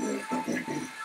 どうも。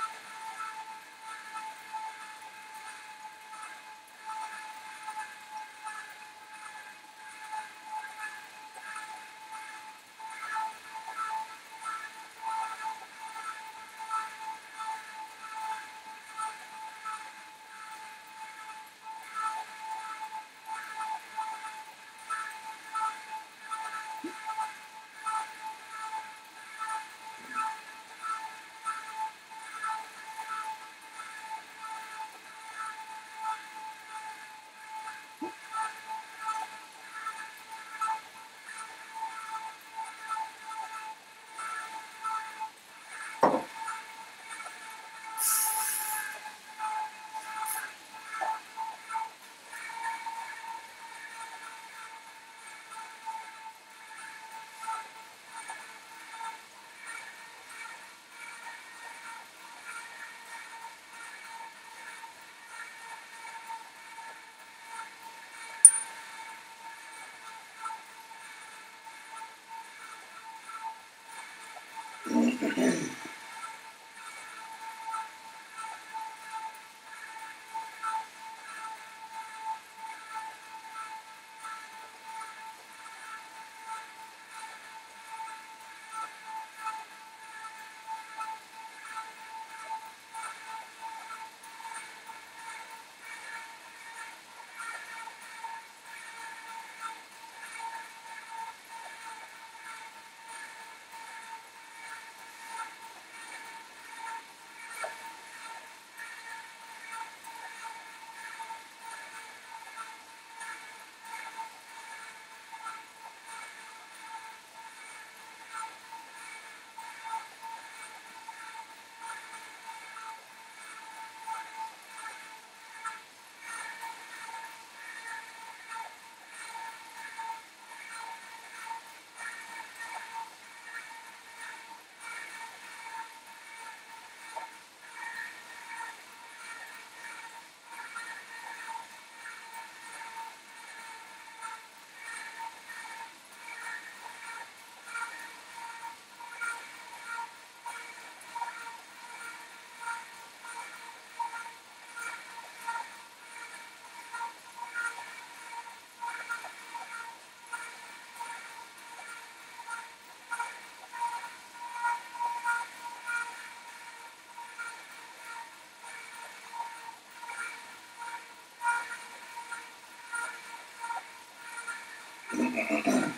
Mm-hmm.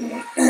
嗯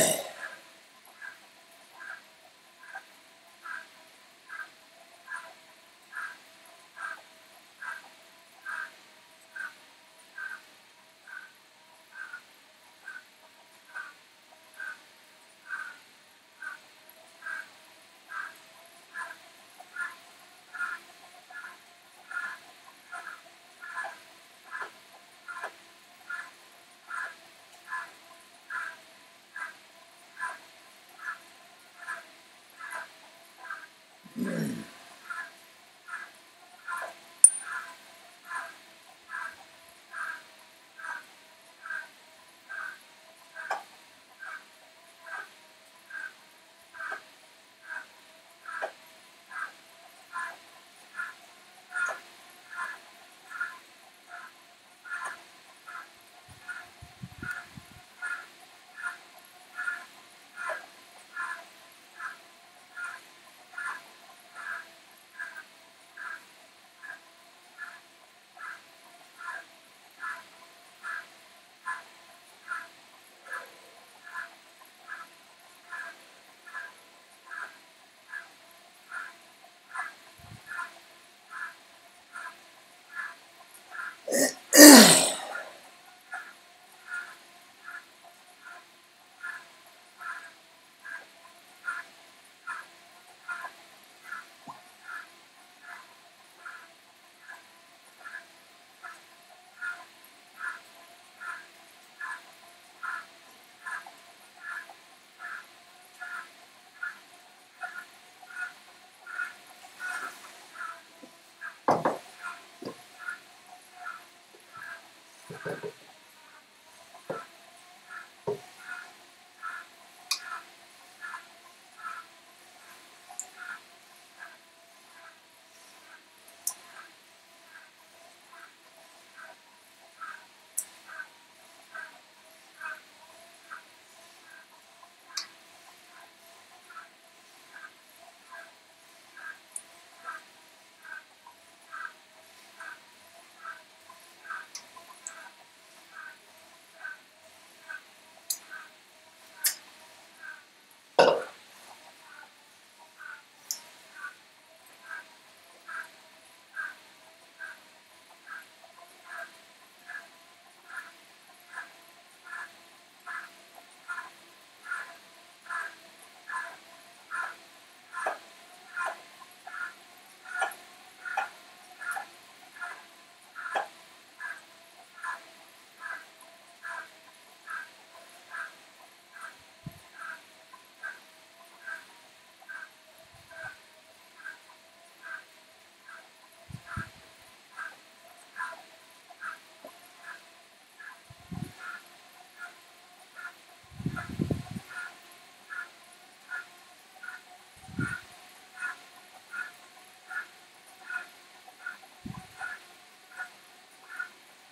name. Look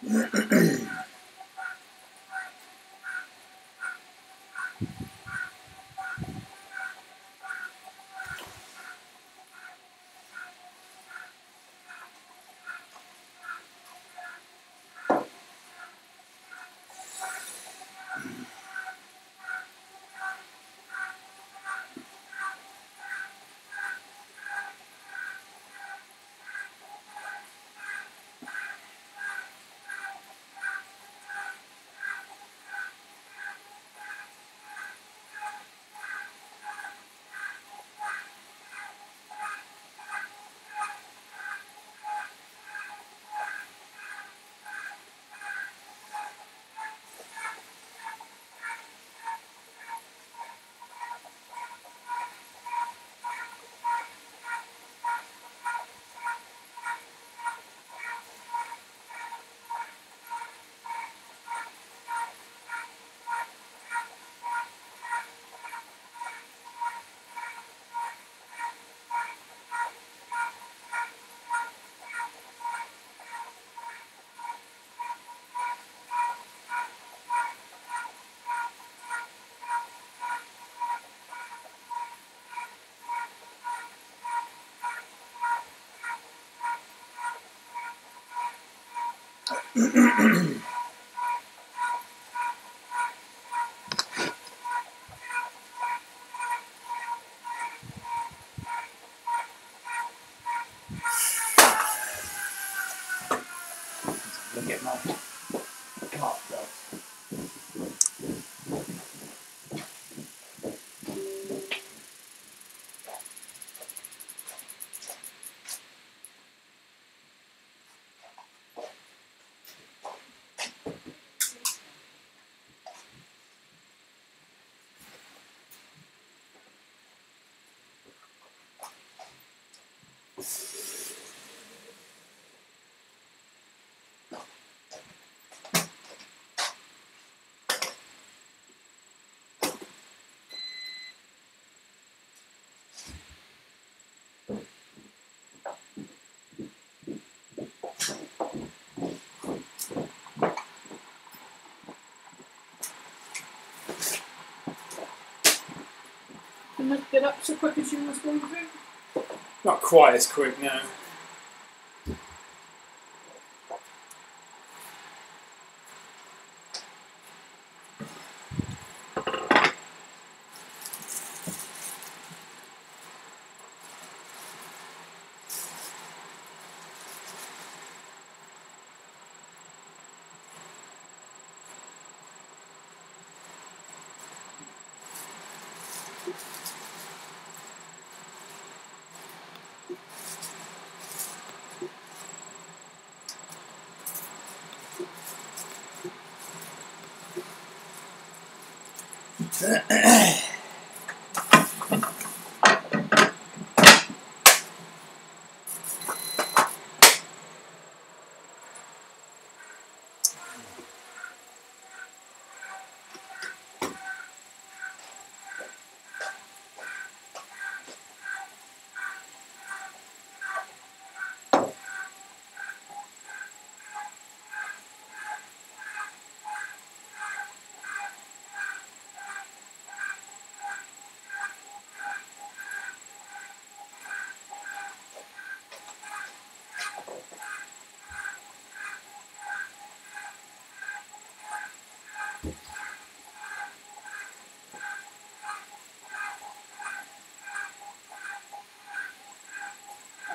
at my top though. Can get up so quick as you was going through? Not quite as quick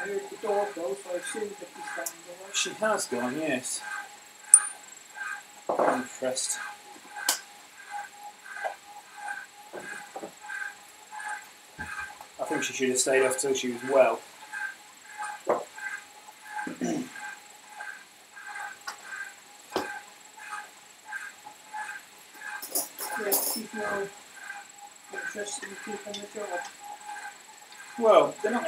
now. though, so I assume that he's the way. She has gone, yes. I'm impressed. I think she should have stayed off till she was well. Well, they're not.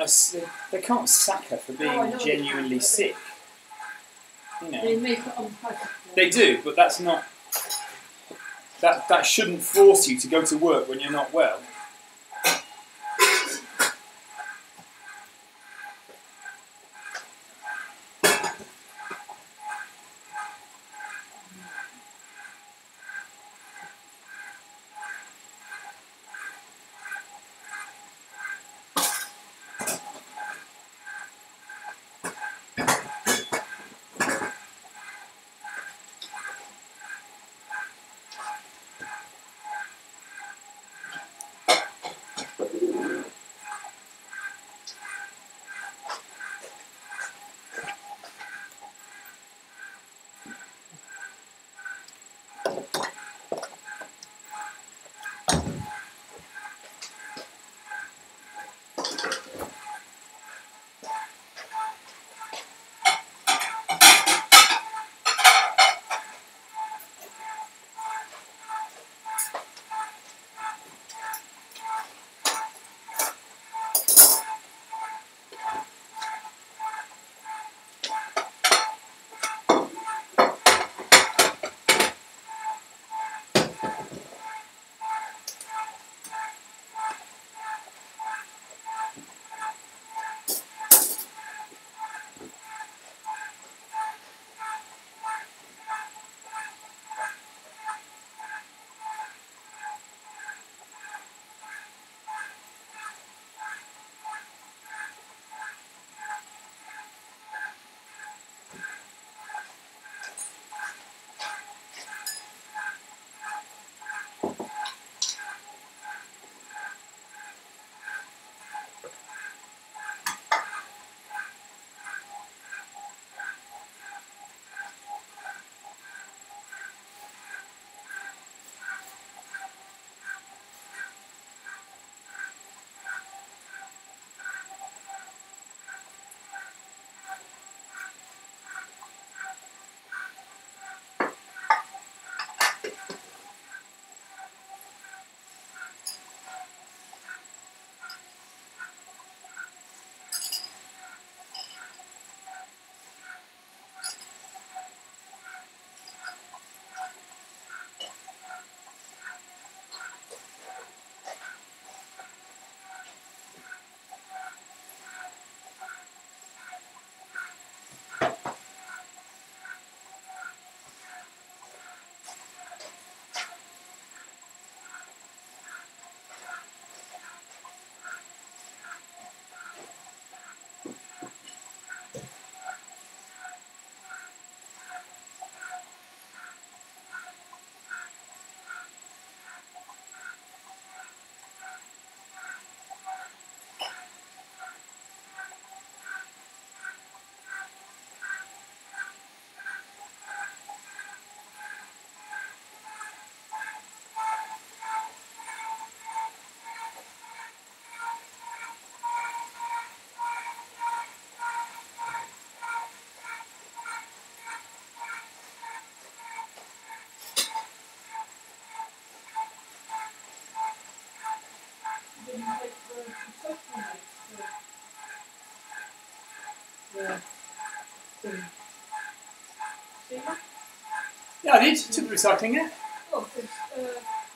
They can't sack her for oh, I being know they genuinely can't, but they- sick. You know. They make it unpleasant. They do, but that's not. That that shouldn't force you to go to work when you're not well. Yeah, I did. Took the recycling out. Oh, uh,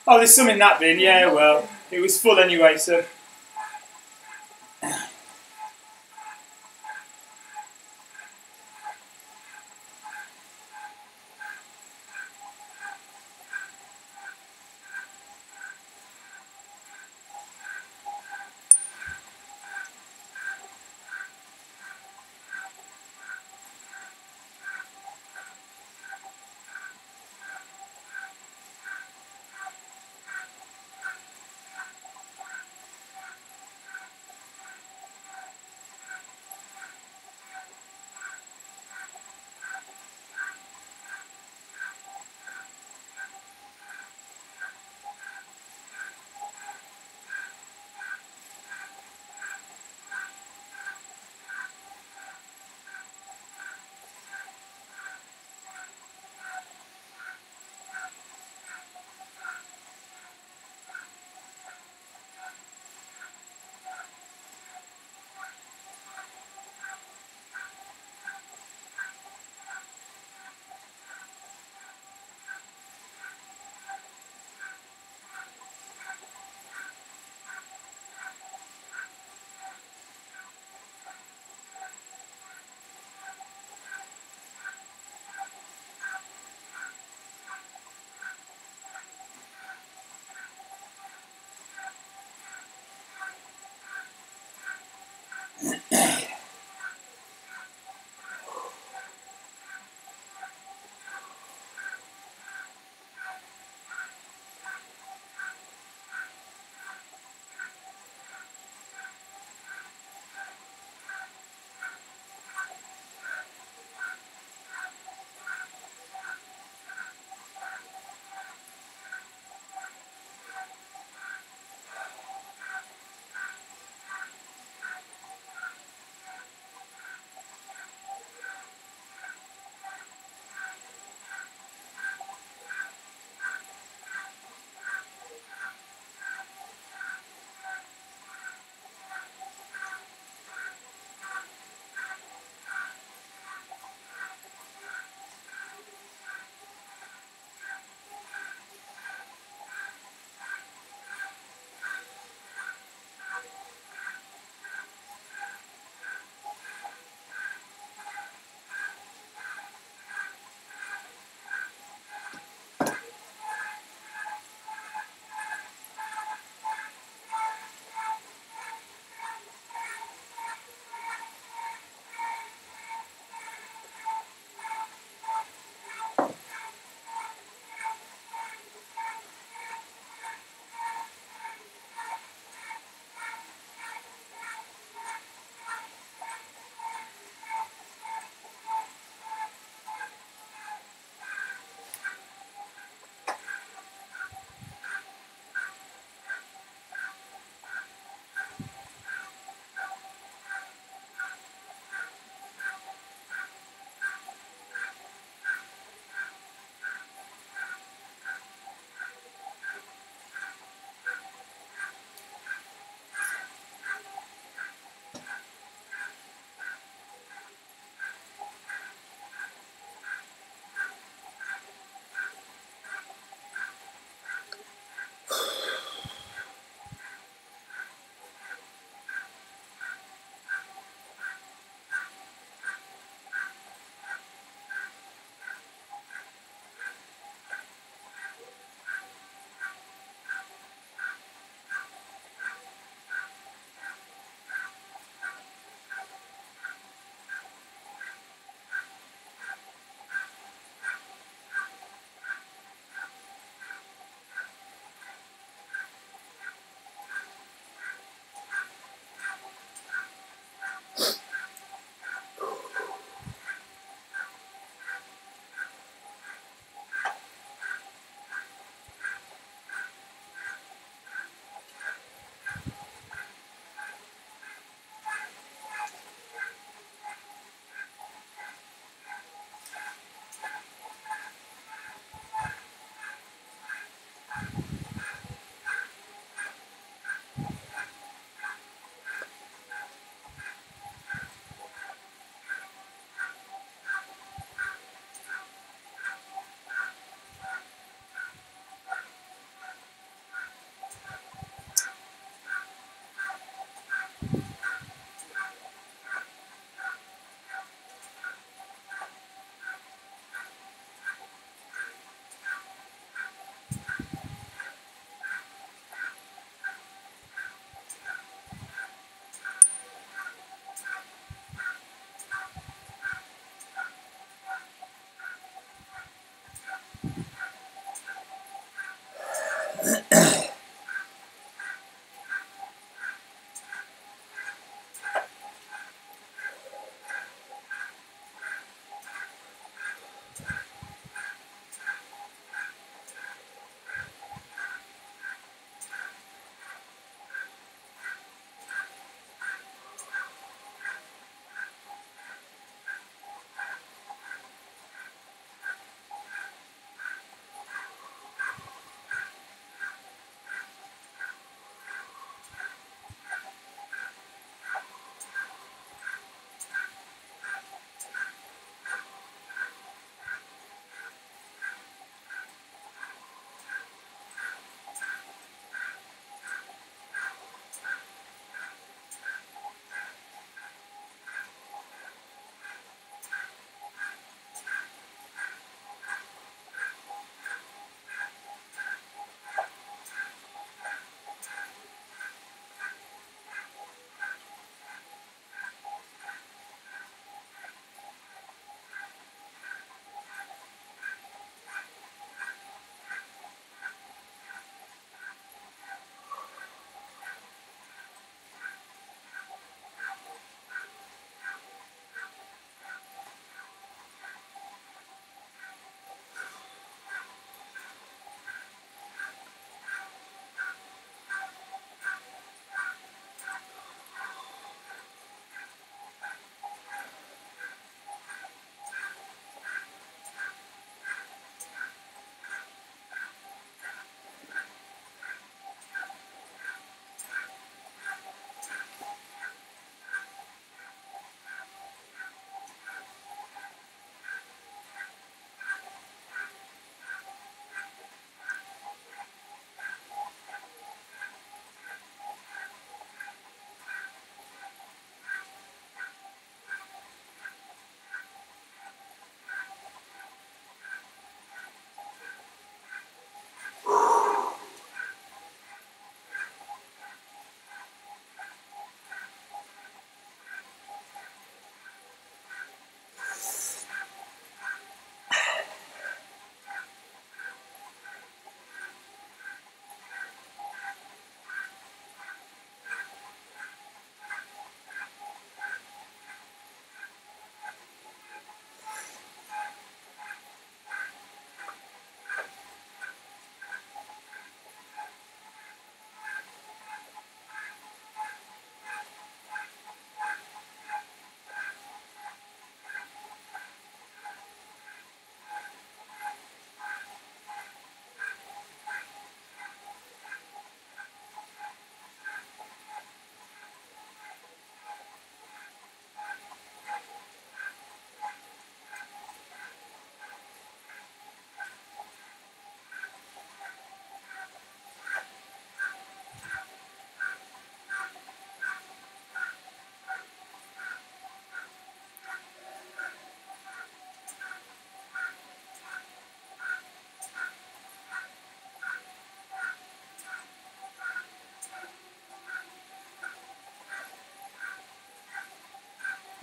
Oh, there's some in that bin. Yeah, well, it was full anyway, so.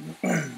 Mm-hmm.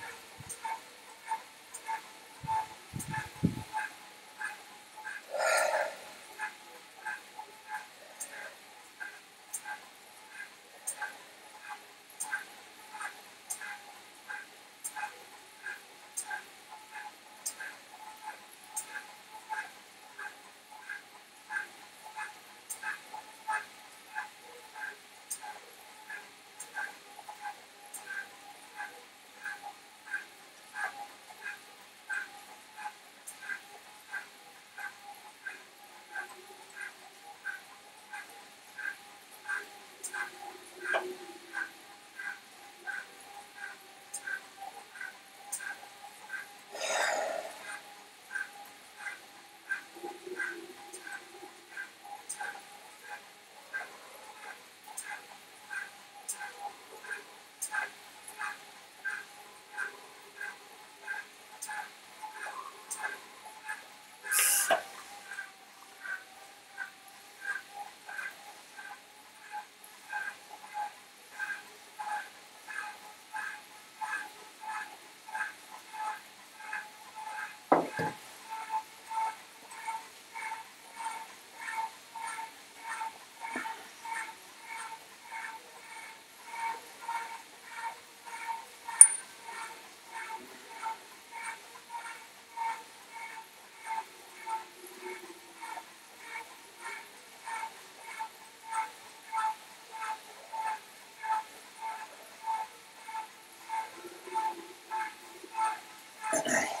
Bye-bye.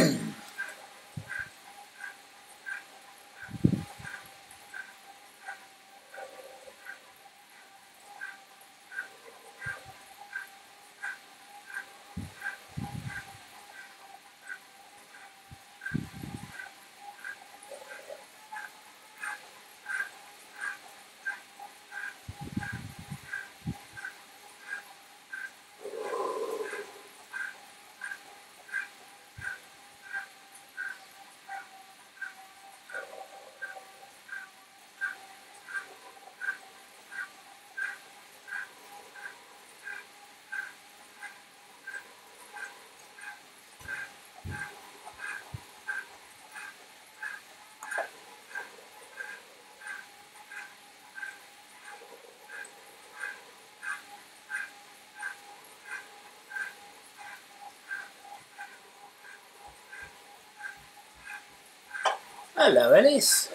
Hello, Ellis.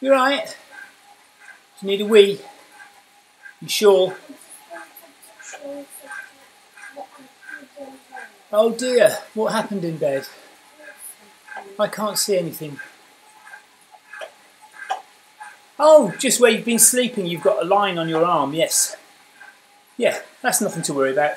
You right? Do you need a wee? You sure? Oh dear, what happened in bed? I can't see anything. Oh, just where you've been sleeping, you've got a line on your arm, yes. Yeah, that's nothing to worry about.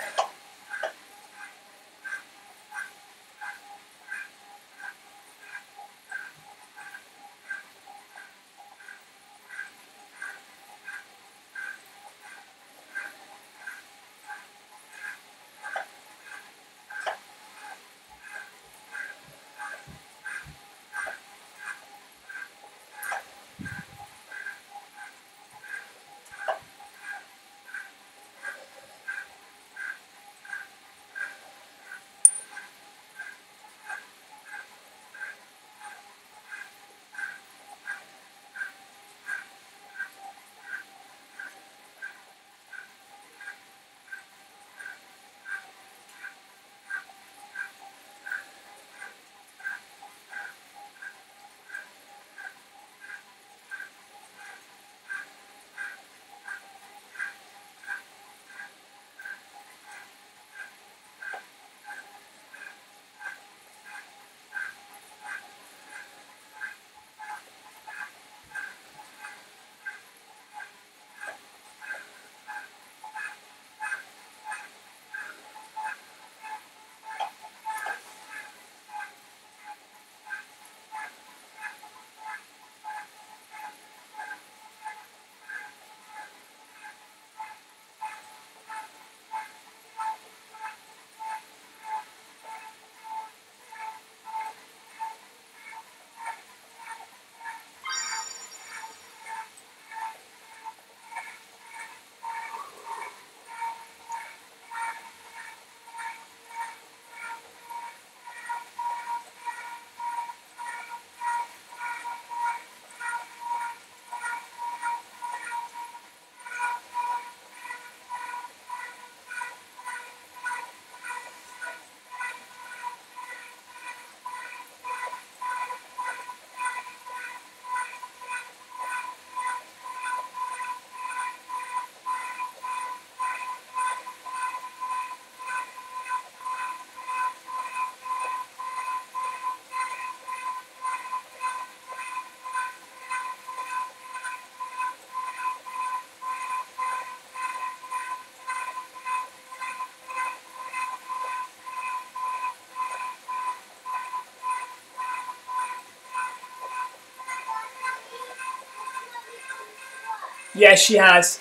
Yes, she has.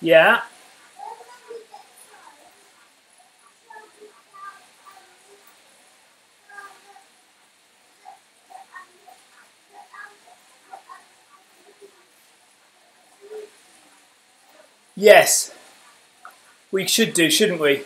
Yeah. Yes. We should do, shouldn't we?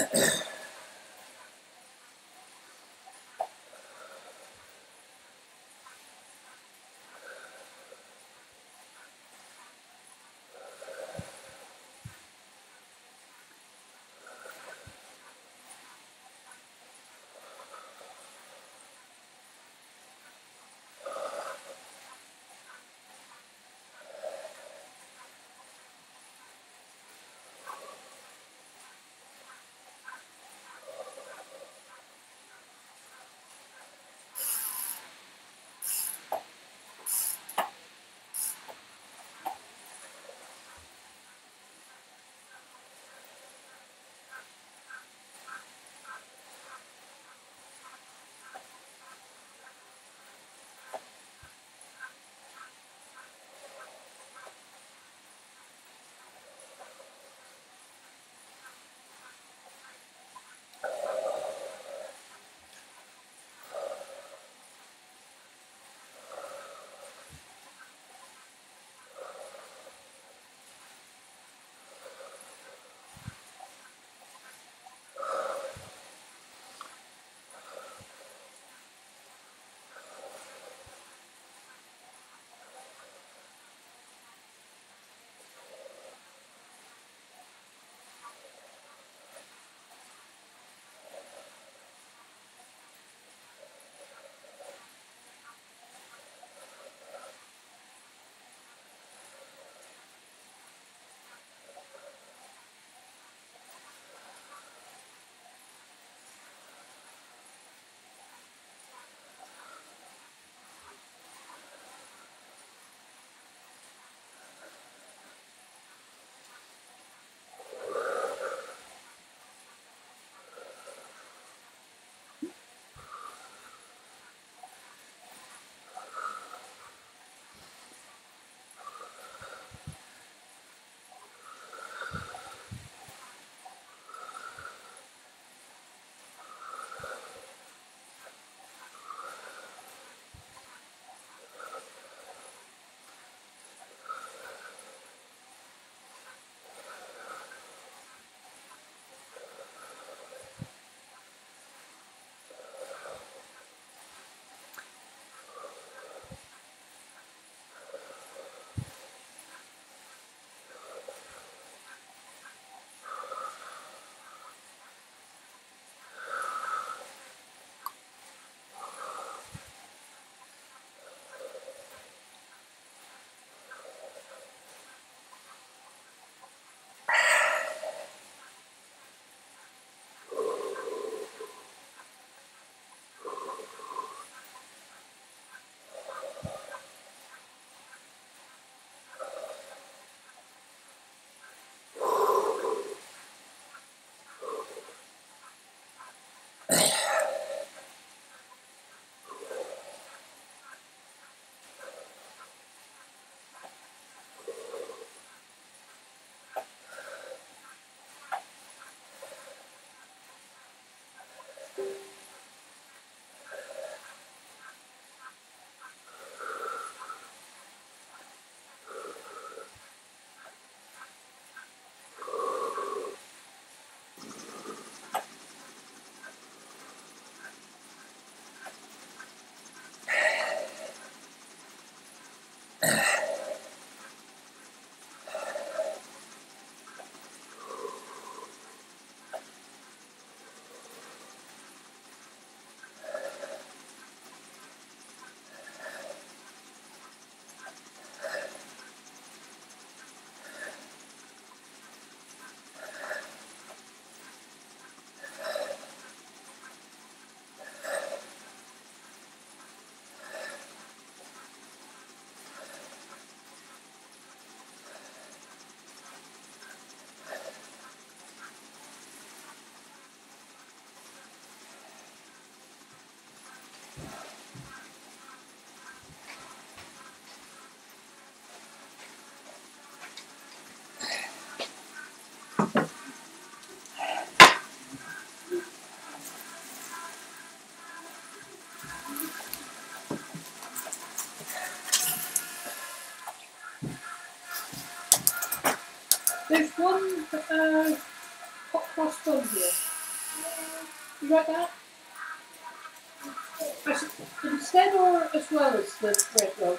Yeah. Yeah. There's one uh, hot cross bun here. You got that? As- Instead or as well as the bread roll?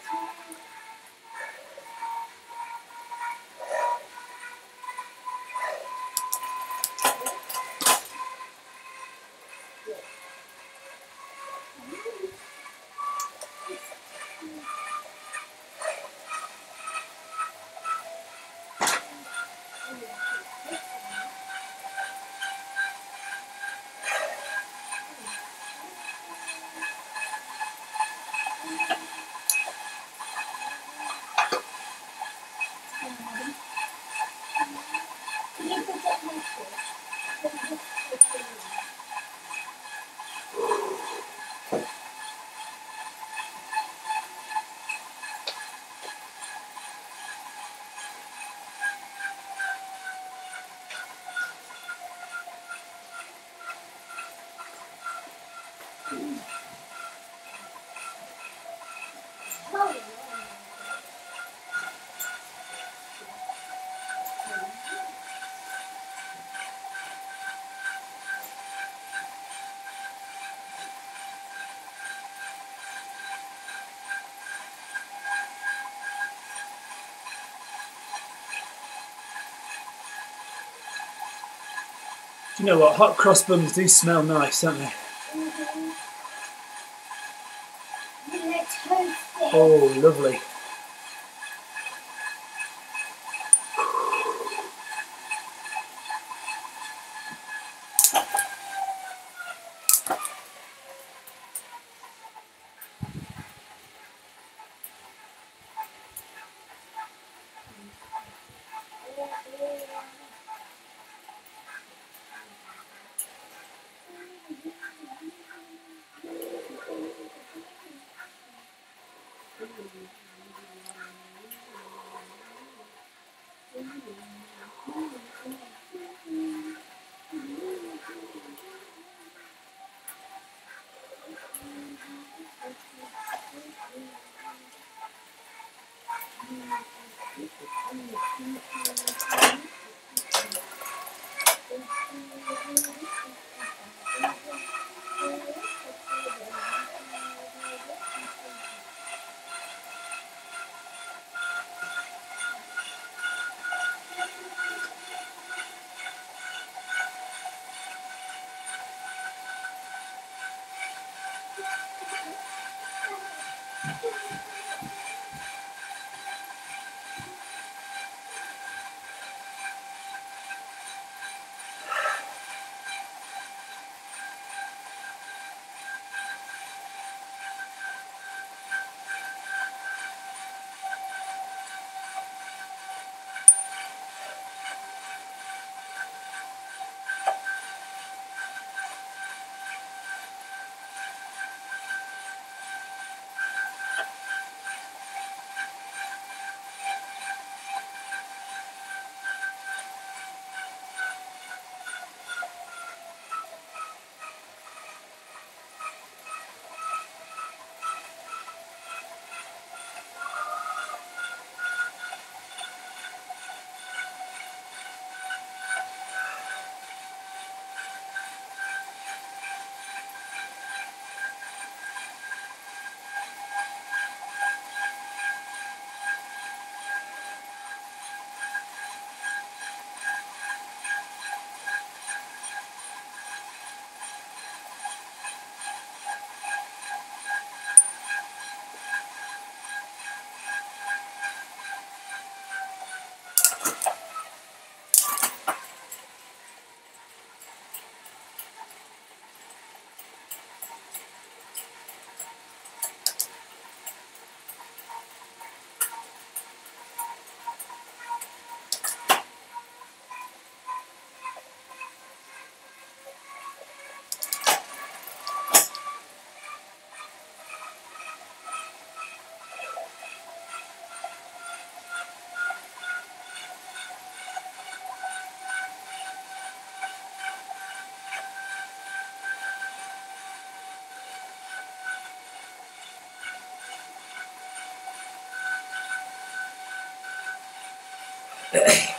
you know what? Hot cross buns do smell nice, don't they? mhm. Oh, lovely. Yeah.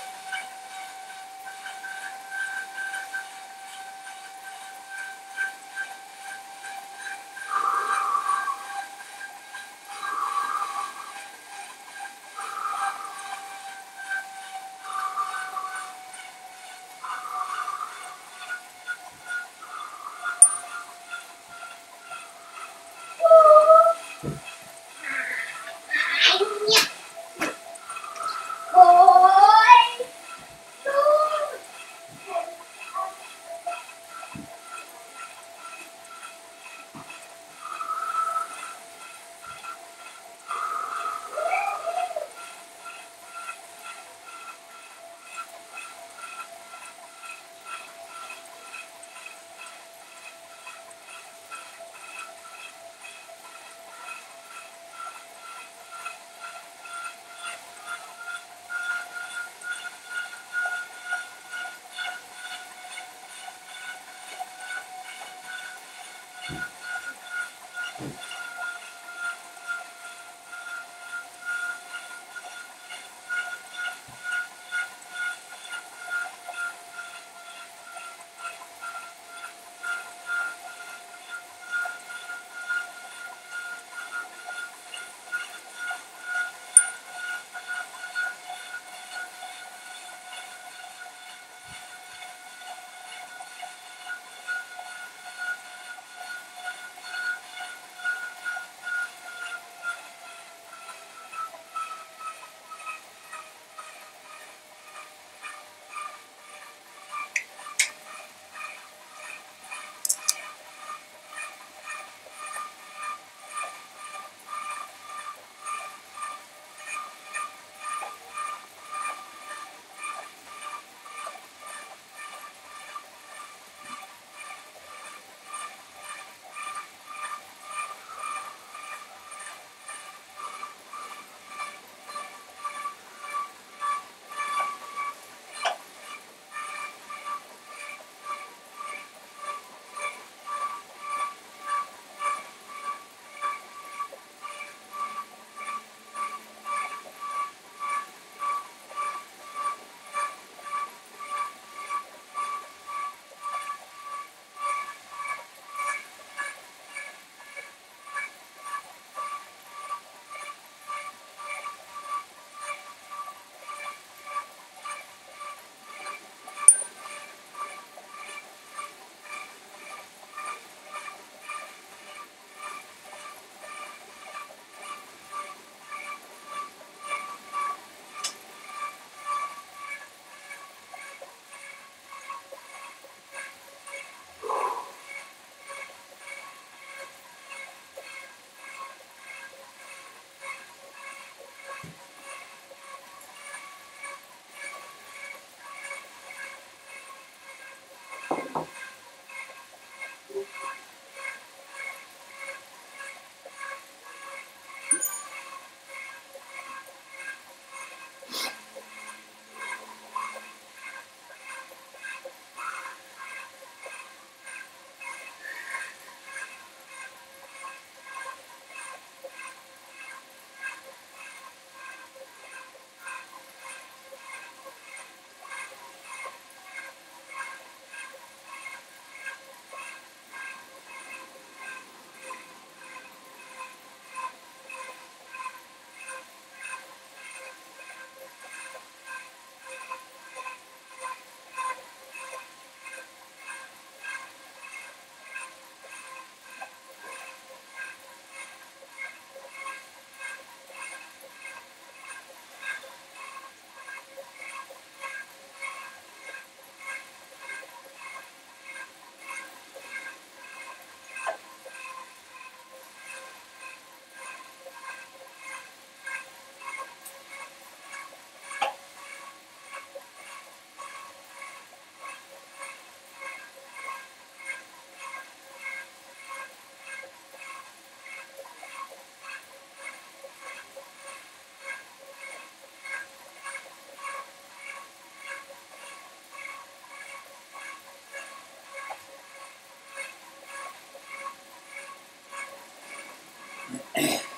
Yeah.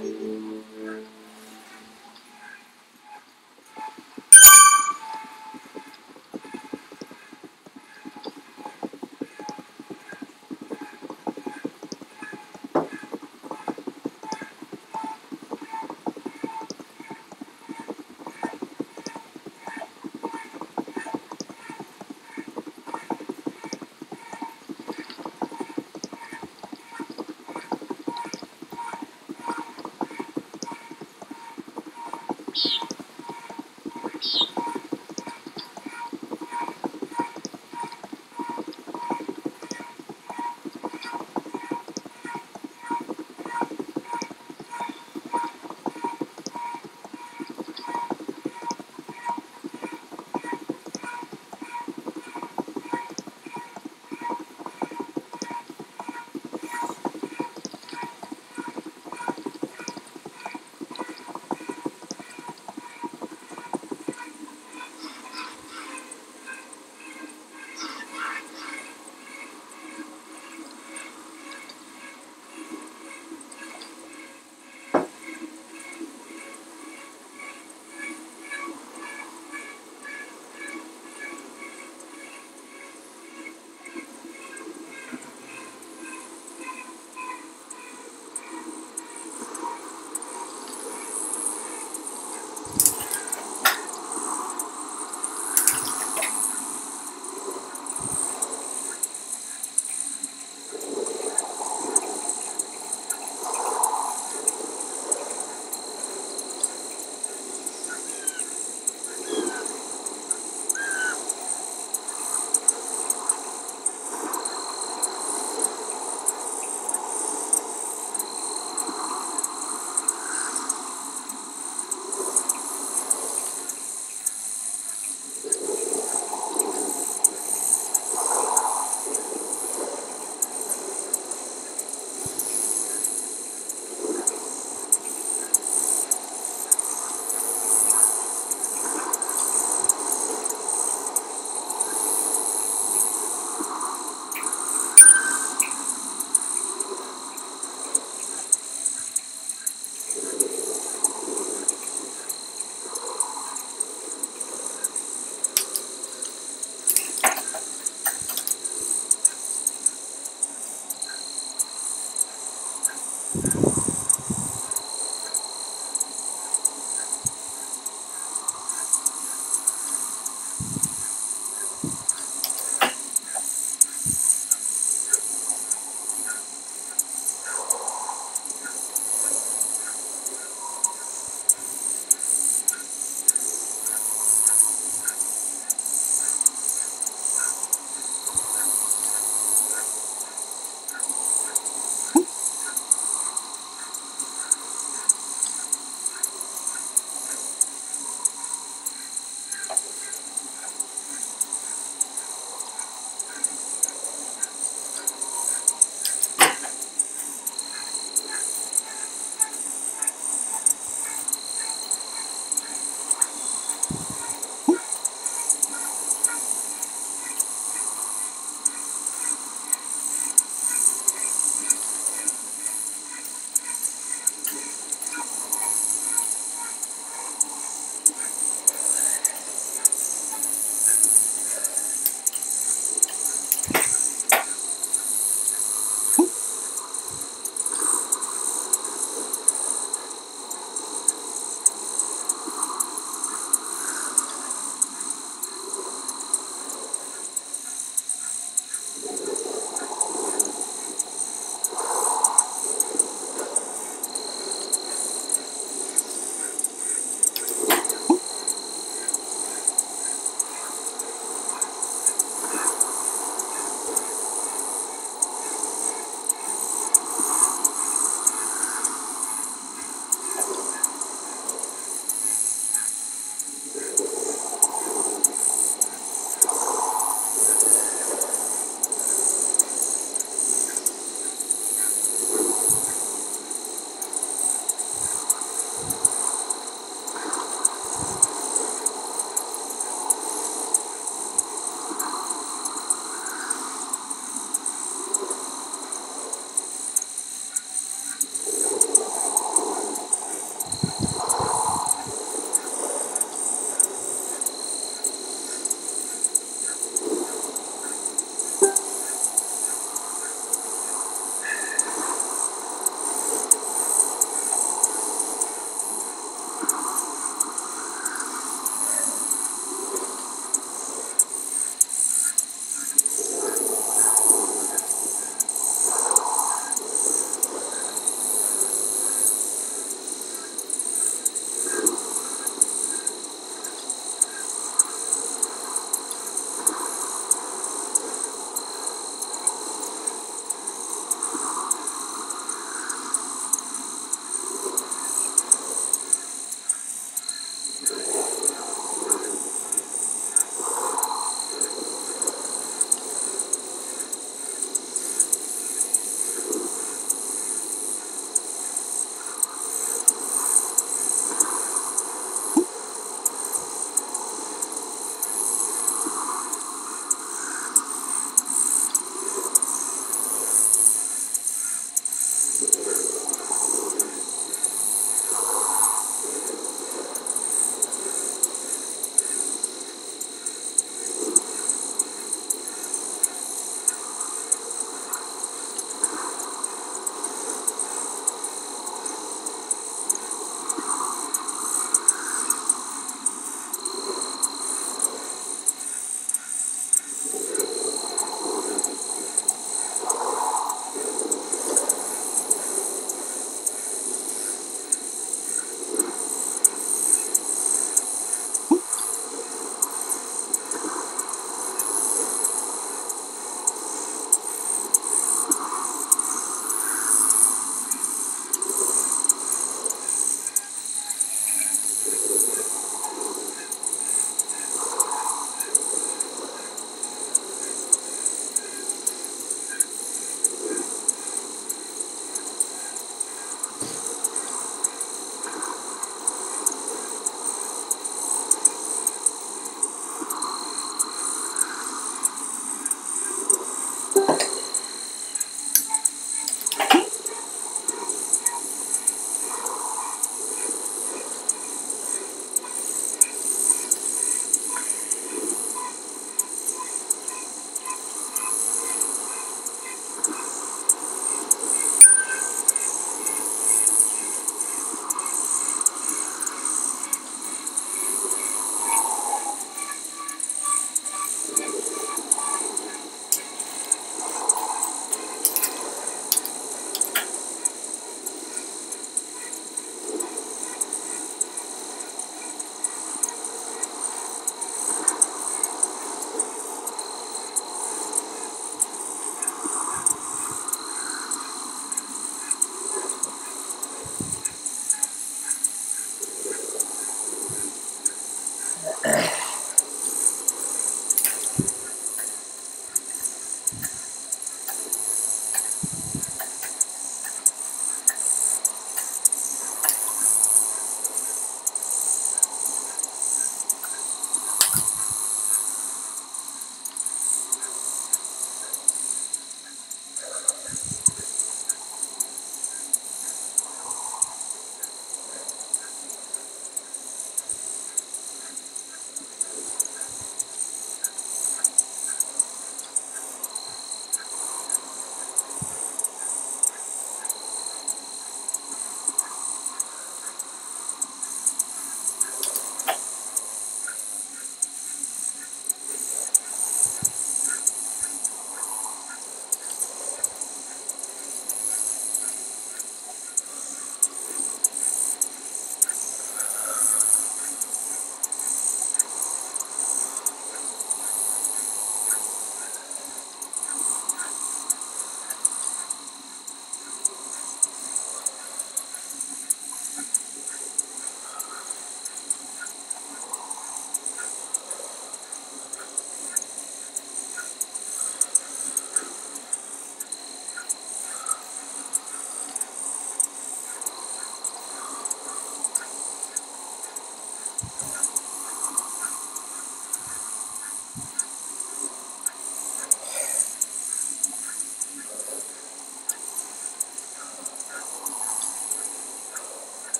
Thank you.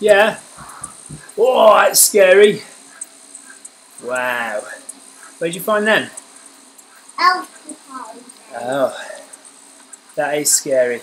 Yeah. Oh, that's scary. Wow. Where'd you find them? Oh, that is scary.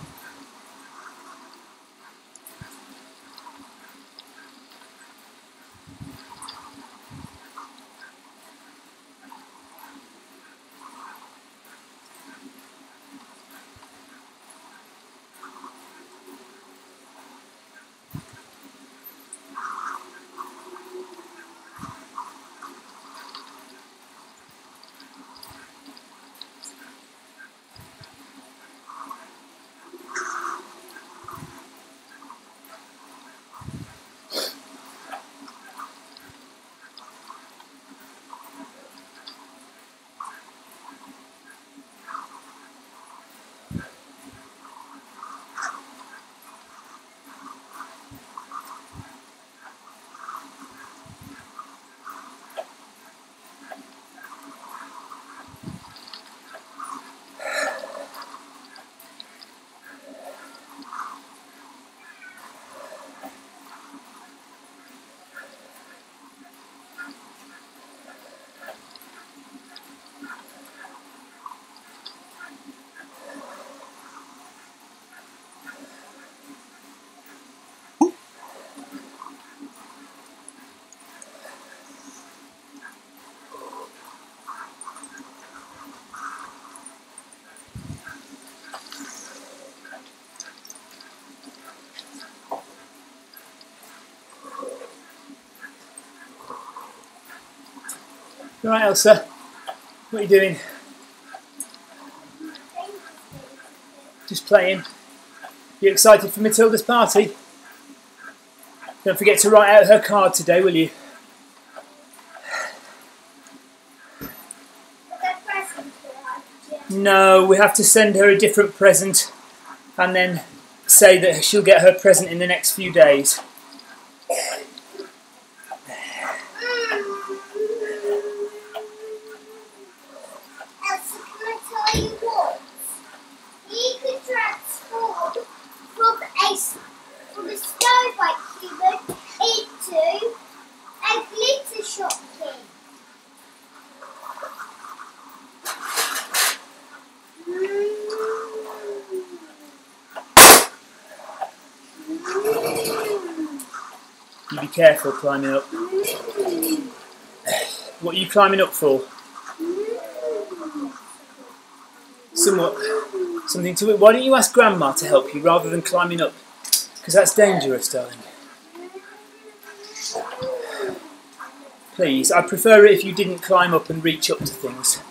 Right, Elsa. What are you doing? Just playing. You excited for Matilda's party? Don't forget to write out her card today, will you? No, we have to send her a different present and then say that she'll get her present in the next few days. Elsa, can I tell you what? You could transform from a s- from a snowbike human into a glitter shop king. You be careful climbing up. What are you climbing up for? Somewhat. Something to it. Why don't you ask Grandma to help you rather than climbing up? Because that's dangerous, darling. Please, I'd prefer it if you didn't climb up and reach up to things.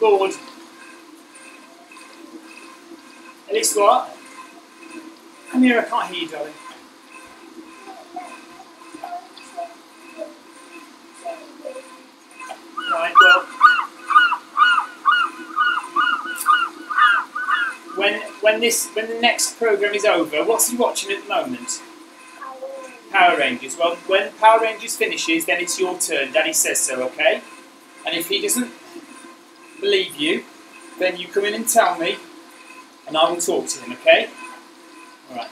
At least what? Come here, I can't hear you, darling. Right, well. When when this when the next programme is over, what's he watching at the moment? Power Rangers. Well, when Power Rangers finishes, then it's your turn. Daddy says so, okay? And if he doesn't believe you, then you come in and tell me, and I will talk to him, okay? Alright.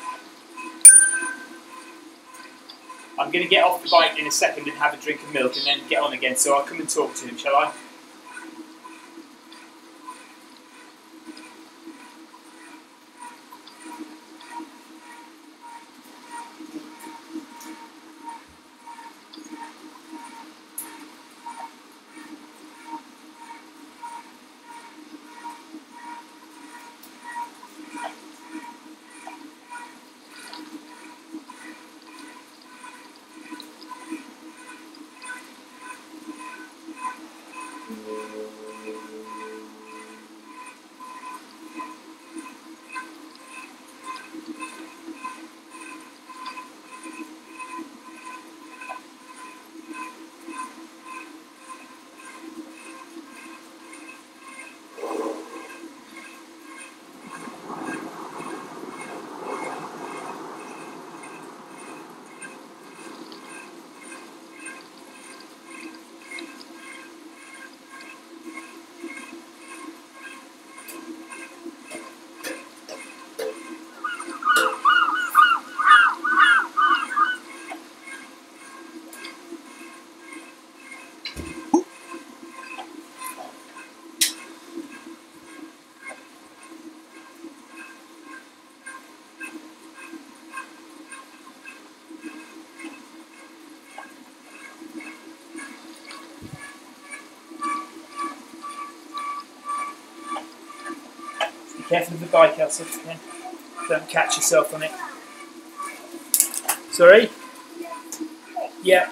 I'm going to get off the bike in a second and have a drink of milk and then get on again, so I'll come and talk to him, shall I? Careful of the bike, Elsa. Don't catch yourself on it. Sorry? Yeah.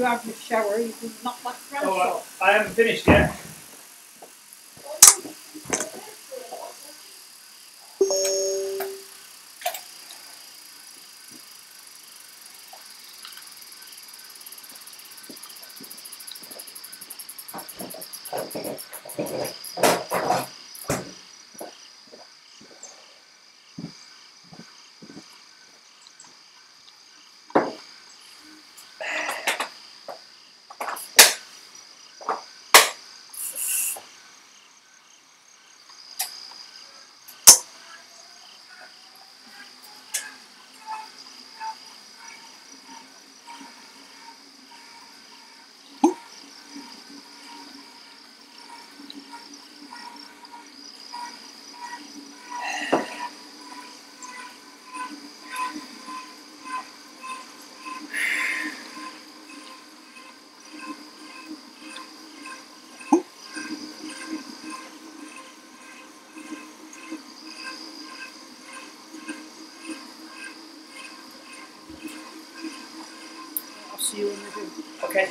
You have your shower, you can knock that grass Oh, I. I haven't finished yet. See you when we do. Okay.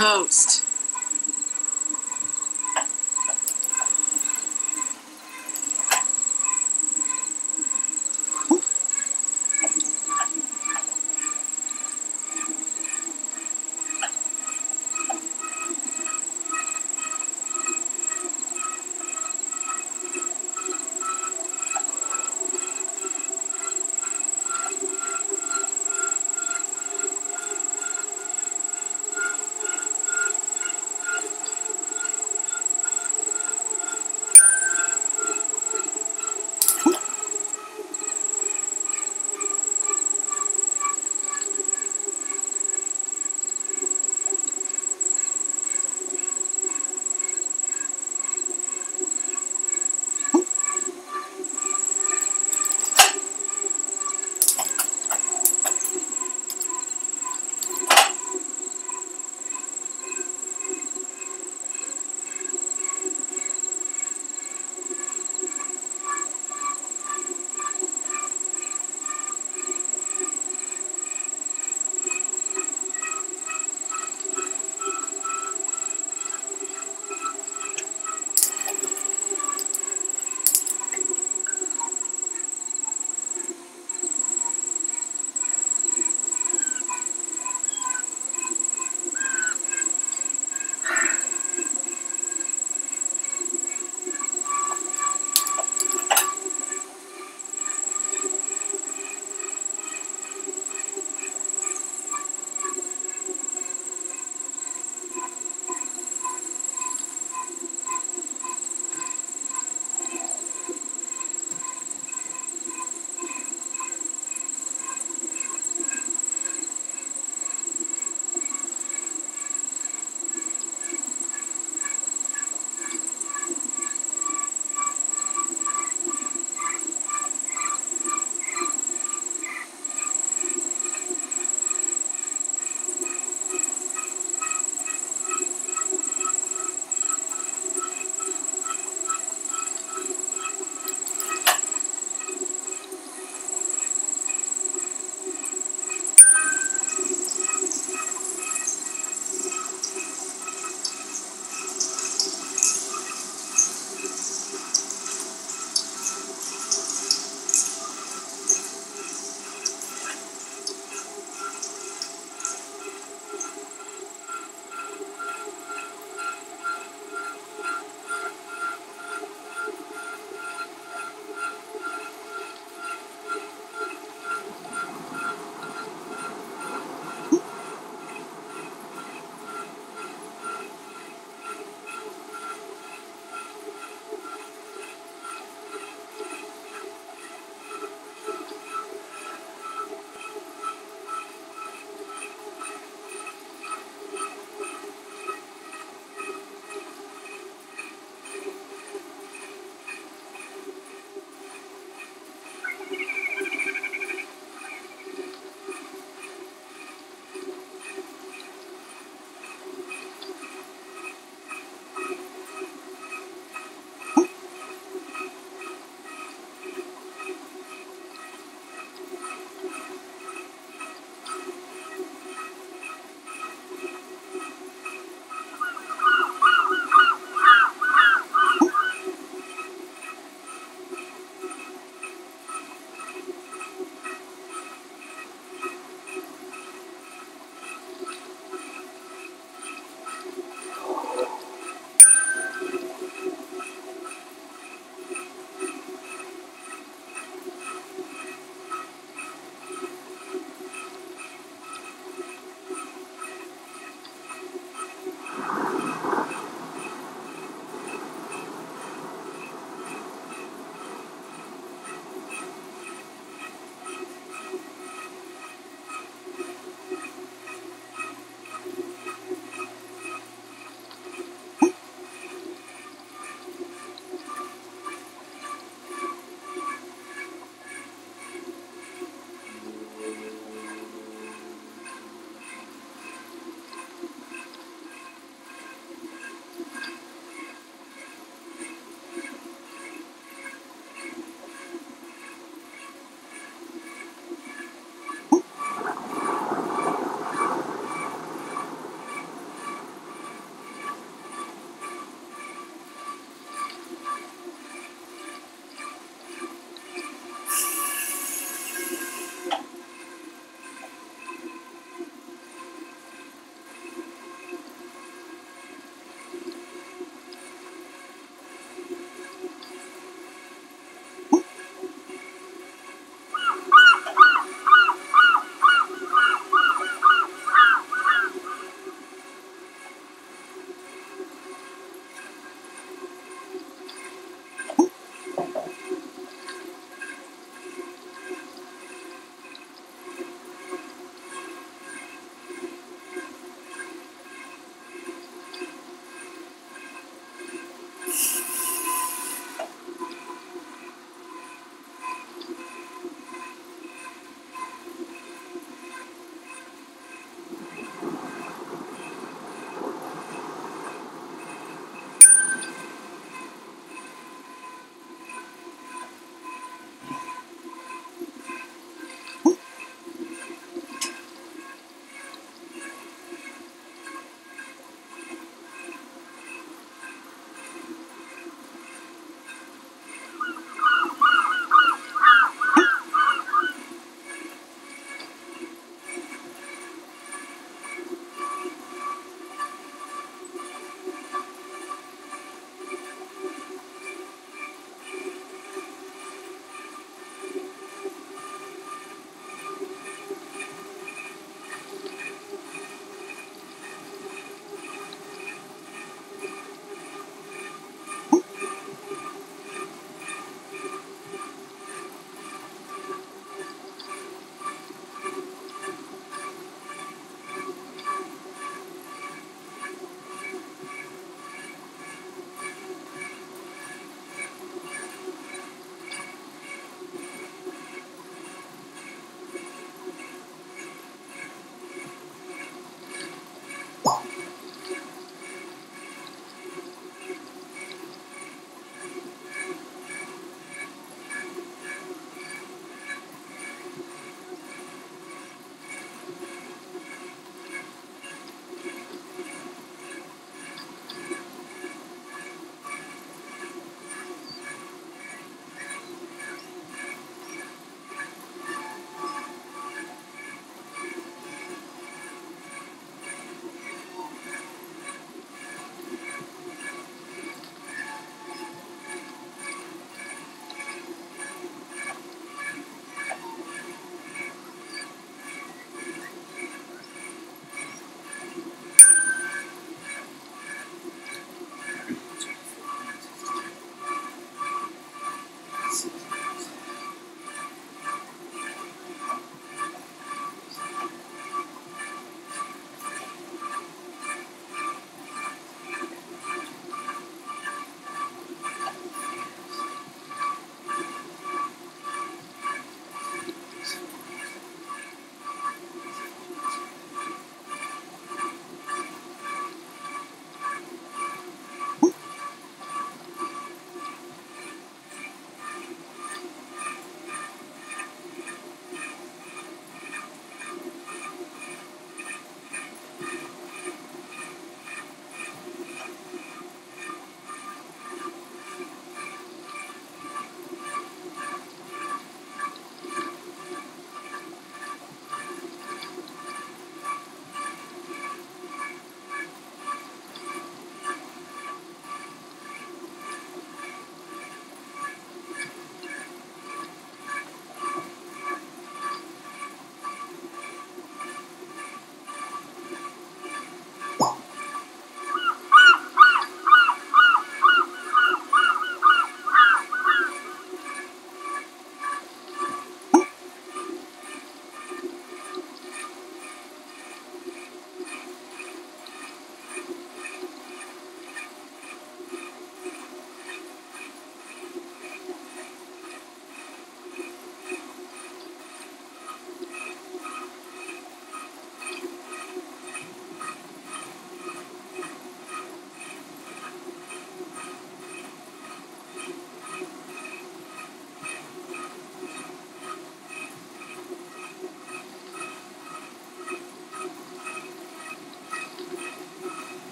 Toast.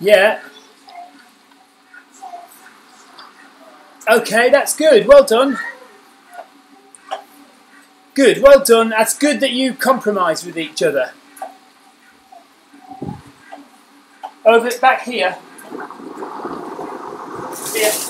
Yeah. Okay, that's good. Well done. Good, well done. That's good that you compromise with each other. Over back here. Here.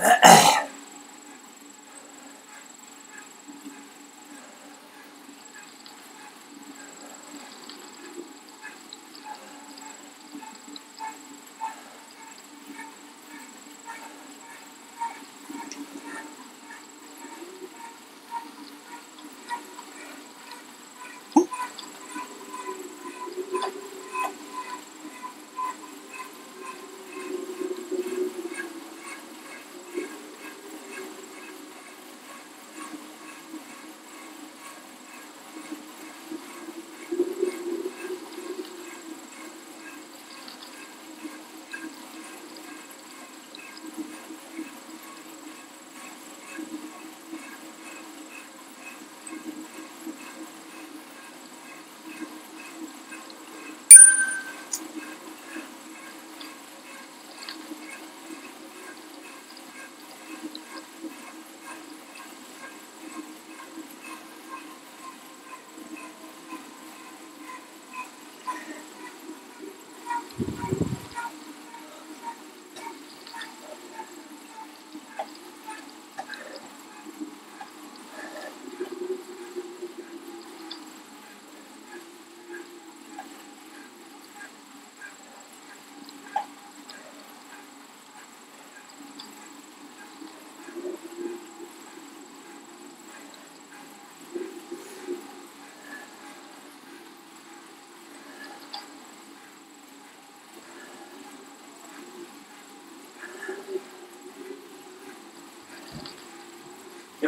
Uh-huh.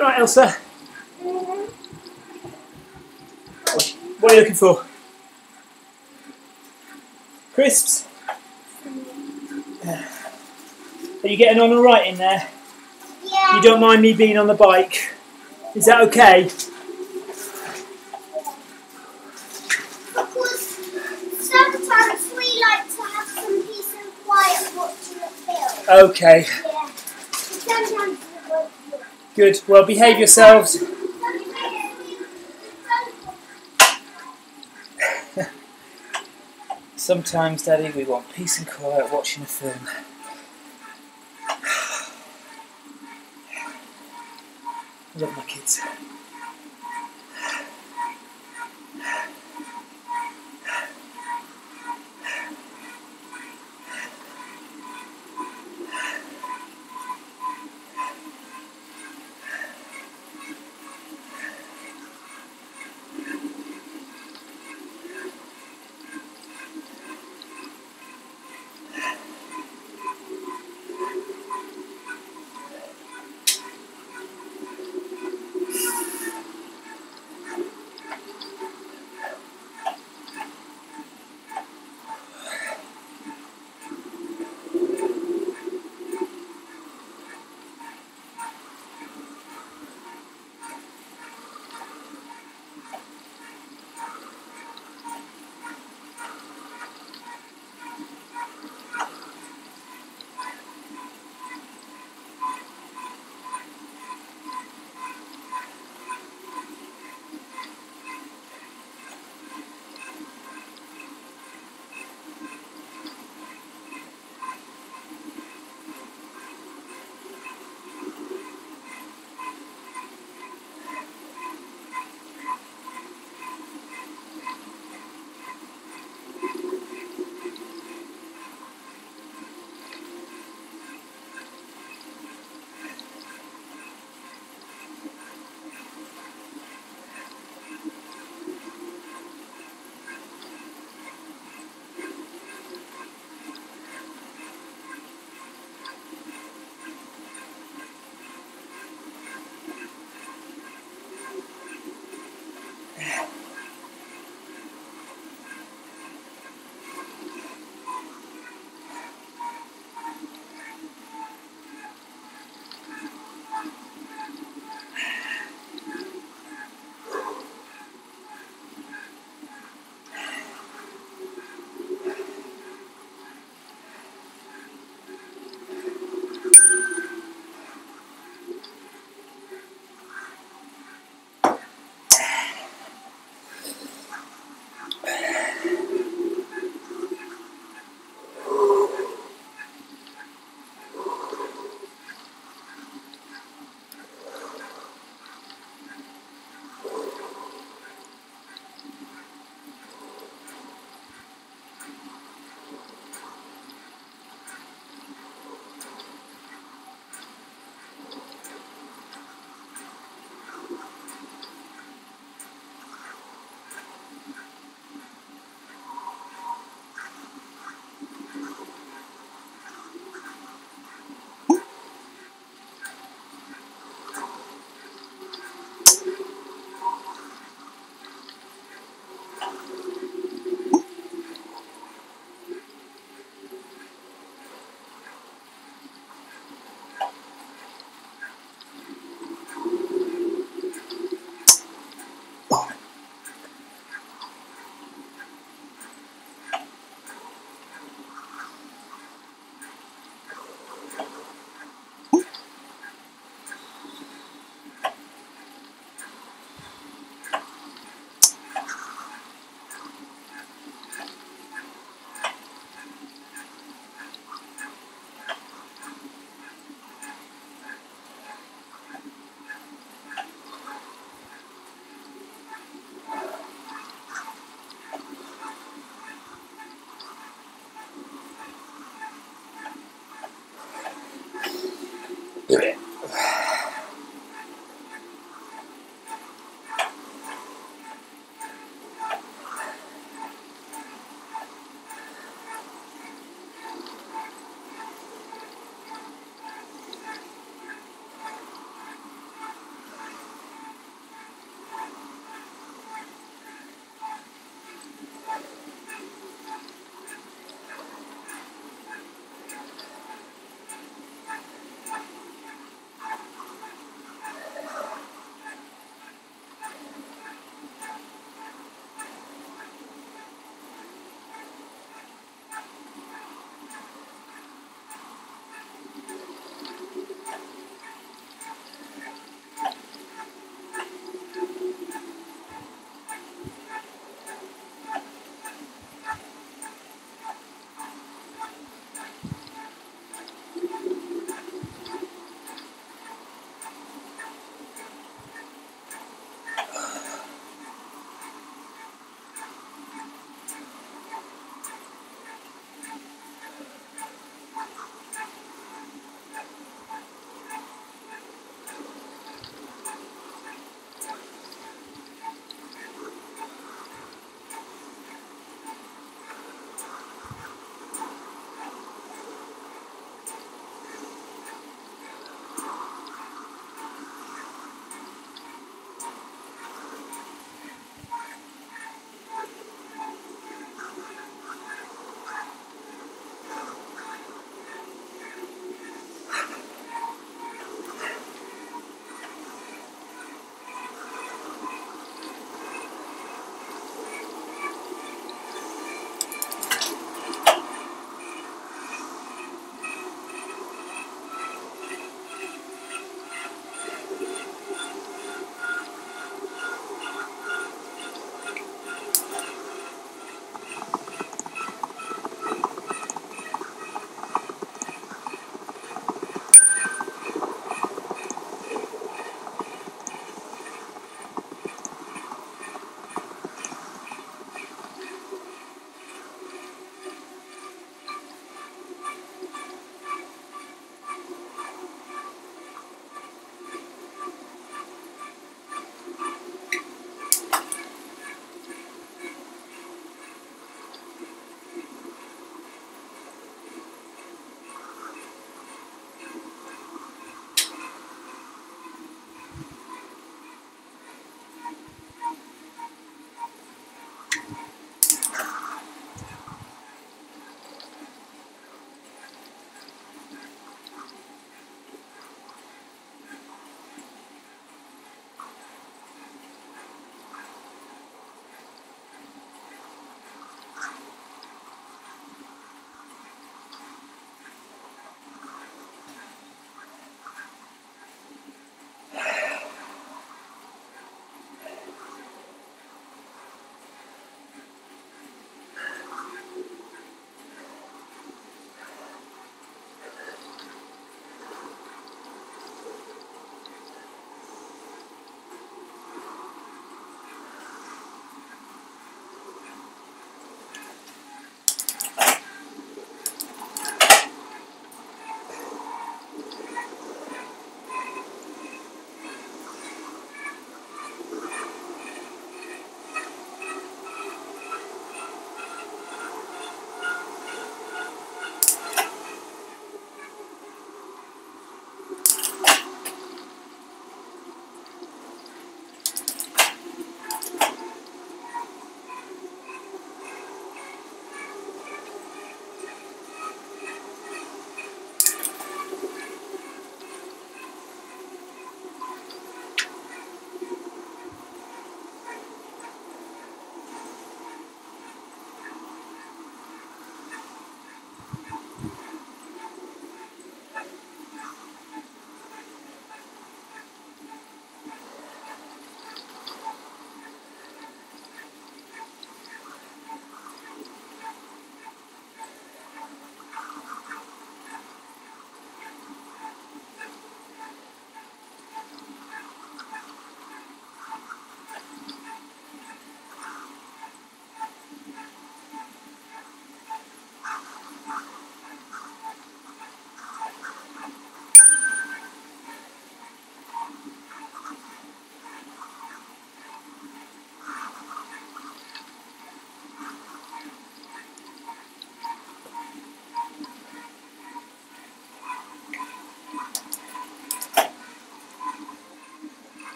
You alright, Elsa? What are you looking for? Crisps? Are you getting on alright in there? Yeah. You don't mind me being on the bike? Is that okay? Because sometimes we like to have some peace and quiet watching a film. Okay, Yeah. But sometimes we won't do it. Good. Well, behave yourselves. Sometimes. Daddy, we want peace and quiet watching a film.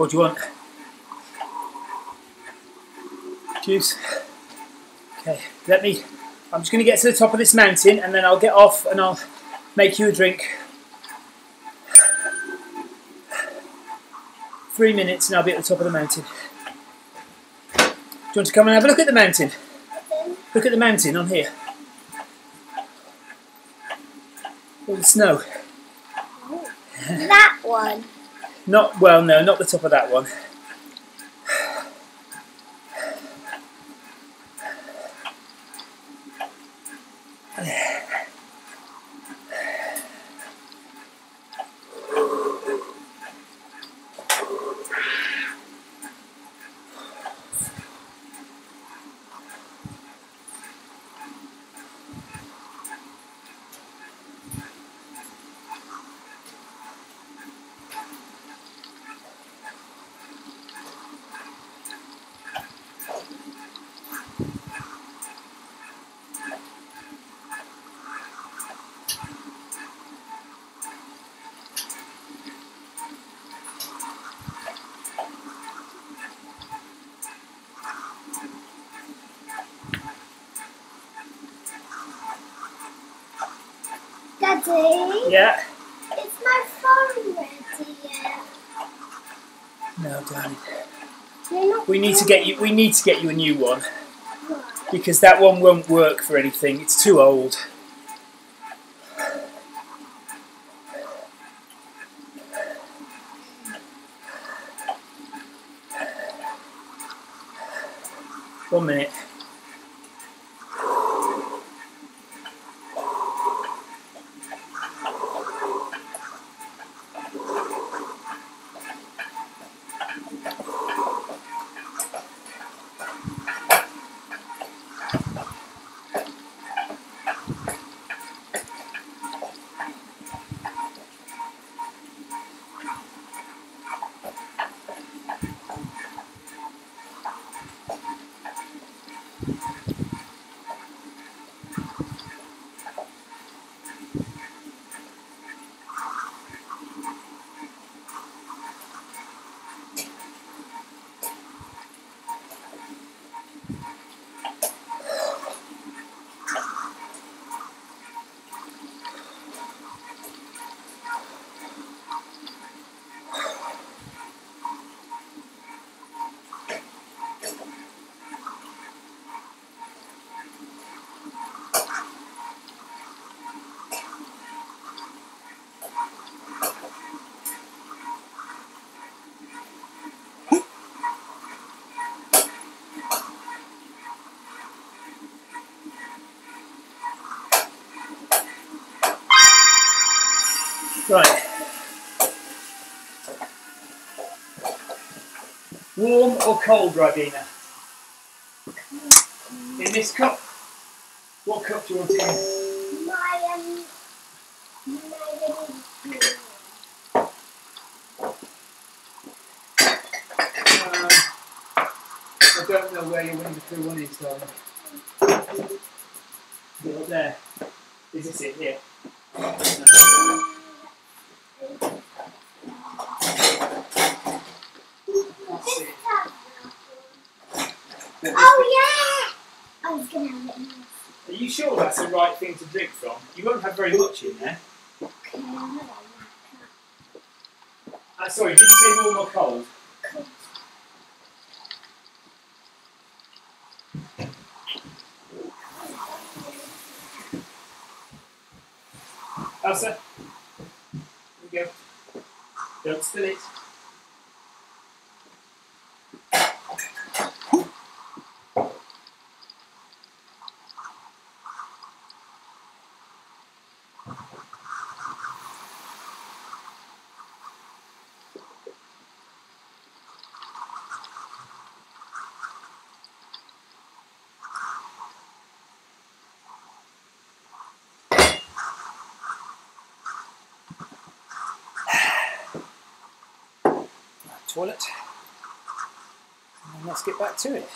What do you want? Juice. Okay, let me. I'm just going to get to the top of this mountain and then I'll get off and I'll make you a drink. Three minutes and I'll be at the top of the mountain. Do you want to come and have a look at the mountain? Look at the mountain on here. All the snow. That one. Not well, no, not the top of that one. Daddy, Yeah. is my phone ready yet? No, darling. We need to get you. We need to get you a new one because that one won't work for anything. It's too old. One minute. Right. Warm or cold, Ribena? In this cup? What cup do you want in? My, um, my Um, I don't know where your window one is, darling. Is it up there? Is this it here? No. That's it. Oh yeah! I was gonna have it now. Are you sure that's the right thing to drink from? You won't have very much in there. Okay, I'm not Uh, sorry, did you say warm or cold? Cool. Elsa? Here we go. Don't spill it. Toilet. And let's get back to it.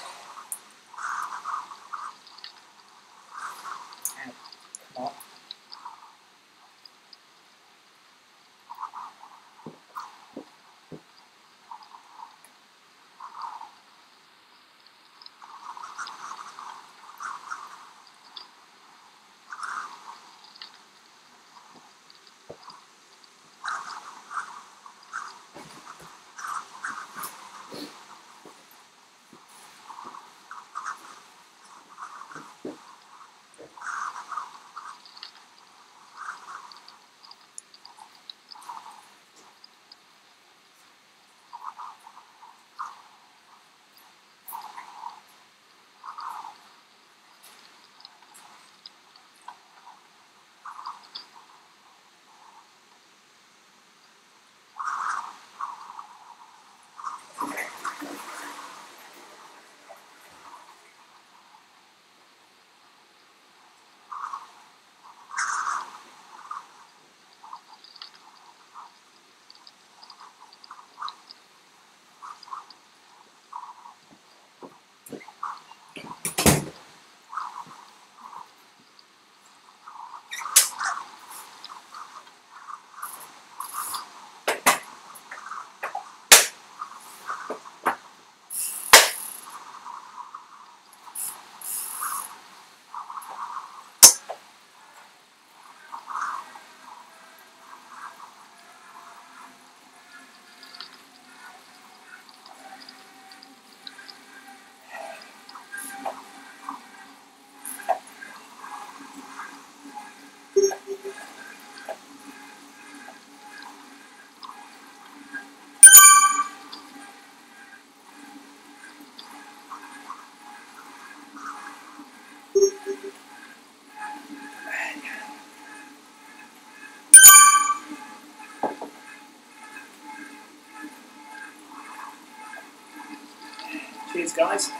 these guys.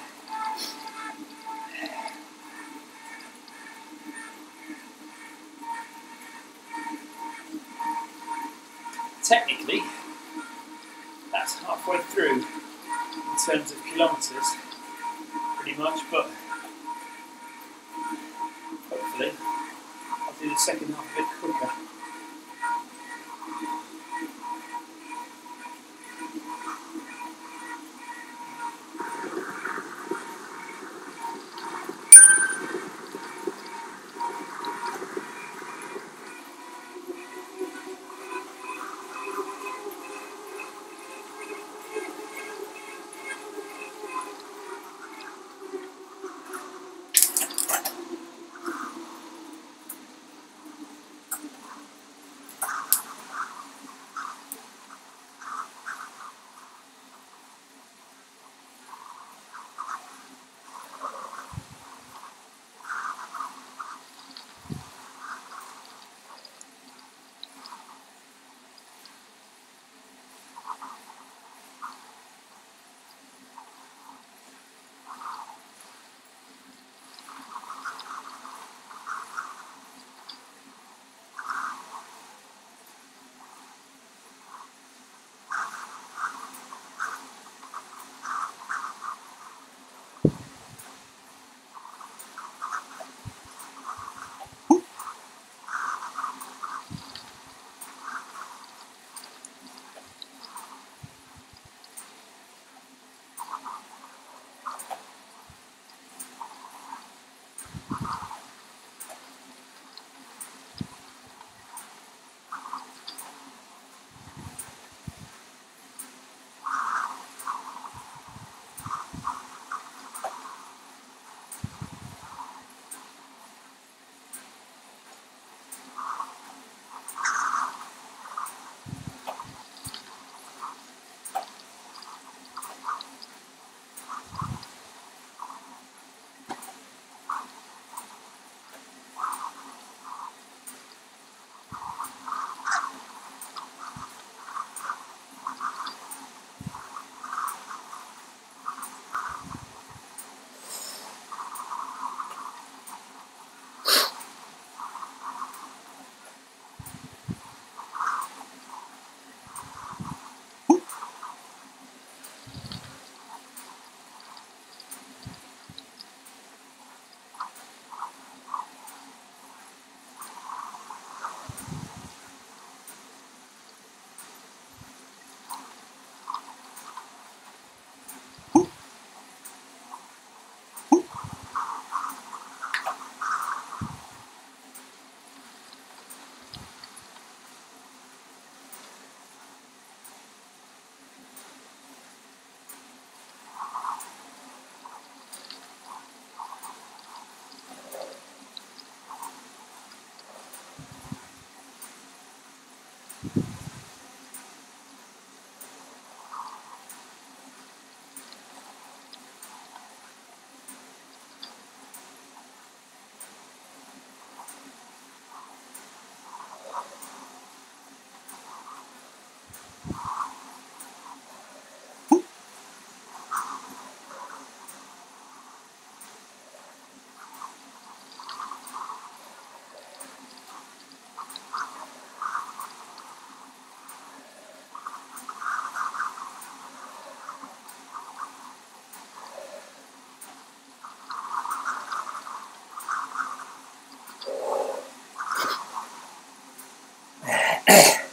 Eh.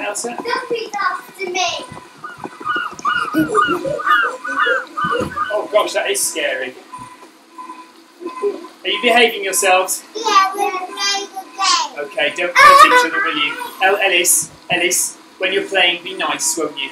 You Elsa? Don't read after me. Oh gosh, that is scary. Are you behaving yourselves? Yeah, we're playing the game. Okay, don't hurt each other, will you? El- Ellis, Ellis, when you're playing, be nice, won't you?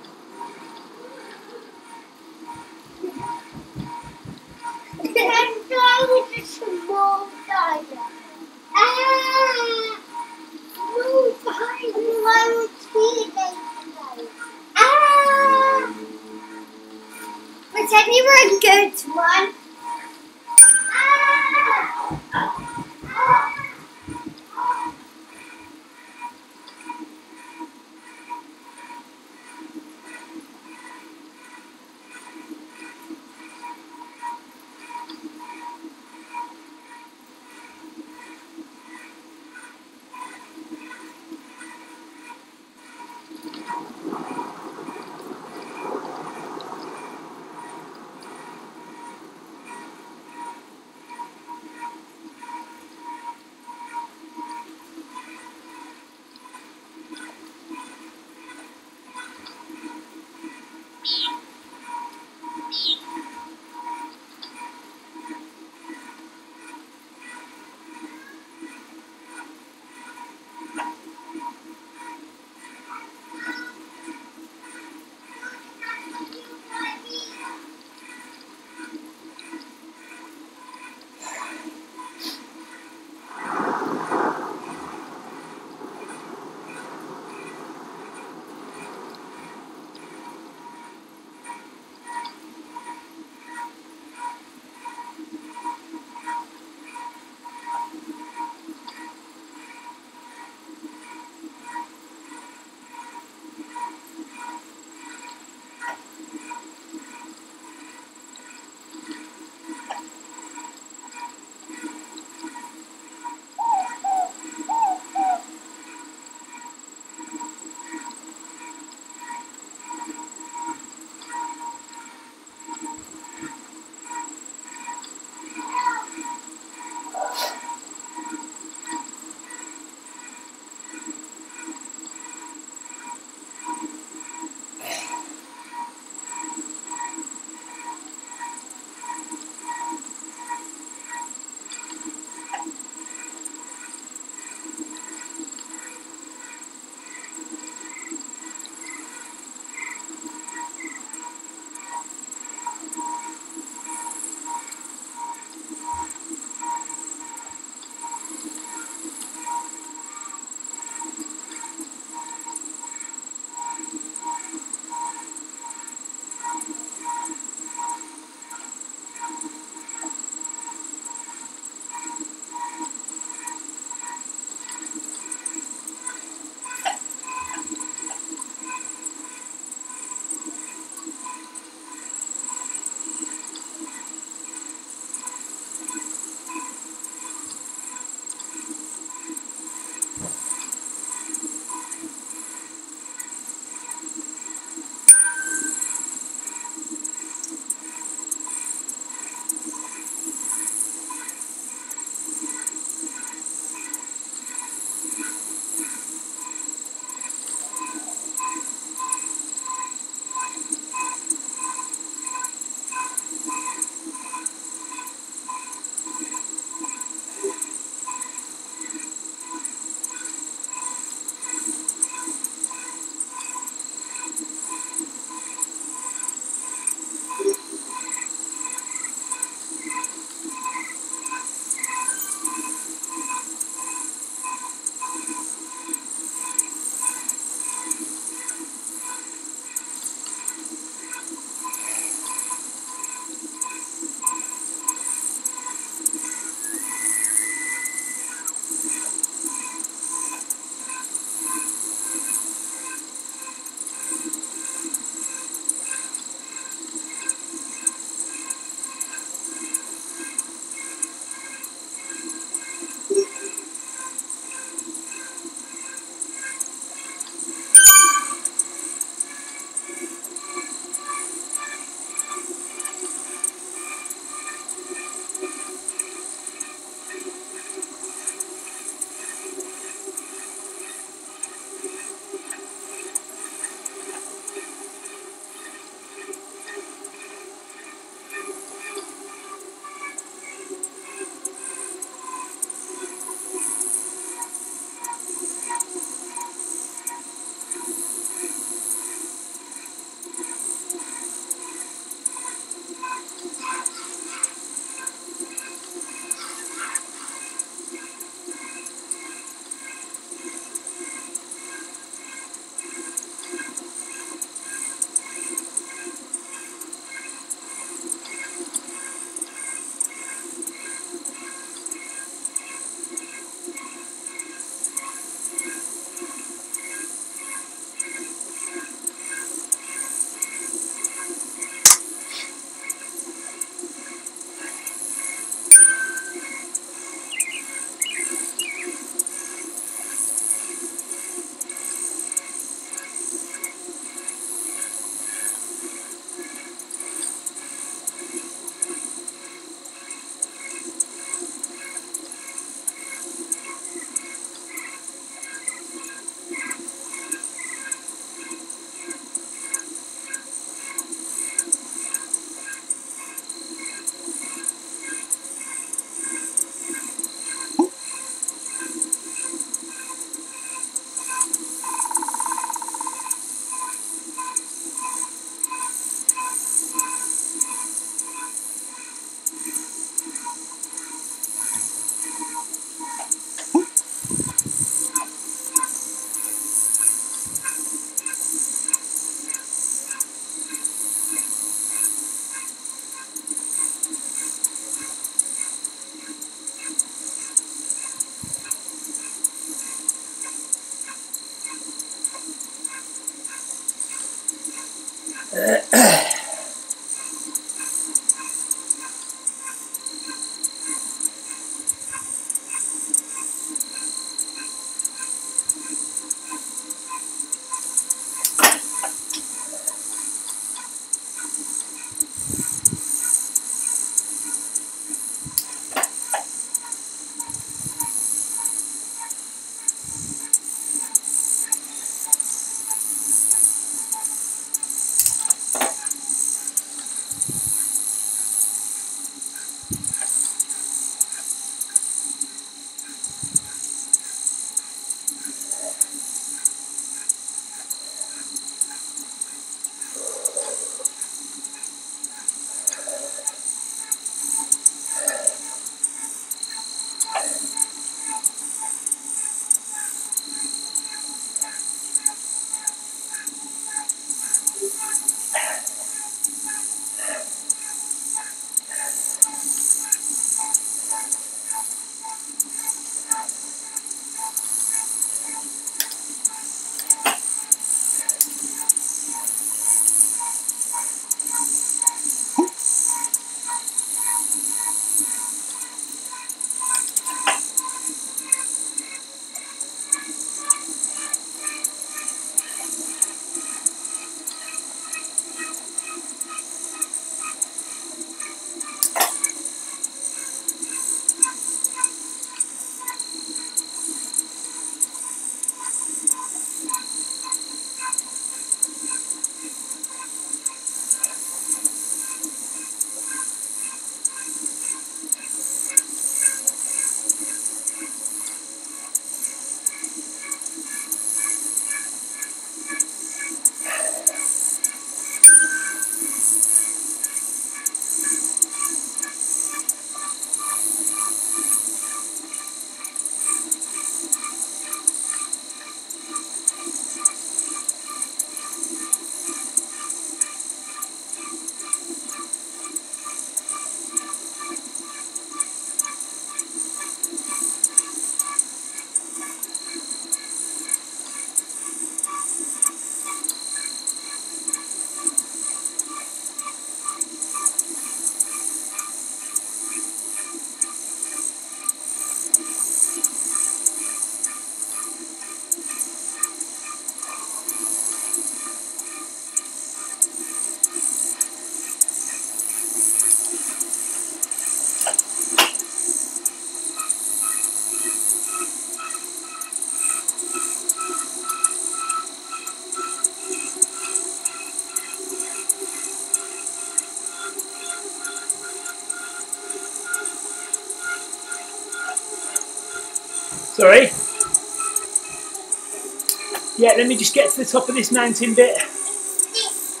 Yeah, let me just get to the top of this mountain bit. This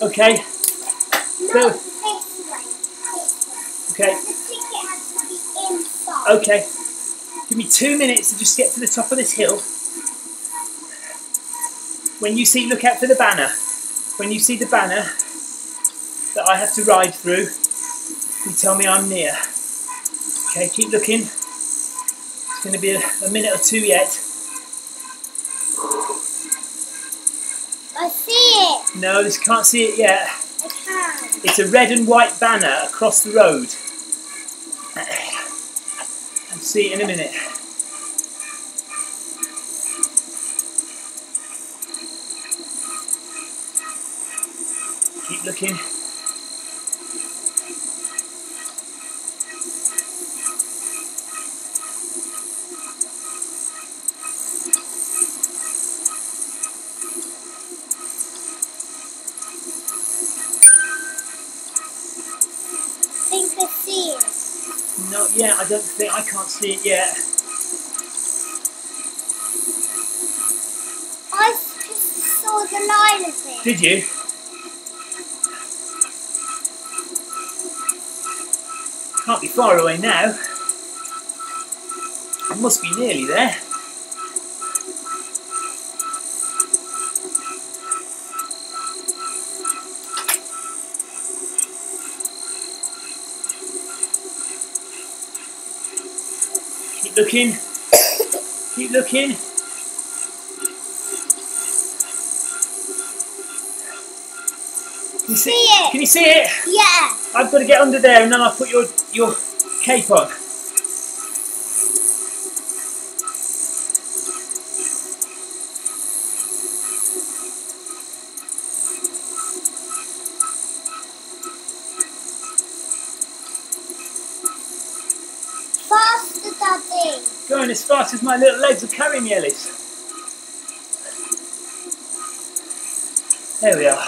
way. Okay, Not this way. This way. okay, The ticket has to be inside. okay. Give me two minutes to just get to the top of this hill. When you see, look out for the banner. When you see the banner that I have to ride through, you tell me I'm near. Okay, keep looking. It's going to be a, a minute or two yet. No, this can't see it yet. It's a red and white banner across the road. I'll see it in a minute. Keep looking. I don't think I can't see it yet. I just saw the line of it. Did you? Can't be far away now. It must be nearly there. Looking. Keep looking. Can you see, See it. Can you see it? Yeah. I've got to get under there and then I'll put your your cape on. Fast as my little legs are carrying me, Ellis. There we are.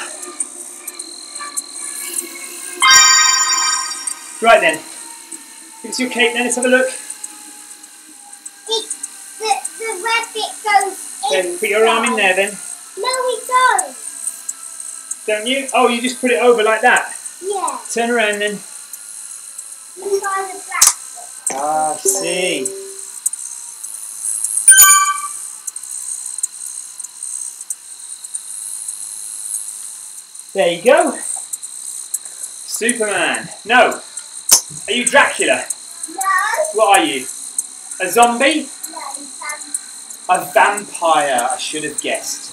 Right then. Give us your cape then, let's have a look. It, the, the rabbit goes in. Then put your arm in there then. No, we don't. Don't you? Oh, you just put it over like that. Yeah. Turn around then. Inside the black. Ah, I see. There you go. Superman. No. Are you Dracula? No. What are you? A zombie? No, A vampire, I should have guessed.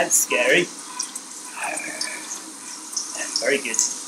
That's scary. Uh, very good.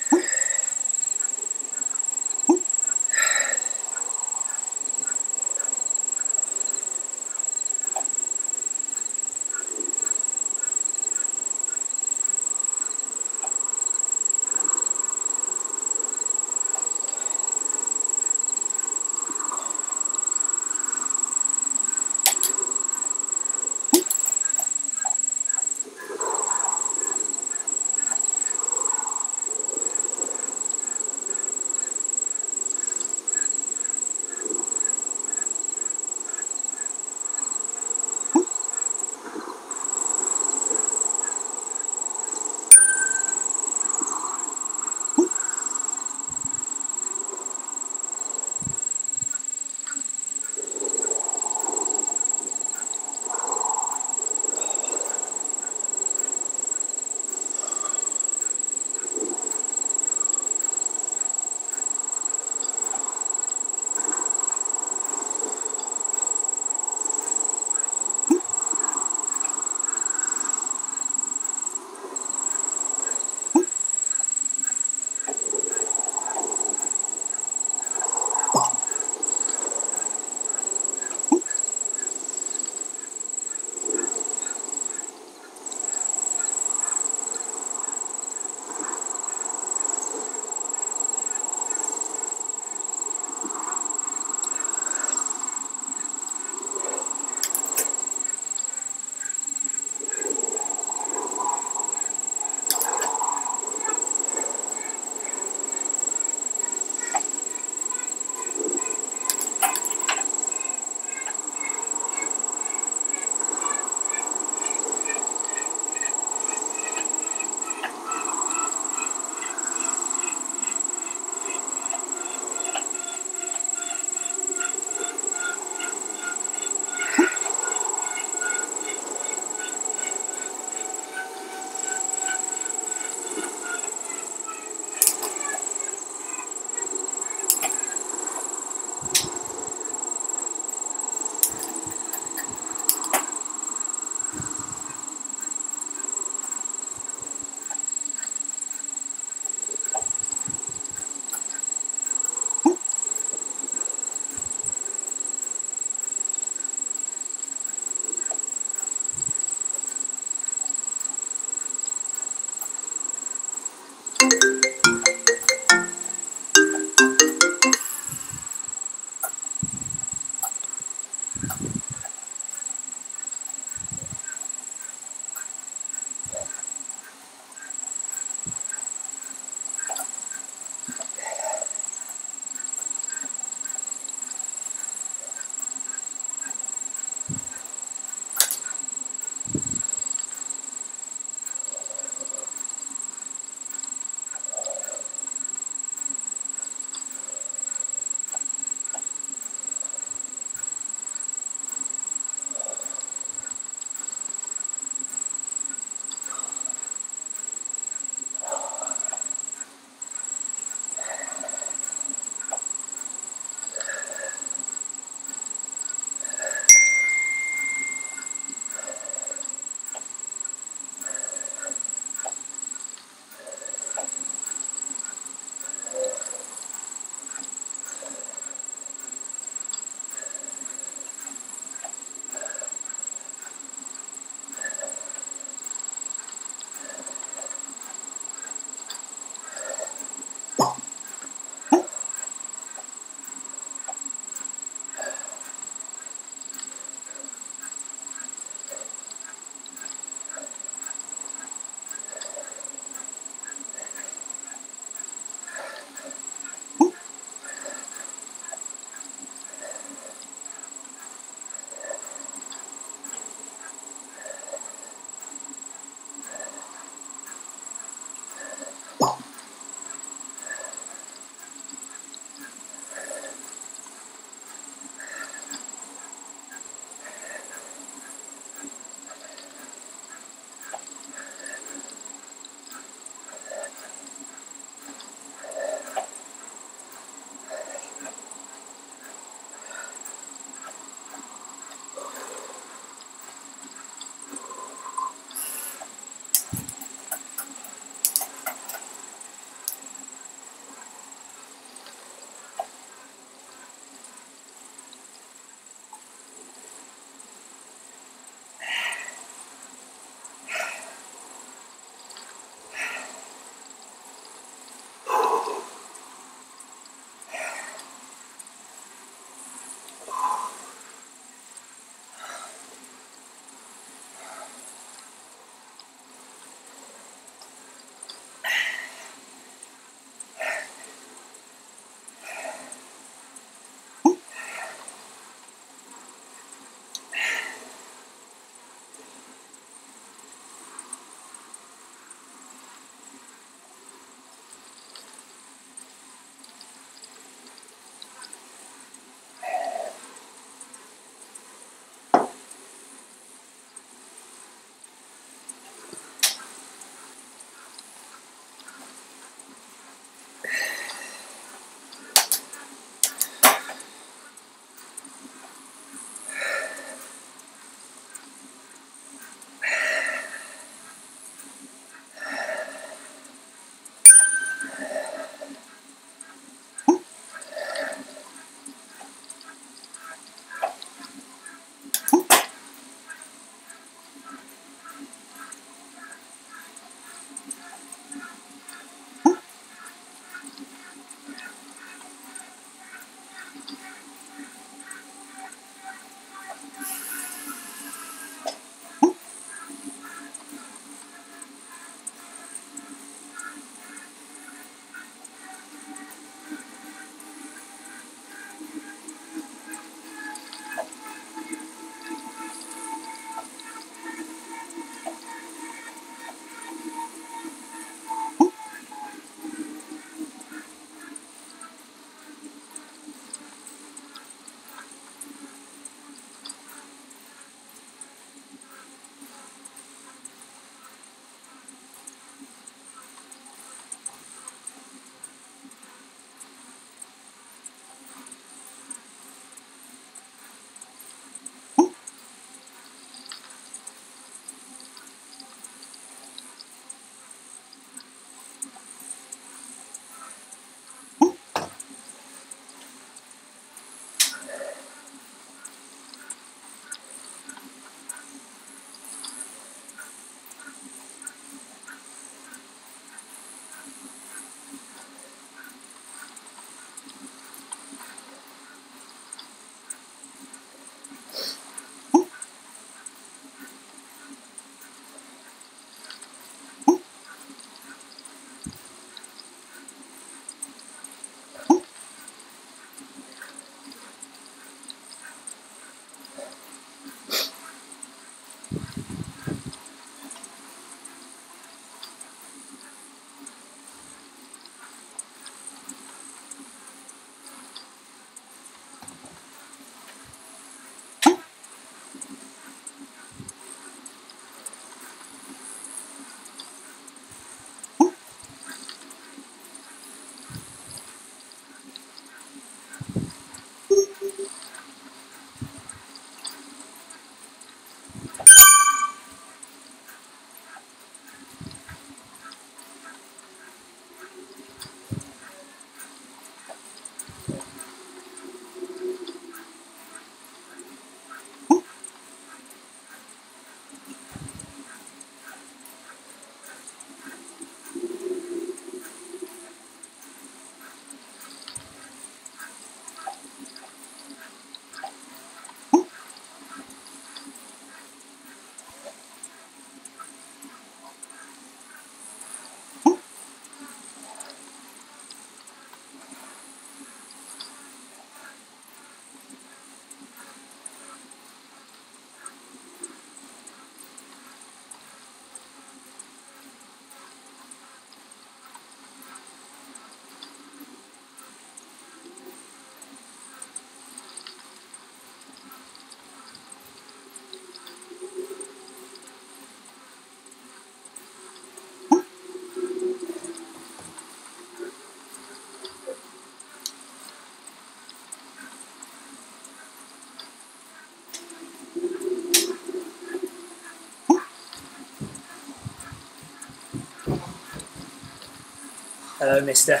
Hello, mister.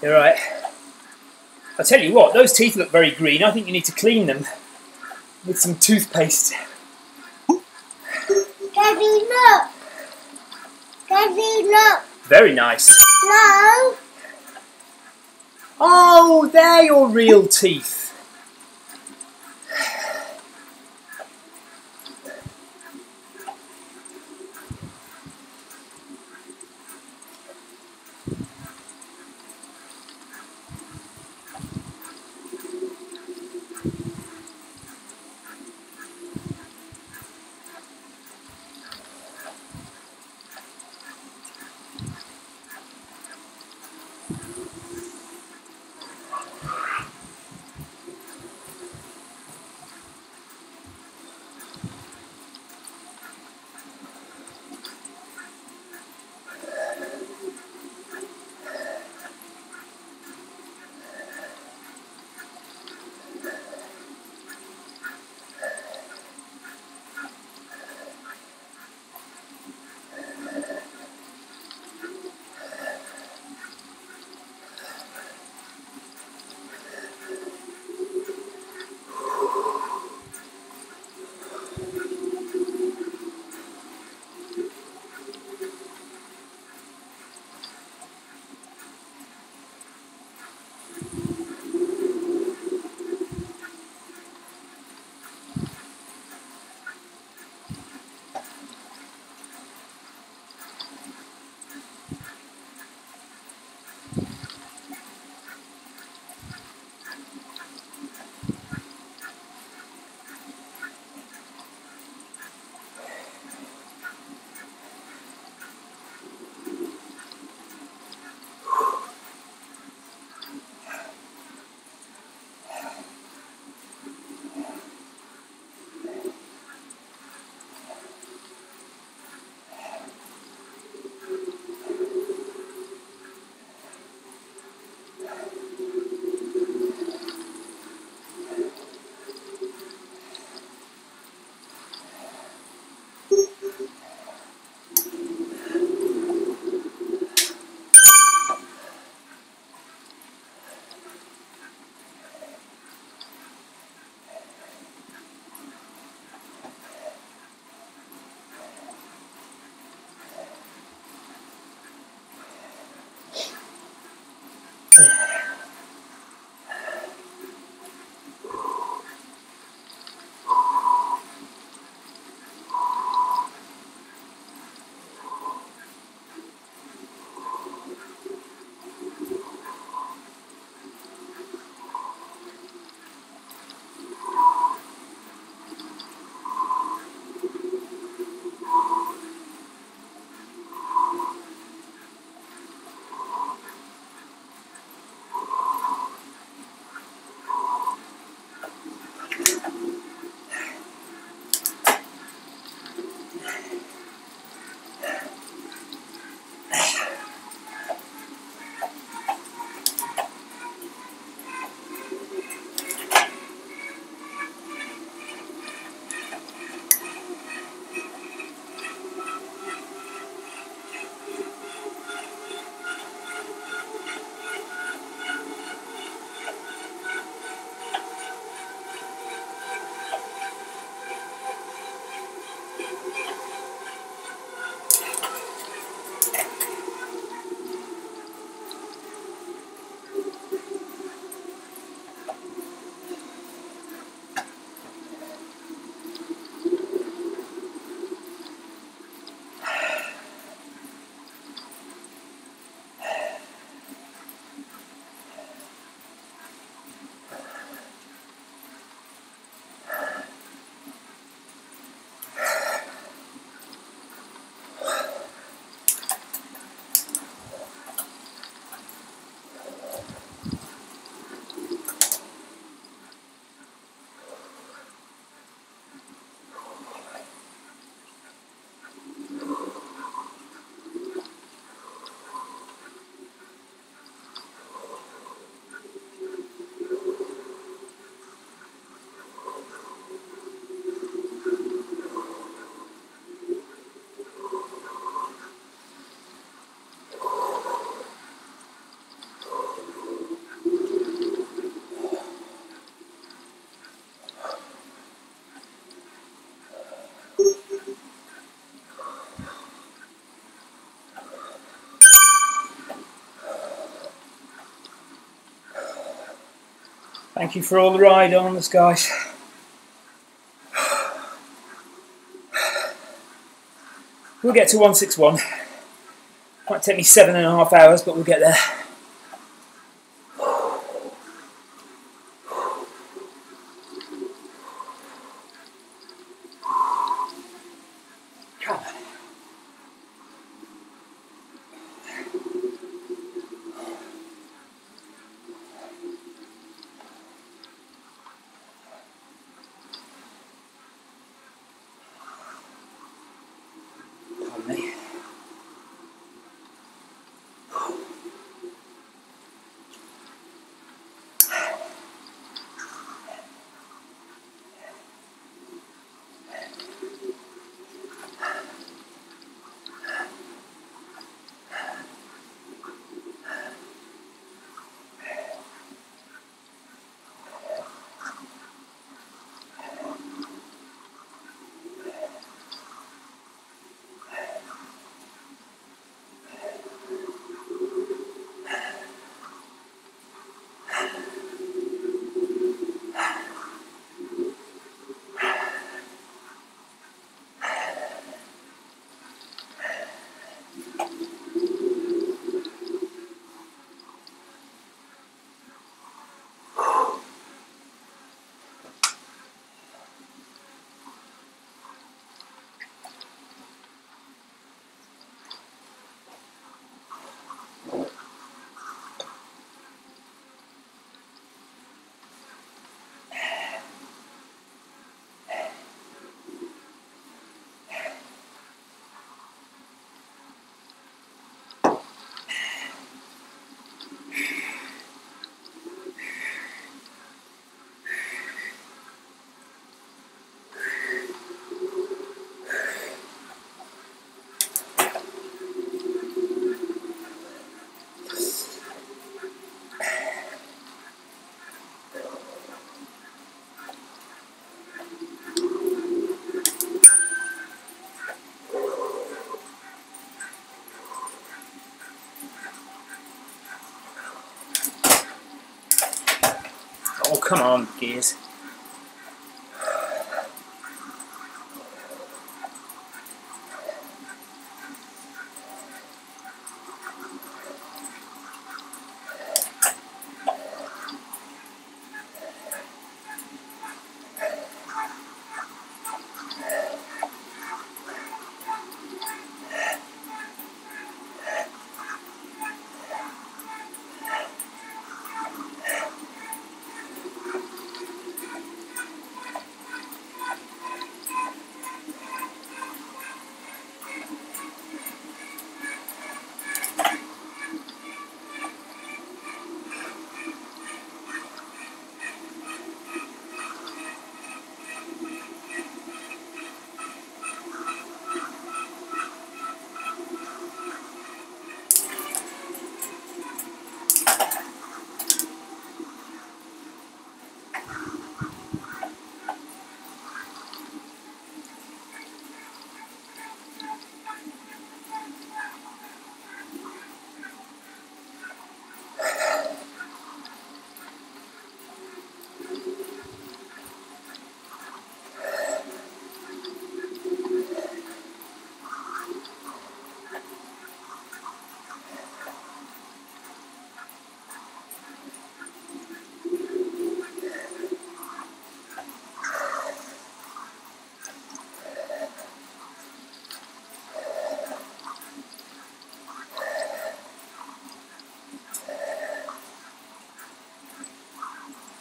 You're right. I tell you what, those teeth look very green. I think you need to clean them with some toothpaste. Daddy, look. Daddy, look. Very nice. No. Oh, they're your real teeth. Thank you for all the ride ons, guys. We'll get to 161. Might take me seven and a half hours, but we'll get there. Come on, gears.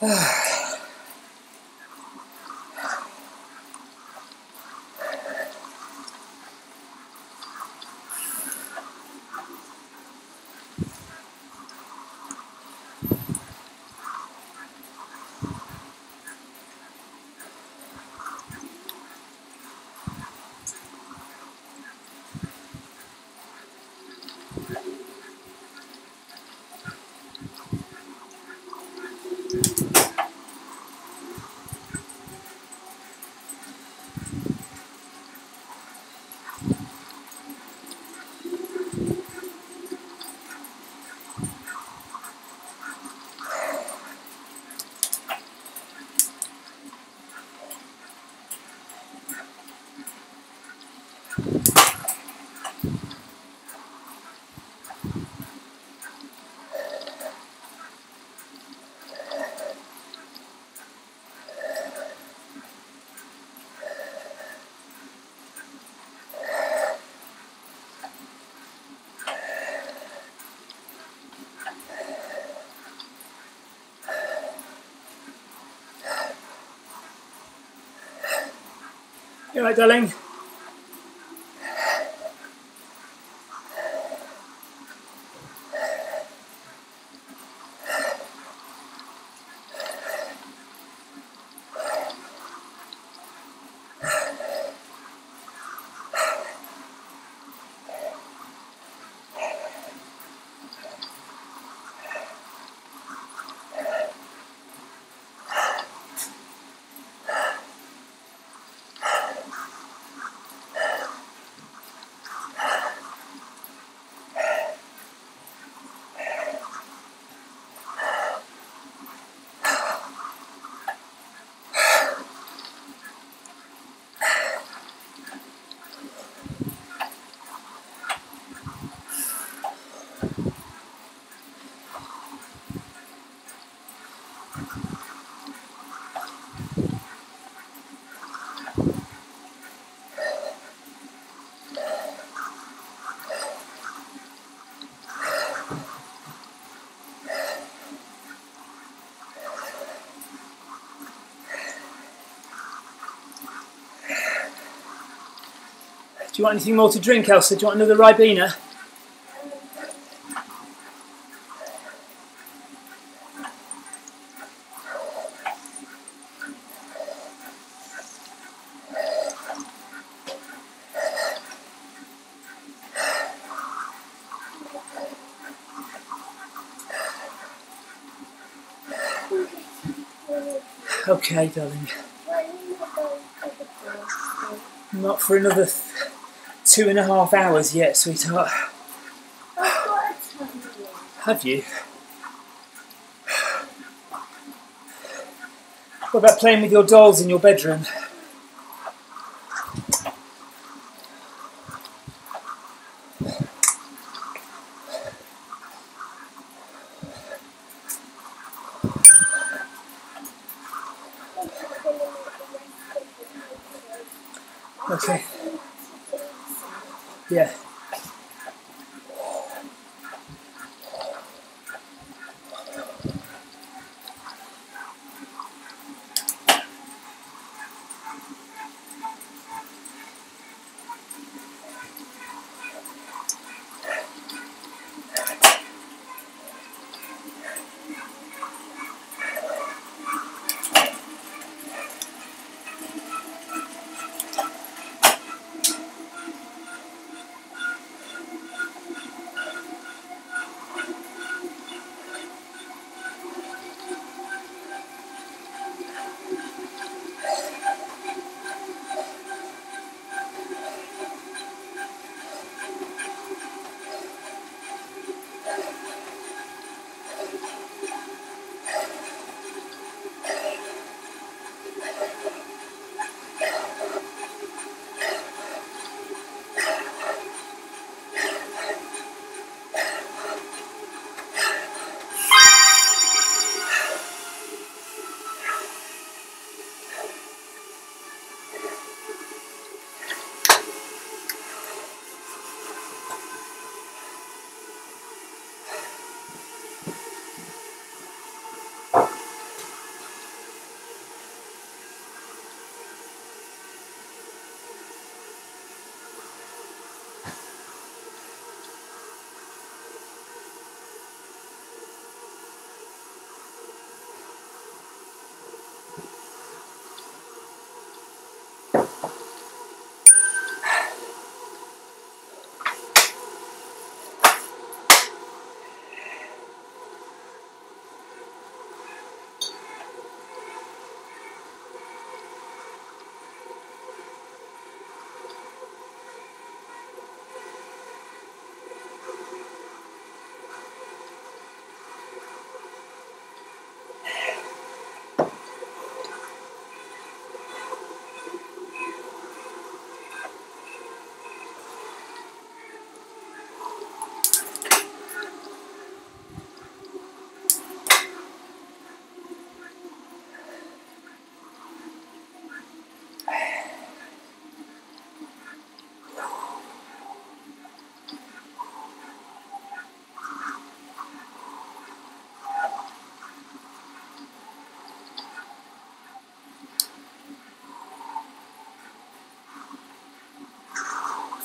Ugh. You alright, darling? Do you want anything more to drink, Elsa? Do you want another Ribena? Okay, darling. Not for another th- two and a half hours yet, sweetheart. Have you? What about playing with your dolls in your bedroom?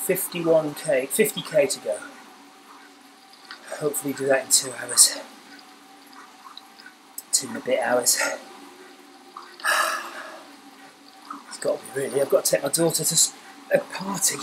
51k, 50k to go. Hopefully, do that in two hours. Two and a bit hours. It's got to be really. I've got to take my daughter to a party.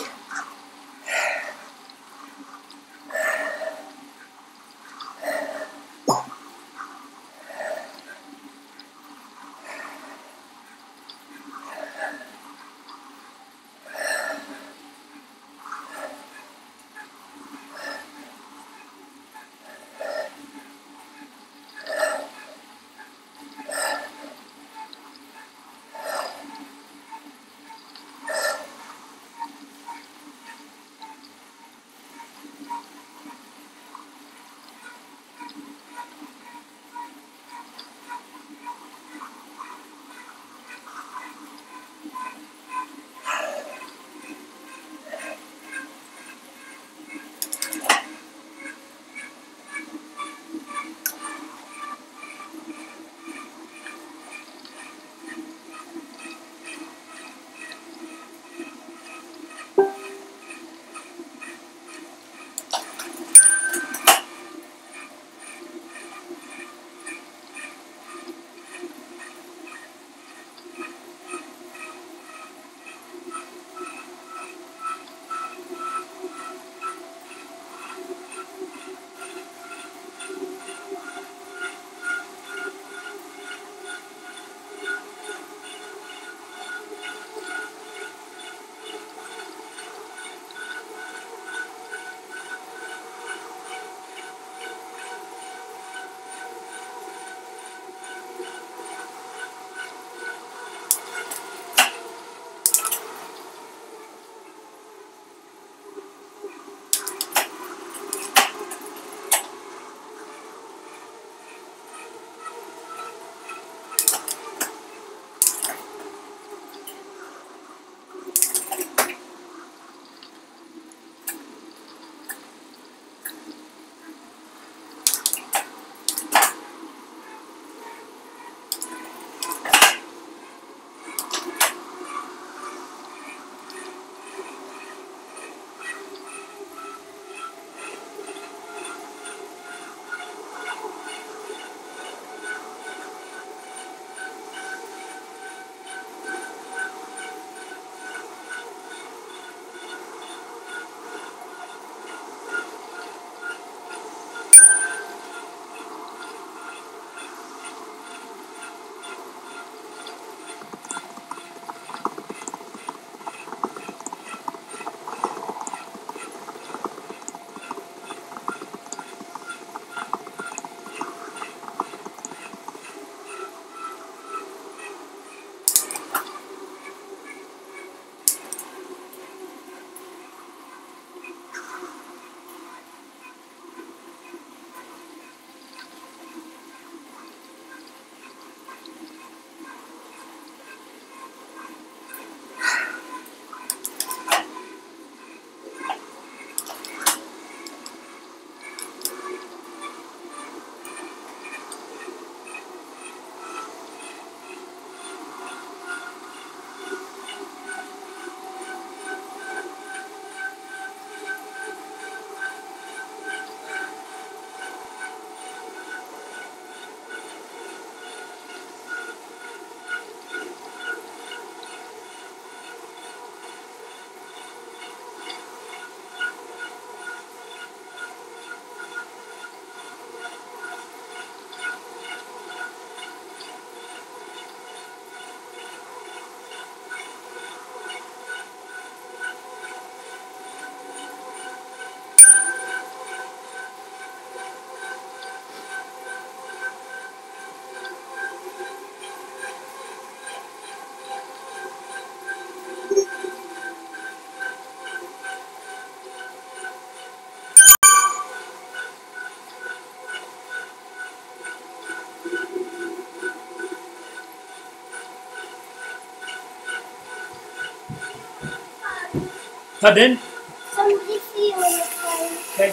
Pardon? on the phone. Okay.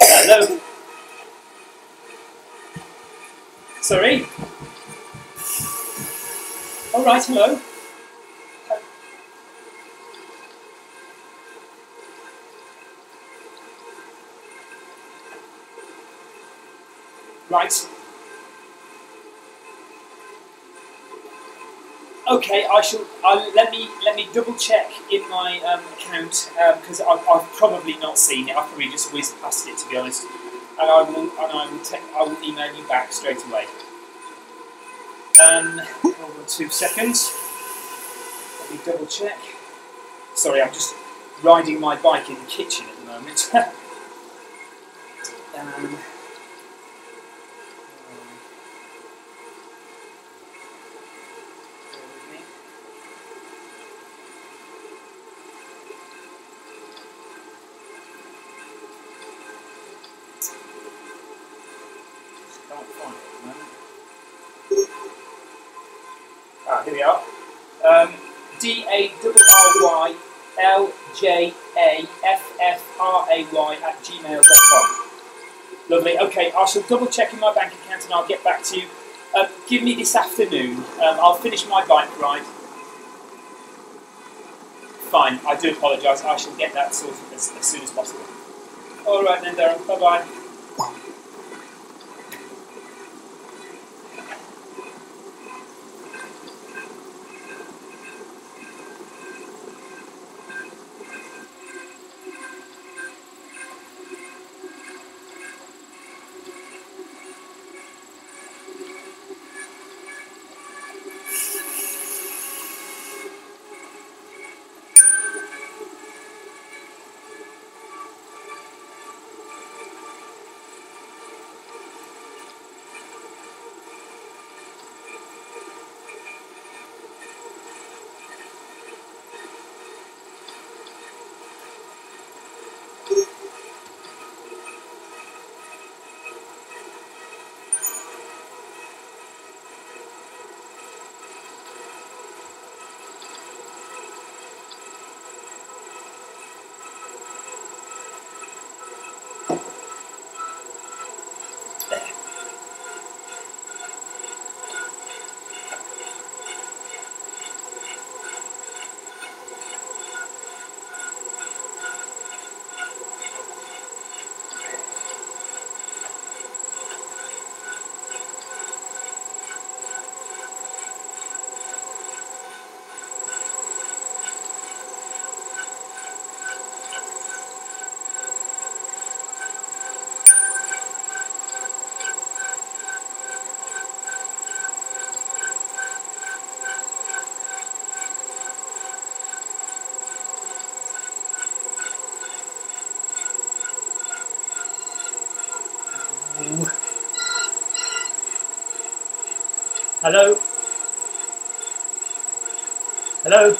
Hello. Sorry. All right. Hello. Right. Okay, I shall. I'll, let me let me double check in my um, account because I've, I've probably not seen it. I've probably just whizzed past it to be honest, and I will and I will te- I will email you back straight away. Um, hold on two seconds. Let me double check. Sorry, I'm just riding my bike in the kitchen Lovely. Okay, I shall double check in my bank account and I'll get back to you. Um, give me this afternoon. Um, I'll finish my bike ride. Fine, I do apologise. I shall get that sorted as, as soon as possible. All right then, Darren. Bye bye. Hello? Hello?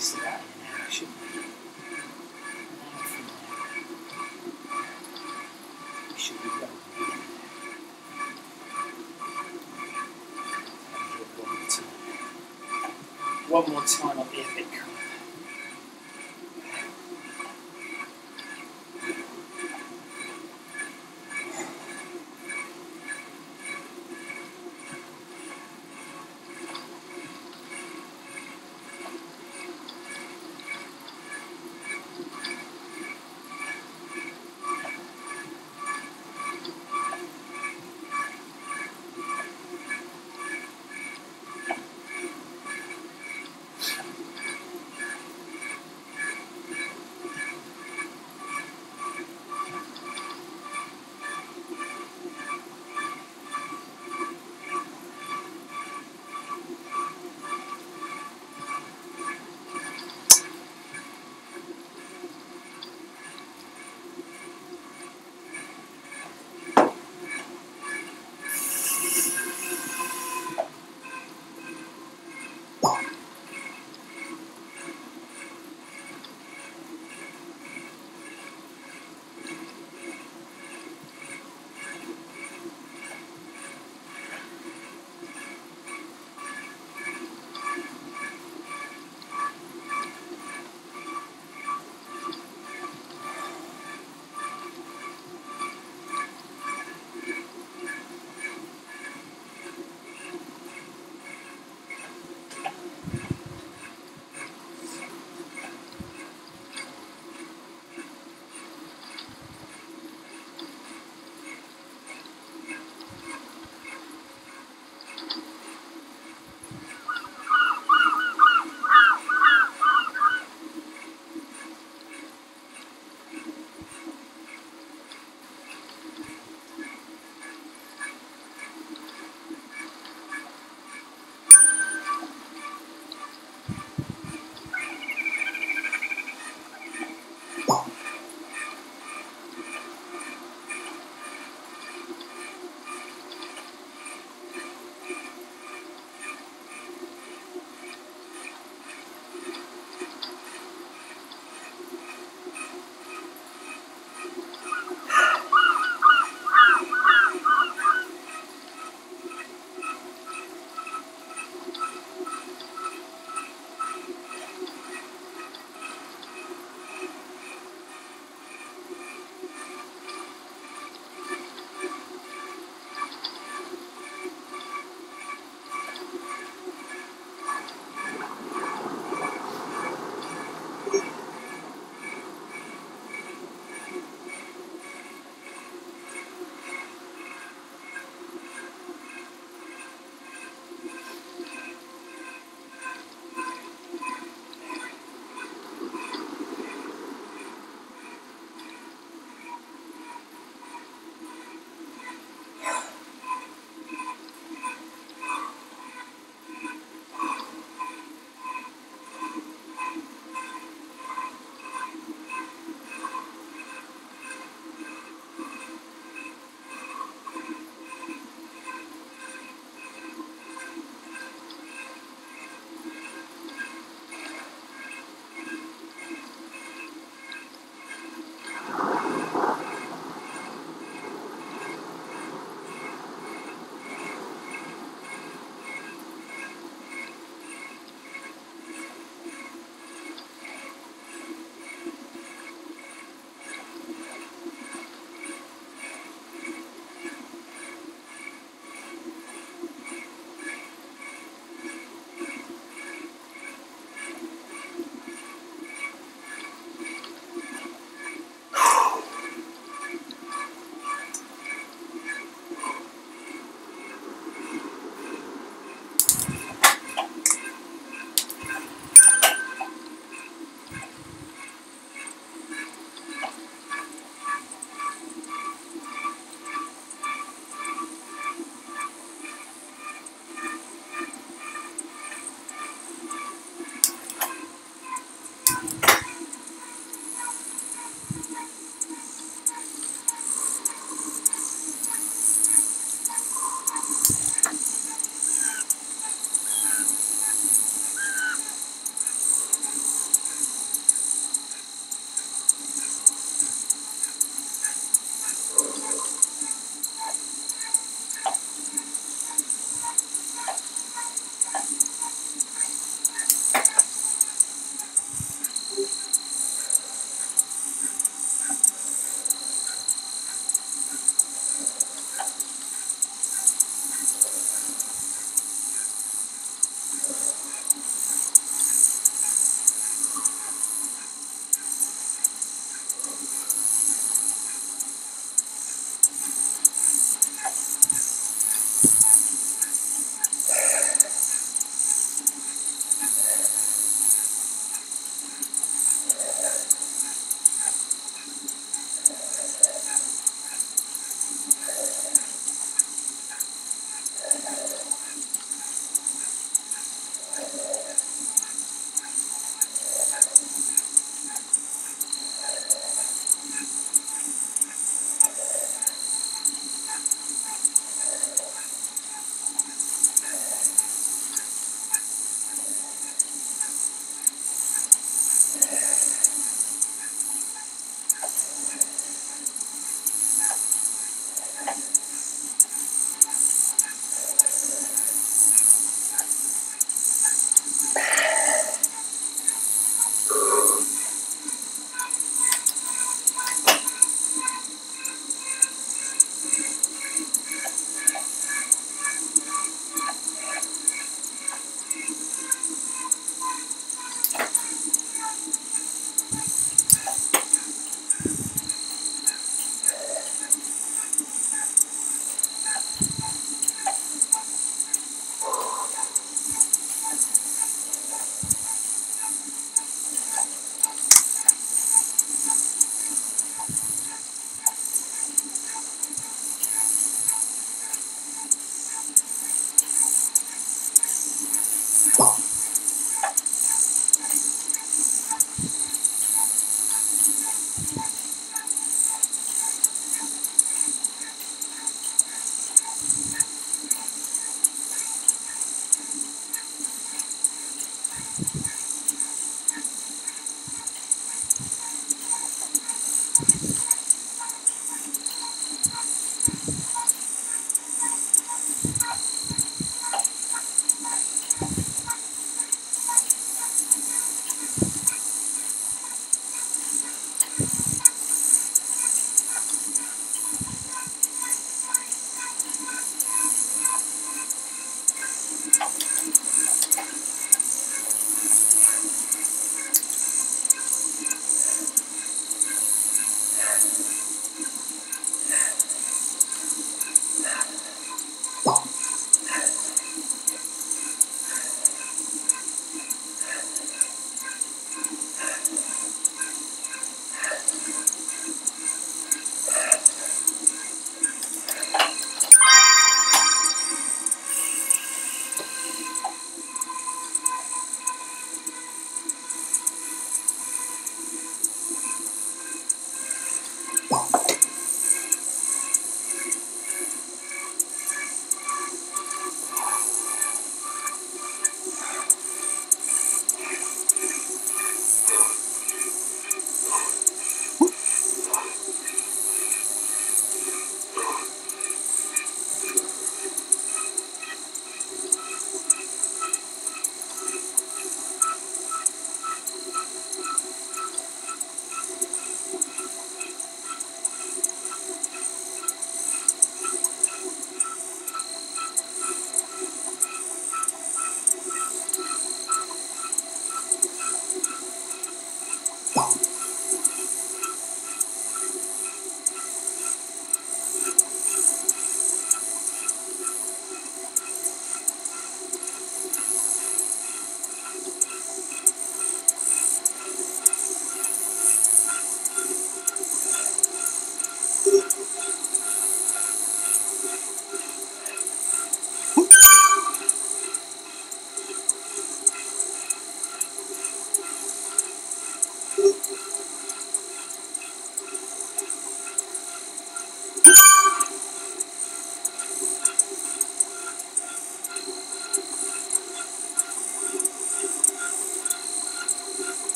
Of that. We should be there. And do it one more time.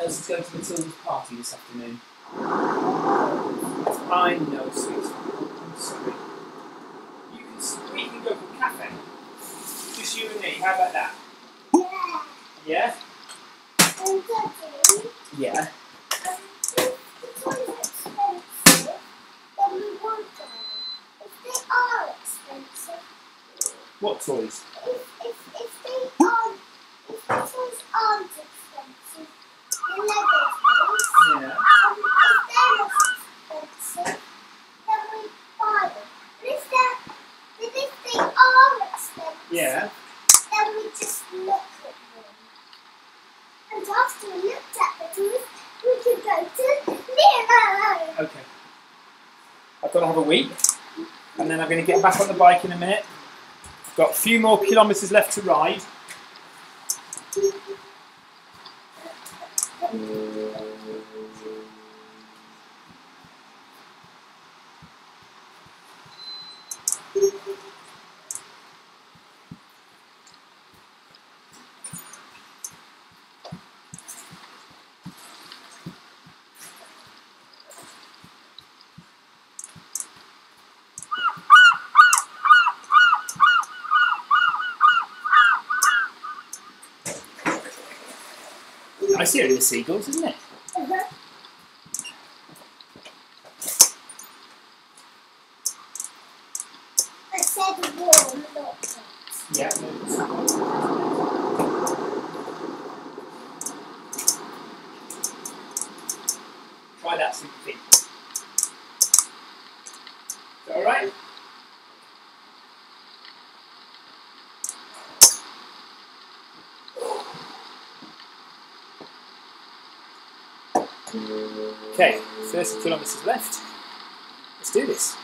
Elsa's going to Matilda's party this afternoon. I know. I'm sorry. You can, s- we can go to a cafe. Just you and me. How about that? Yeah. Yeah? And Daddy, Yeah. um, if the toys are expensive, then we won't go. If they are expensive, What toys? if, if, if they aren't, if the aren't expensive, the Lego toys, Yeah. um, if they're not expensive, then we buy them. But if they're, but if they are expensive, Yeah. then we just look at them. And after we looked at the we could go to Nero. Okay. I've got to have a week, and then I'm going to get back on the bike in a minute. Got a few more kilometres left to ride. In the seagulls, isn't it? Uh-huh. I said warm, not hot. Yeah. Try that super thing. Is that alright? Okay, 30 kilometres left. Let's do this.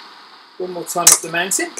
One more time up the mountain.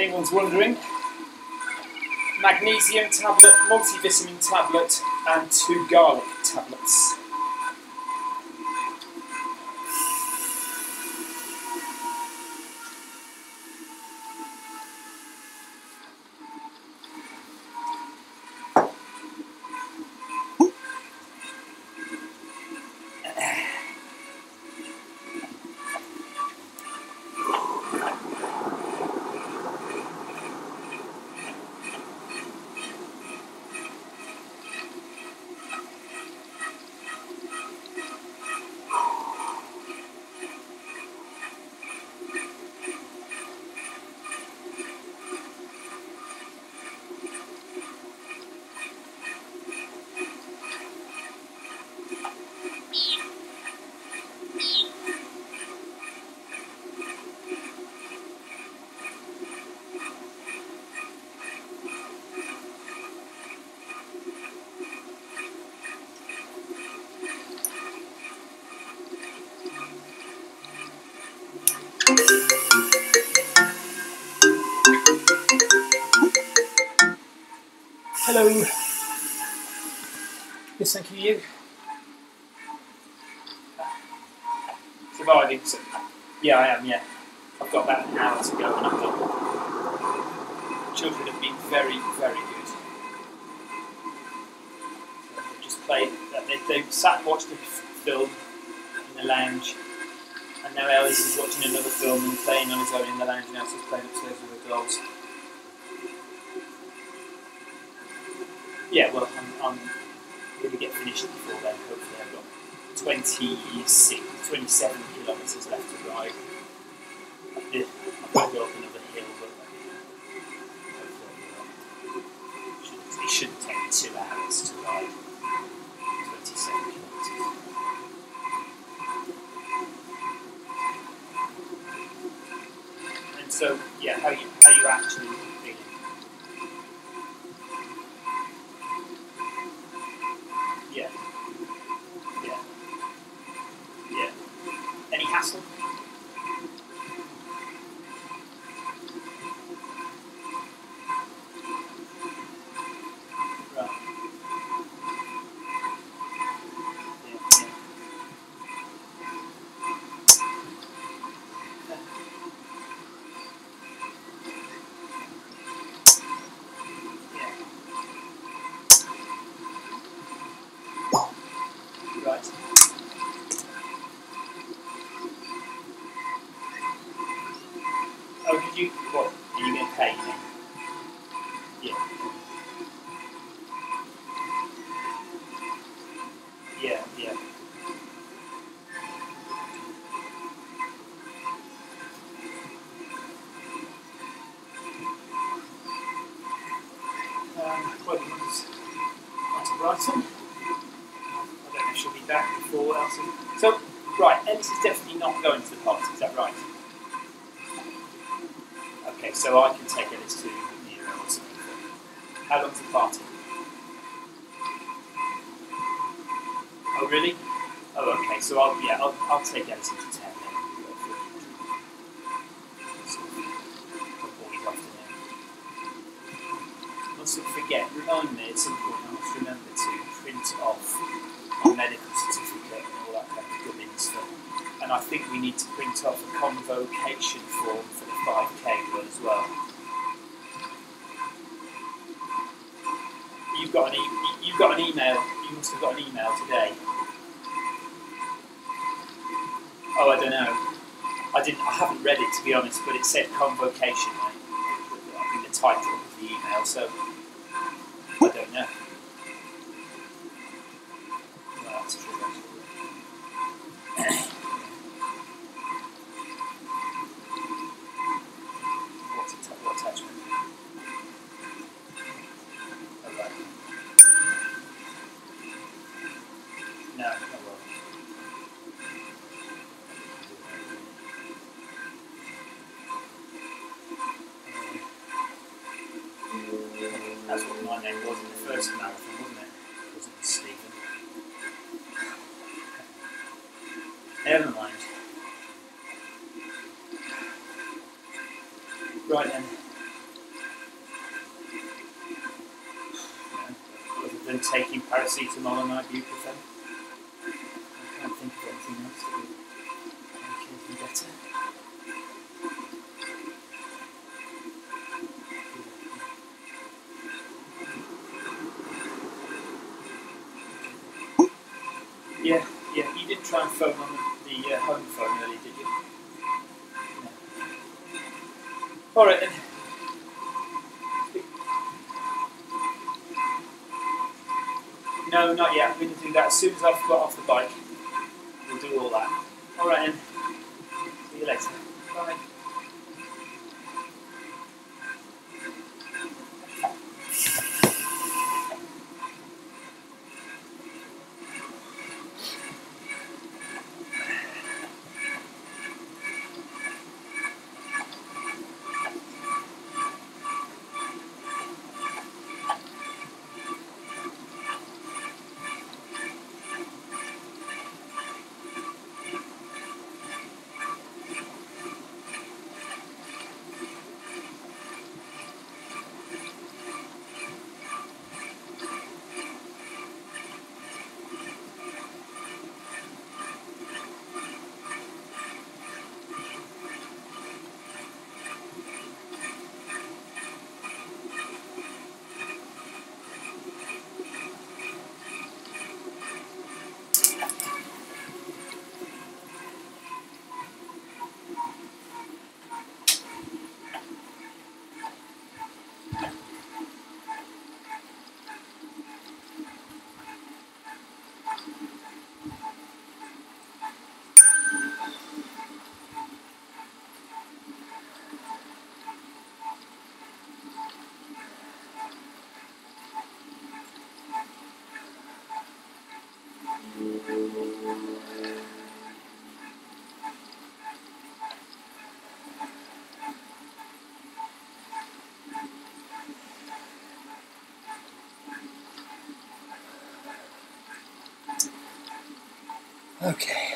Anyone's wondering, magnesium tablet, multivitamin tablet, and two garlic Hello. Yes, thank you. You. Surviving. So, yeah, I am. Yeah, I've got about an hour to go, and I've got. Children have been very, very good. They've just played. Uh, they, they sat and watched a film in the lounge, and now Ellis is watching another film and playing on his own in the lounge, and Elsie's playing upstairs with the girls. Yeah, well, I'm, going to get finished before then. Hopefully, I've got 26, 27 kilometres left until I can take it to be honest, but it said convocation. than taking paracetamol and ibuprofen. Okay.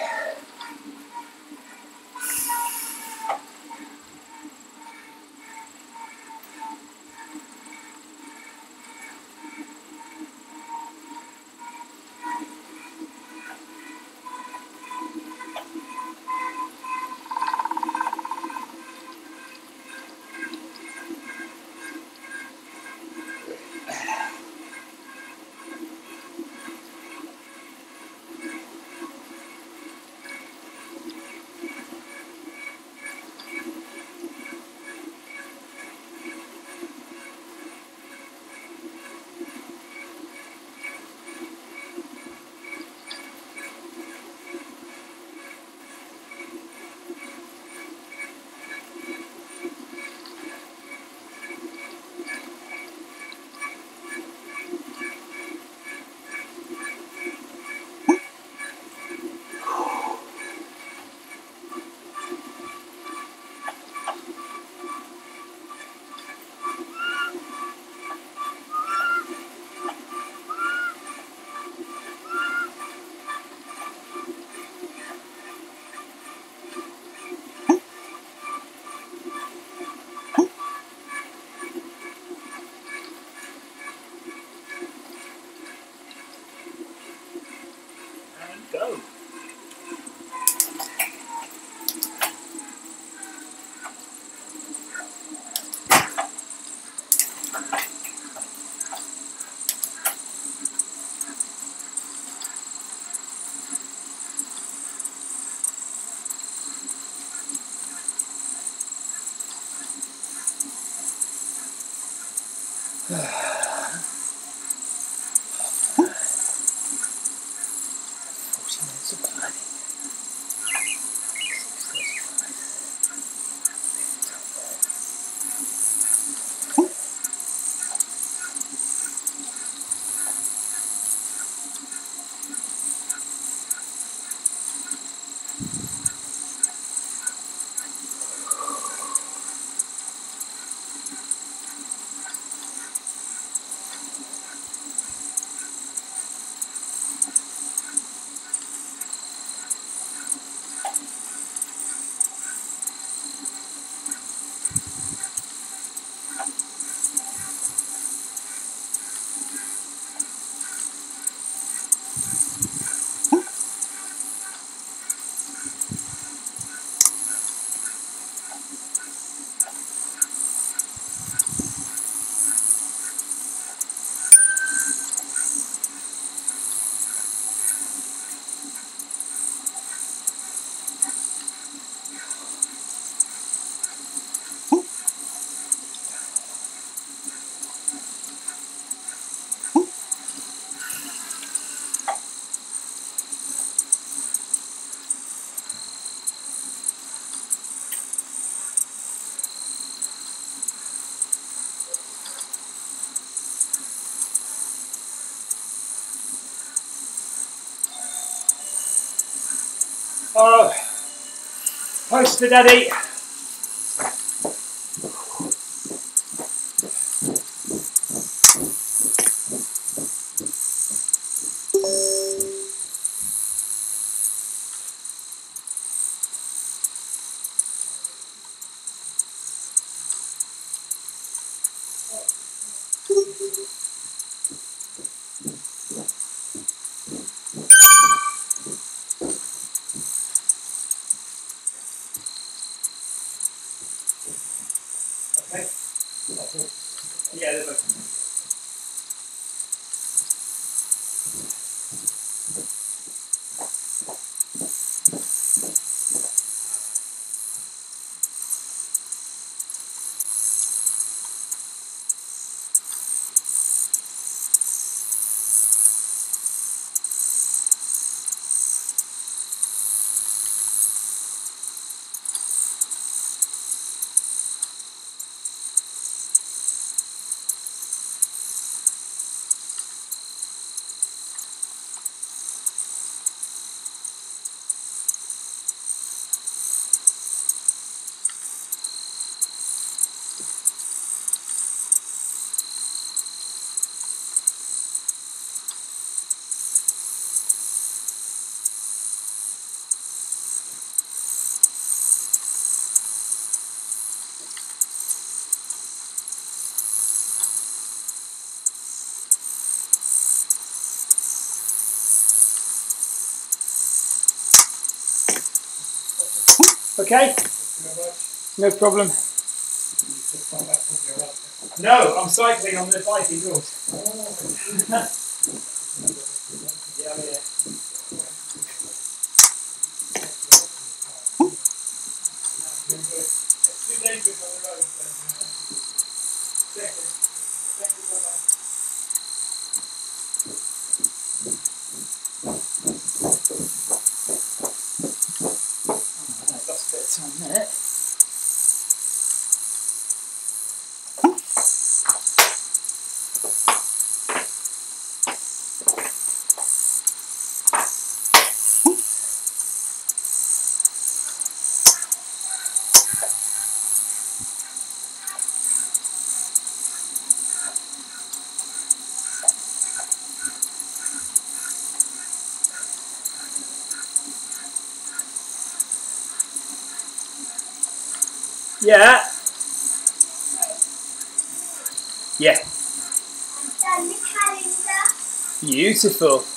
Oh, poster daddy. Okay? No problem. No, I'm cycling on the bike indoors. beautiful.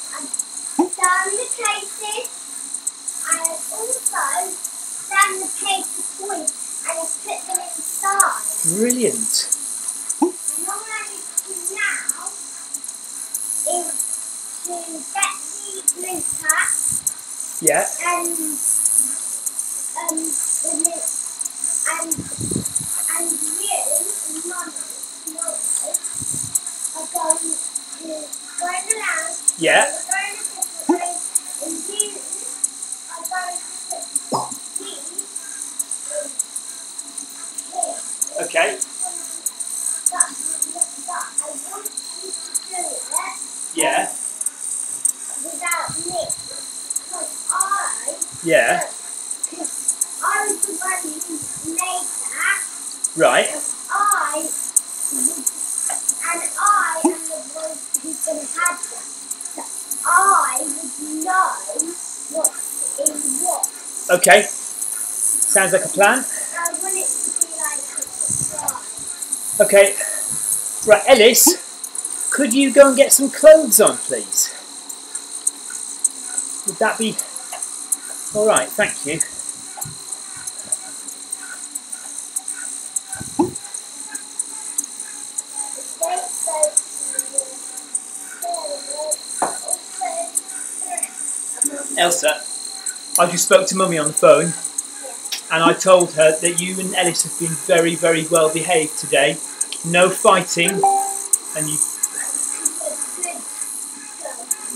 Sounds like a plan. Okay, right, Ellis, could you go and get some clothes on, please? Would that be all right? Thank you. Elsa, I just spoke to Mummy on the phone and I told her that you and Ellis have been very, very well behaved today. No fighting, and you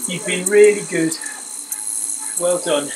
you've been really good. Well done.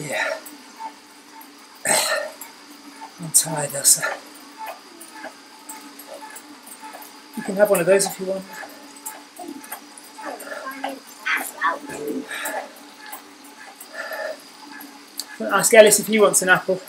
Oh. I'm tired, Elsa. You can have one of those if you want. Ask Ellis if he wants an apple.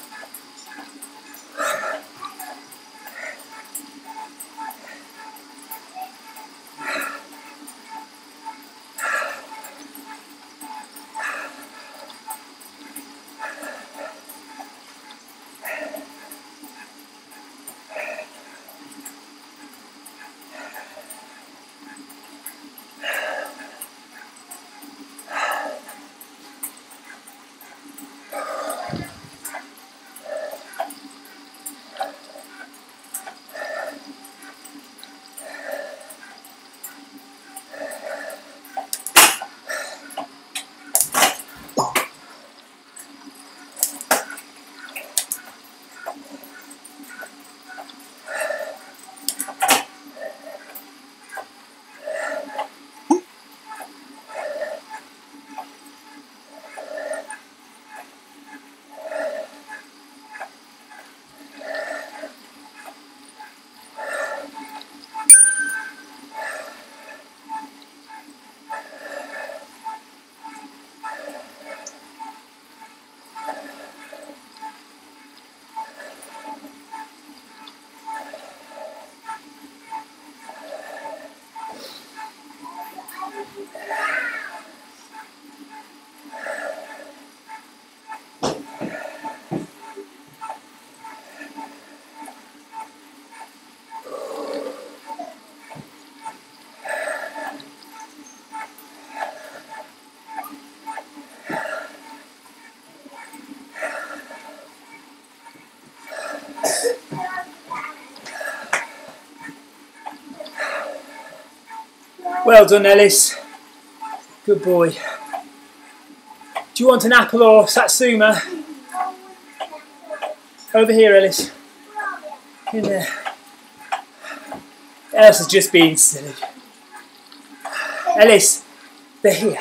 Well done, Ellis. Good boy. Do you want an apple or satsuma? Over here, Ellis. In there. Elsa's just being silly. Ellis, they're here.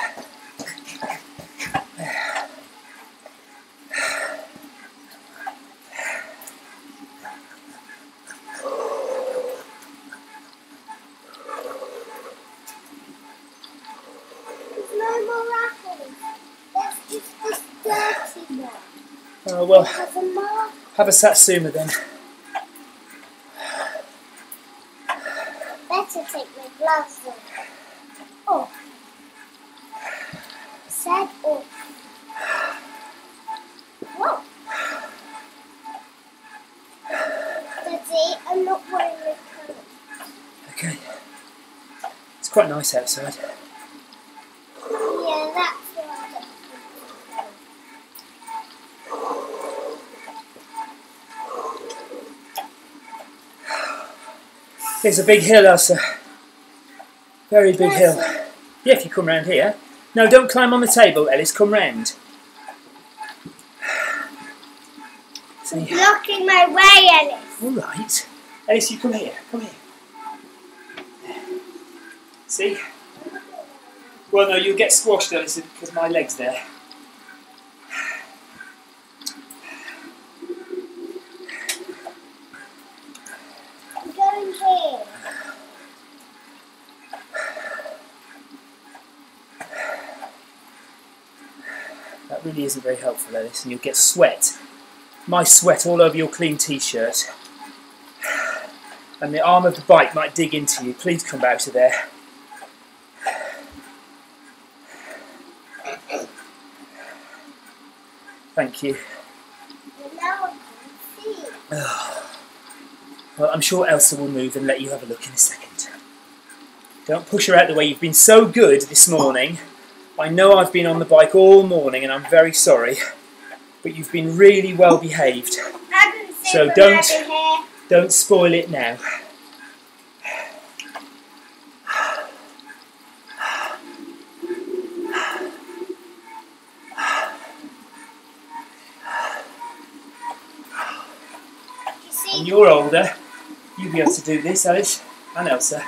There's no more apples. There's just this dirty one. Oh, well, There's a mark. Have a satsuma then. Better take my gloves off. Oh. Said off. Oh. Whoa. Daddy, I'm not wearing my coat. Okay. It's quite nice outside. Yeah, that's what I don't It's a big hill, Elsa. Very big hill. Yeah, if you come round here. No, don't climb on the table, Ellis. Come round. See? Blocking my way, Ellis. All right. Ellis, you come here. Come here. See? Well, no, you'll get squashed, Ellis, because my leg's there. Really isn't very helpful, Ellis, and you'll get sweat. My sweat all over your clean t-shirt. And the arm of the bike might dig into you. Please come out of there. Thank you. Well, I'm sure Elsa will move and let you have a look in a second. Don't push her out the way. You've been so good this morning. I know I've been on the bike all morning and I'm very sorry, but you've been really well behaved. So don't- Don't spoil it now. When you're older, you'll be able to do this, Alice and Elsa.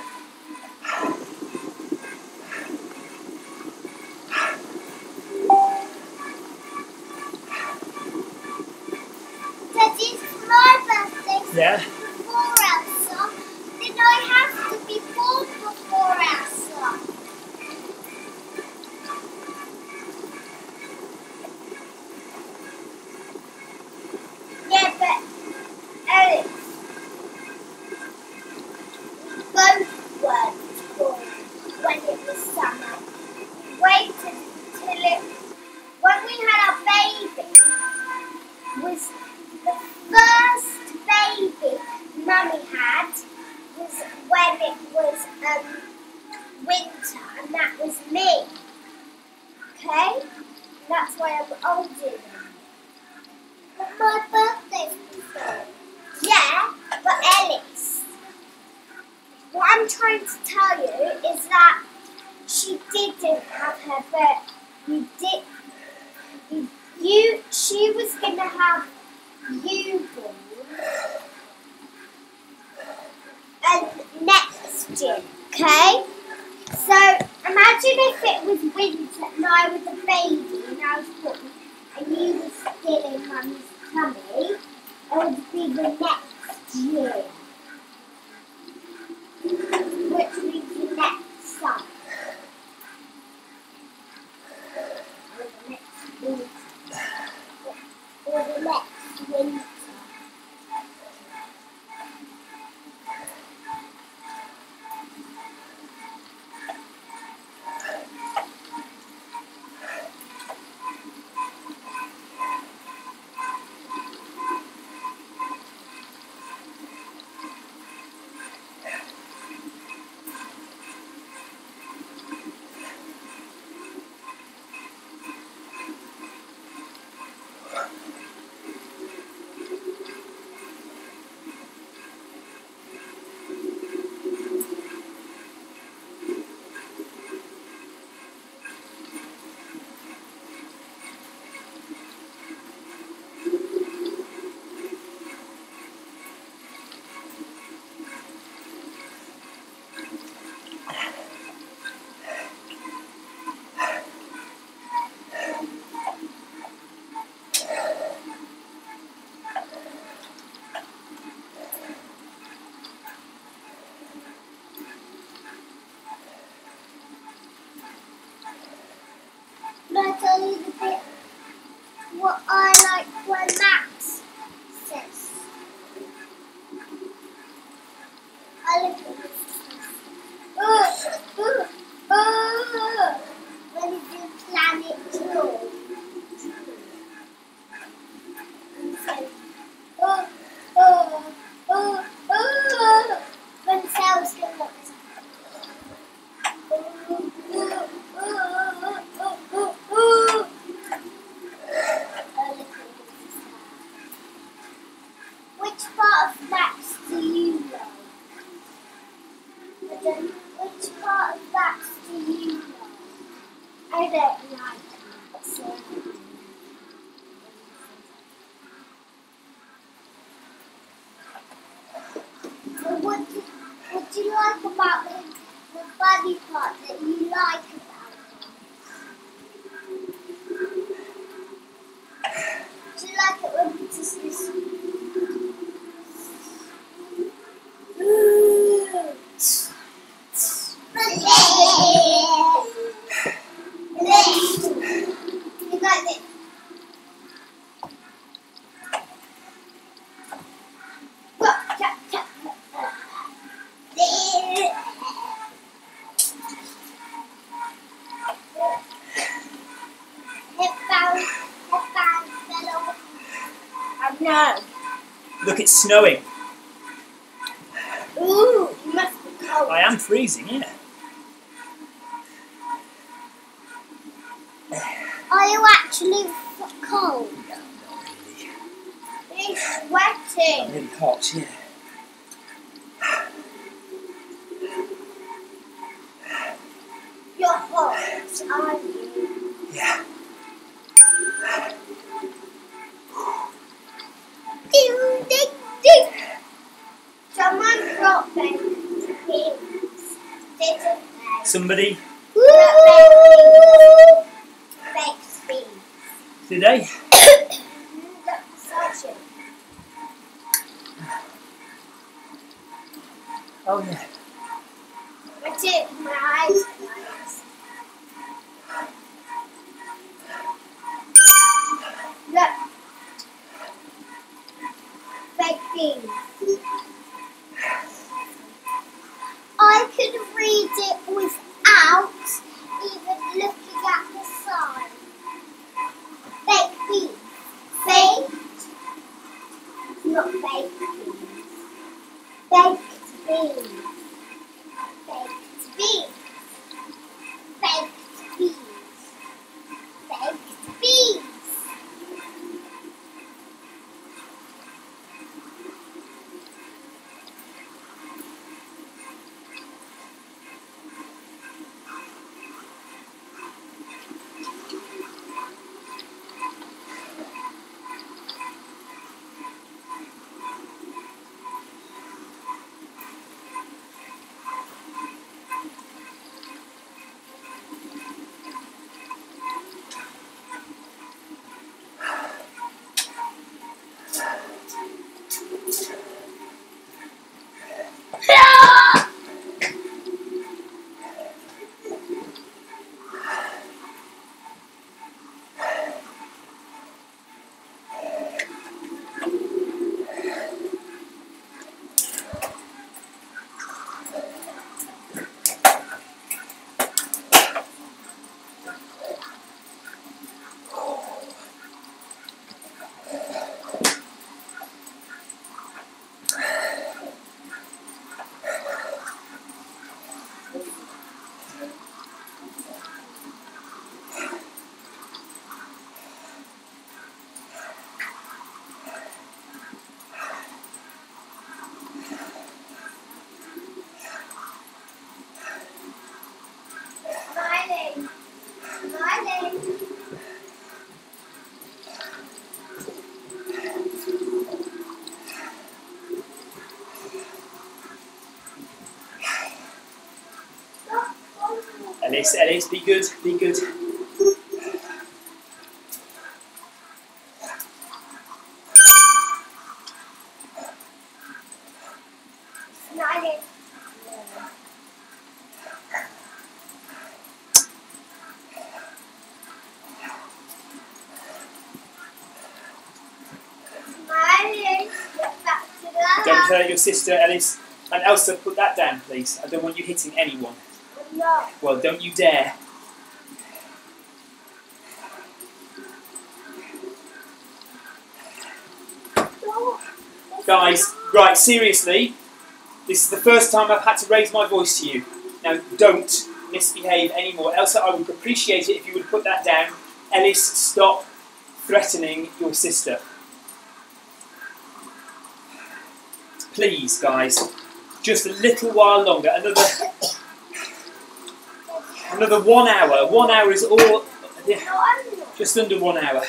Look, it's snowing. Ooh, you must be cold. I am freezing, yeah. Are you actually cold? It's sweating. I'm really hot, yeah. somebody Ellis, be good, be good. Don't hurt your sister, Ellis. And Elsa, put that down, please. I don't want you hitting anyone. No. Well, don't you dare. Guys, right, seriously, this is the first time I've had to raise my voice to you. Now, don't misbehave anymore. Elsa, I would appreciate it if you would put that down. Ellis, stop threatening your sister. Please, guys, just a little while longer. Another, another one hour. One hour is all. yeah. Just under one hour.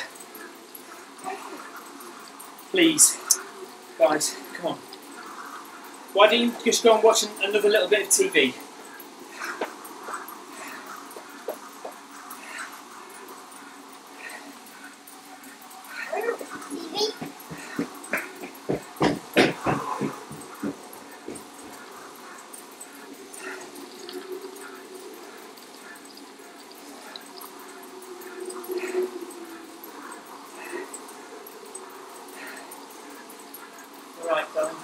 Please, guys, come on. Why don't you just go and watch another little bit of? TV. All right, darling.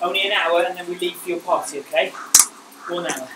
Only an hour, and then we leave for your party, okay? One hour.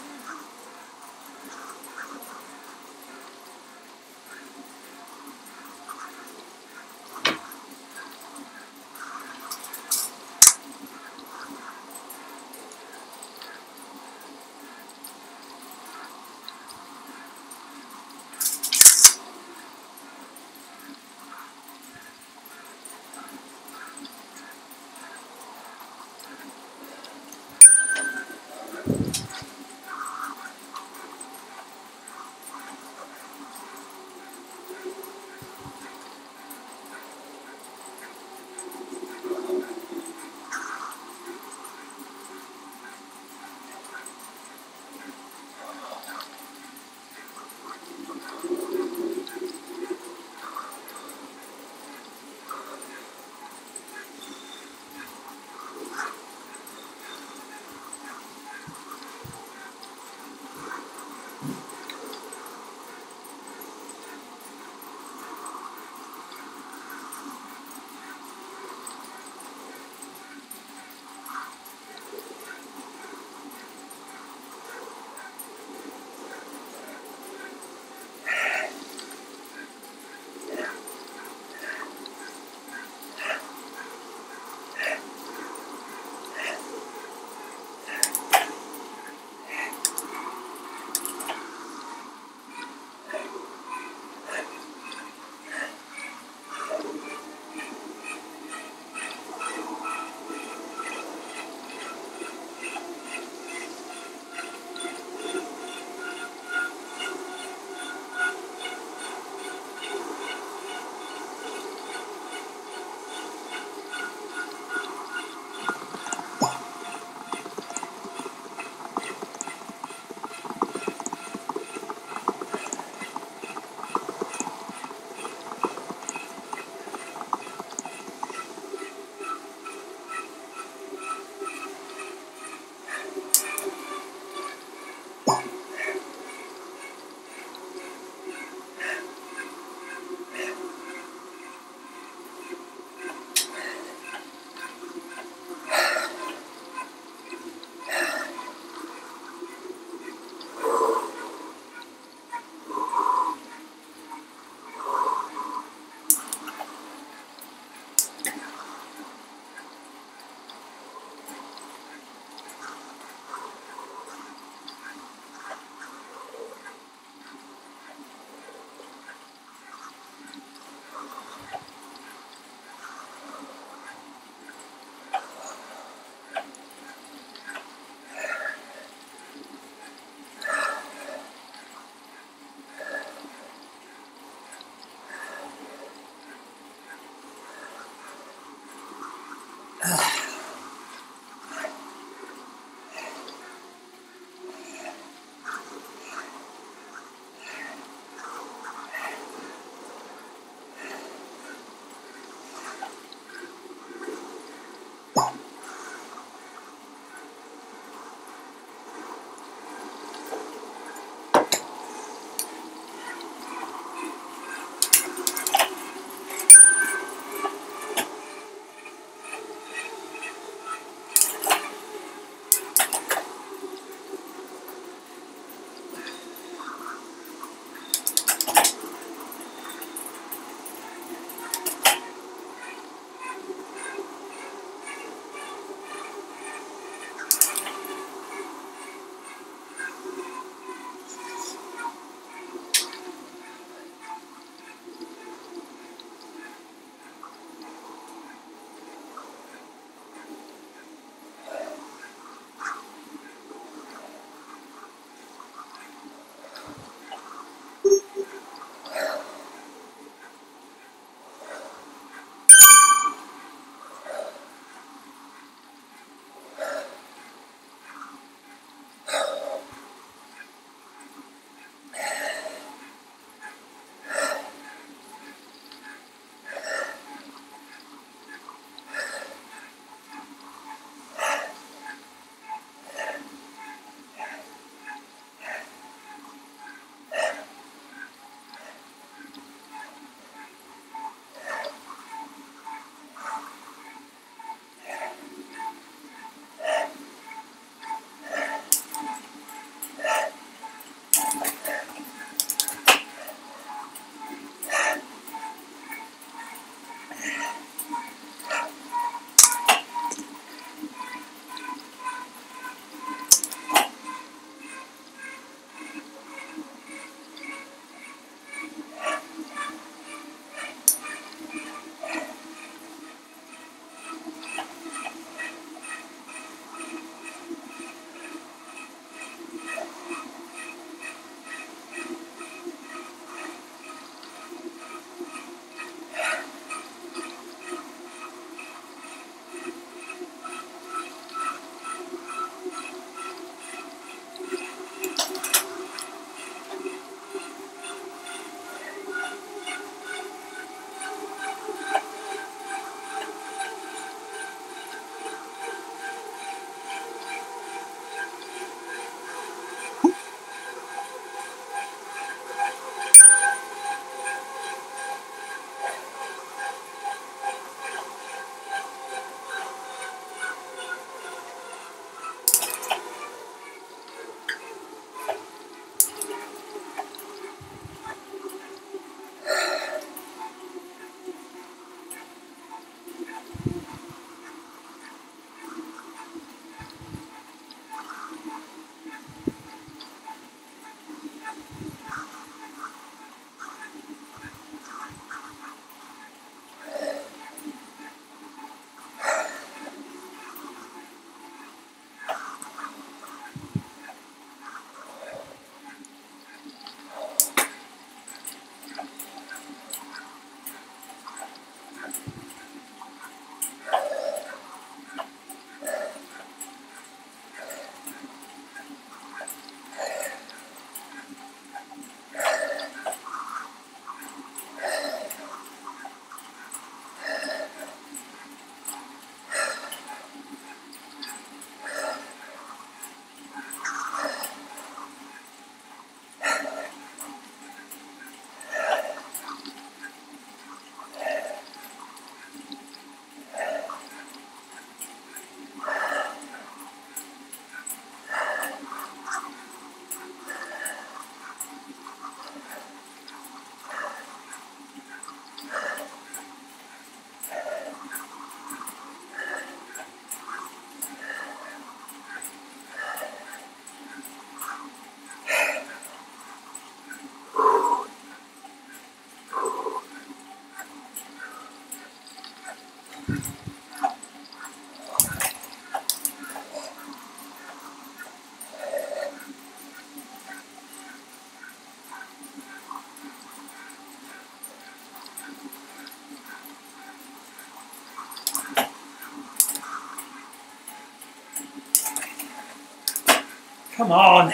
Come on.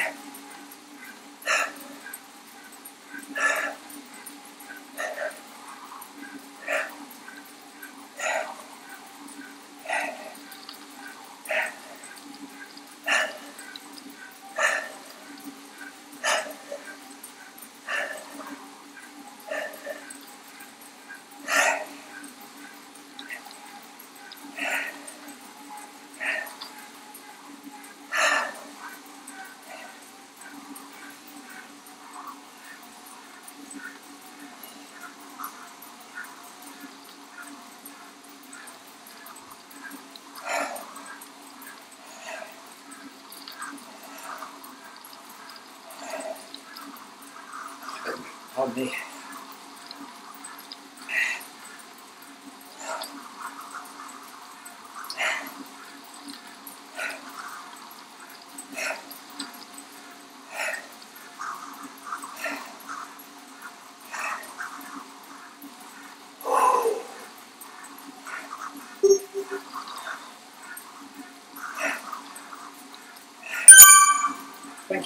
Pardon me.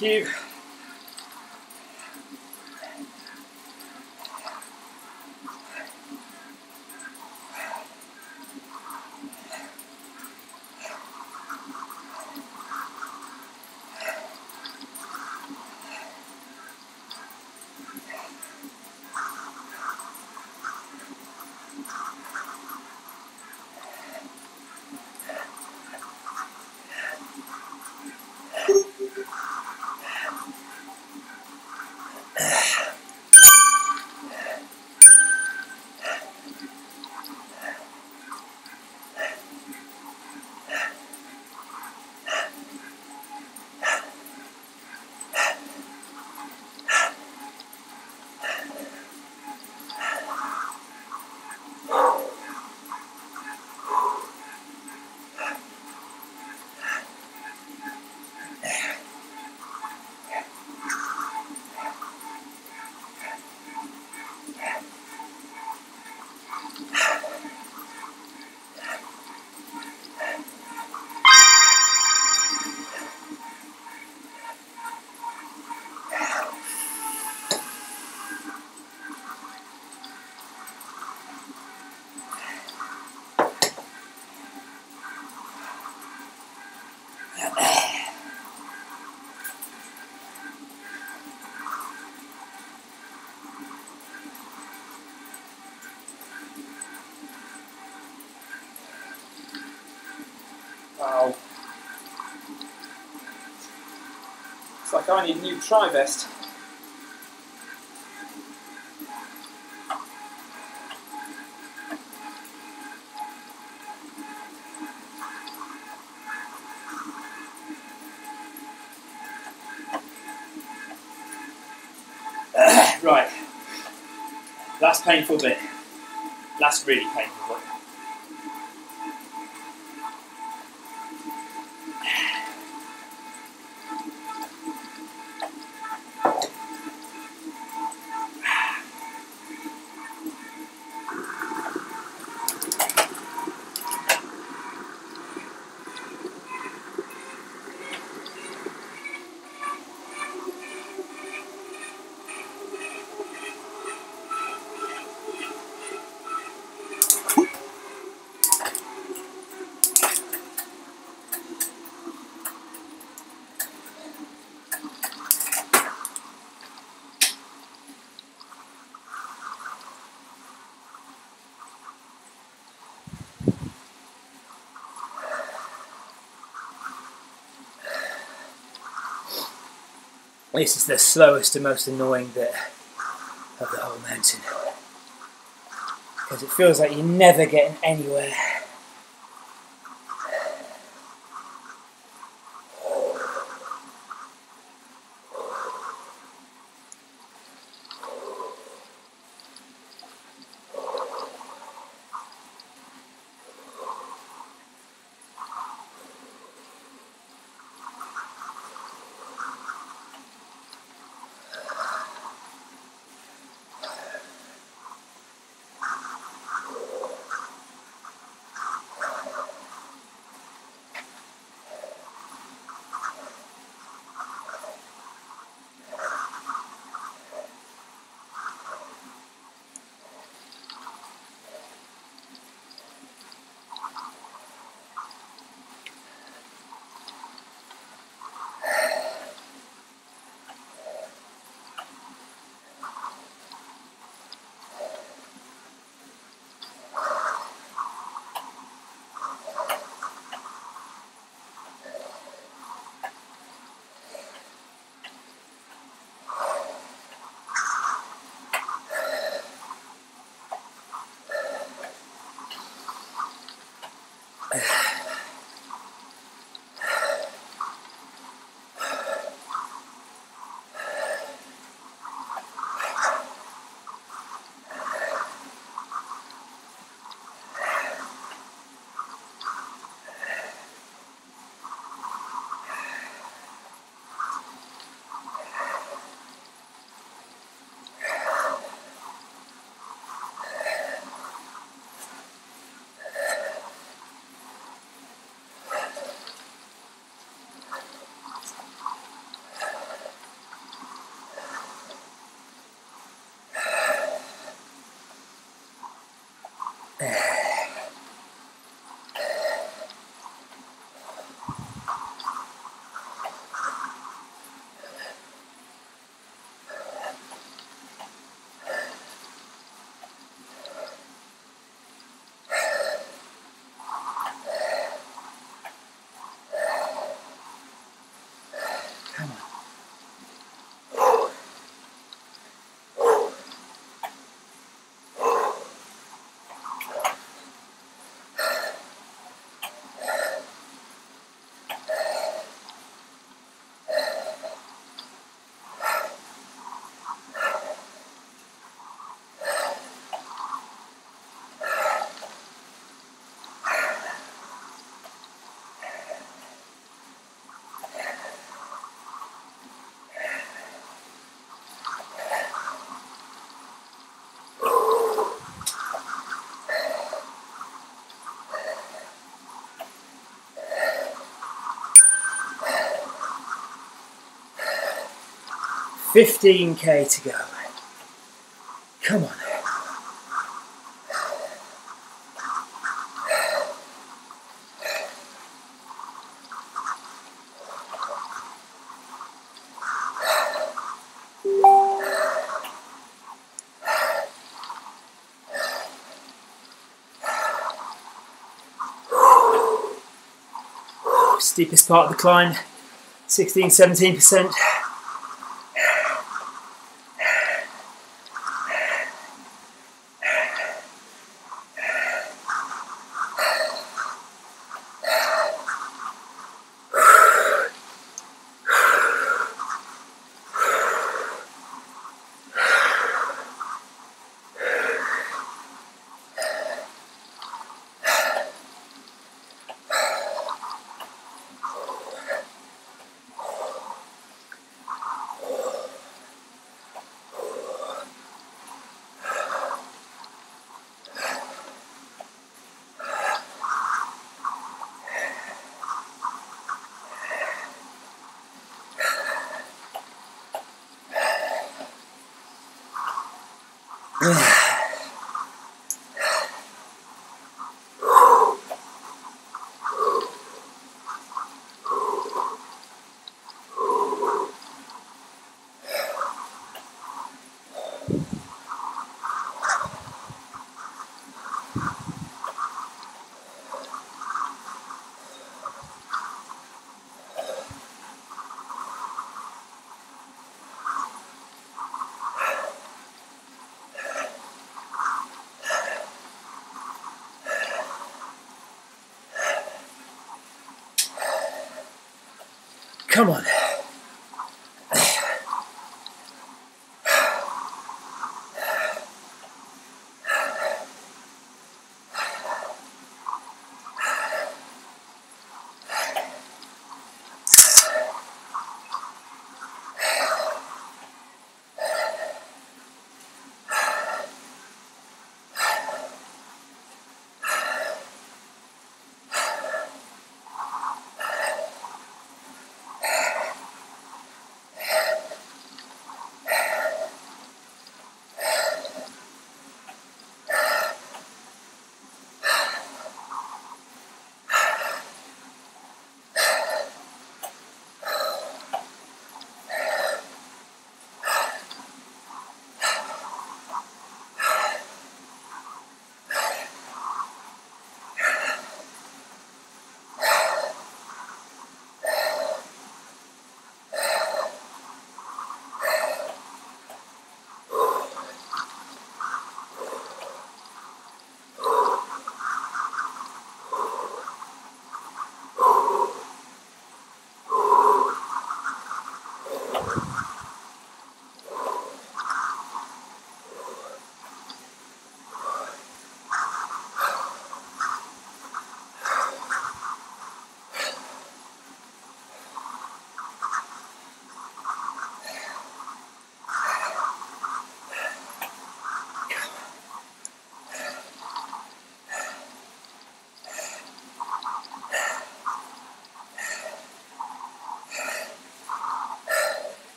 Thank you. I need a new tri-vest. Right. Last painful bit. Last really painful bit. This is the slowest and most annoying bit of the whole mountain. Because it feels like you're never getting anywhere. 15k to go. Come on. Steepest part of the climb, 16 17%.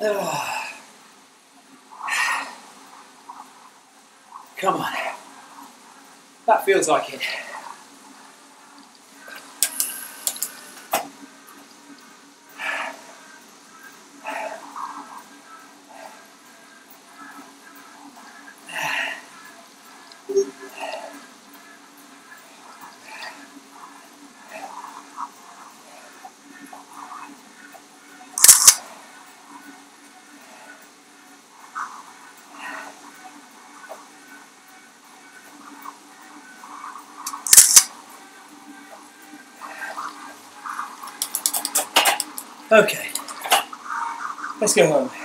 Come on. That feels like it. Okay. Let's go home.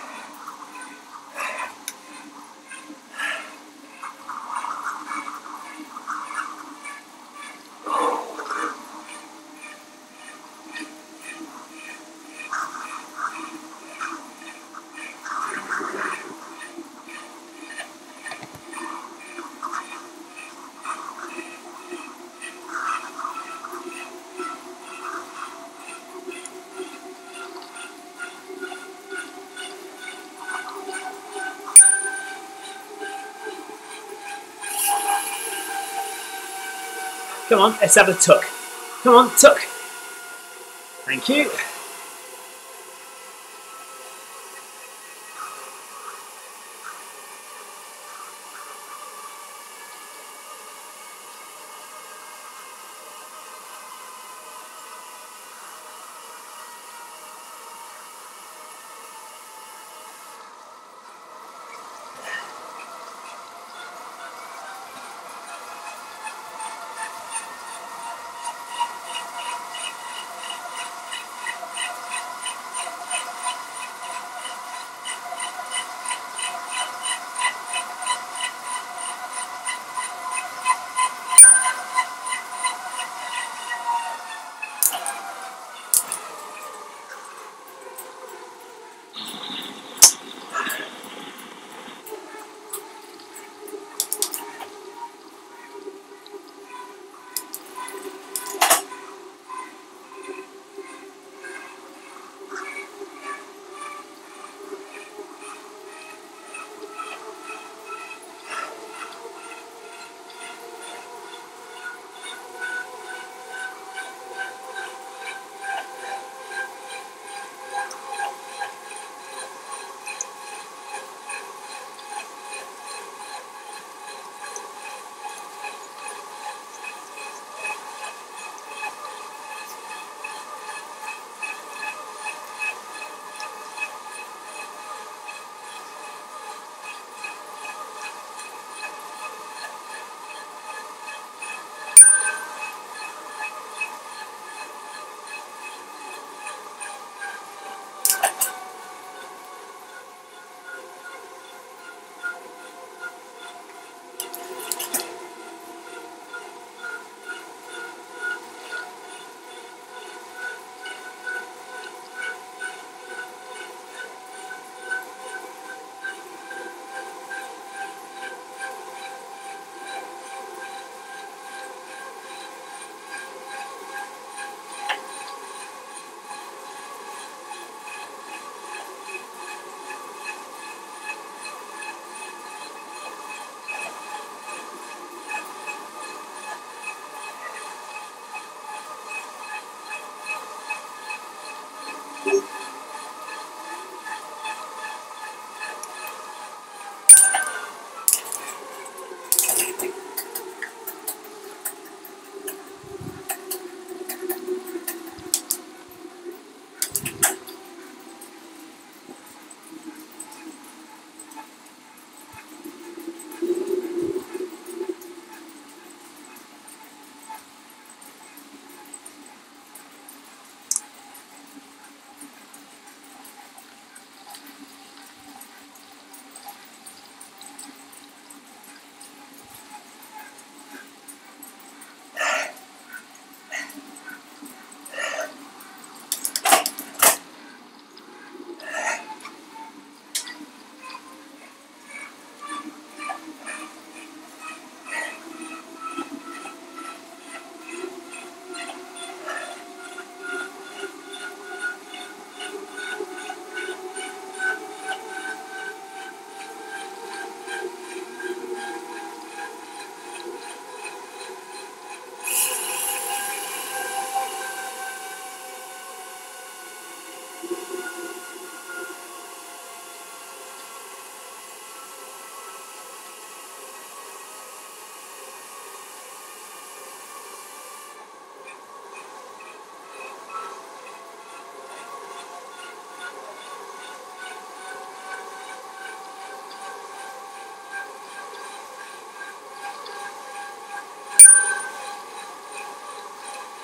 Come on, let's have a tuck. Come on, tuck. Thank you.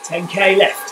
10k left.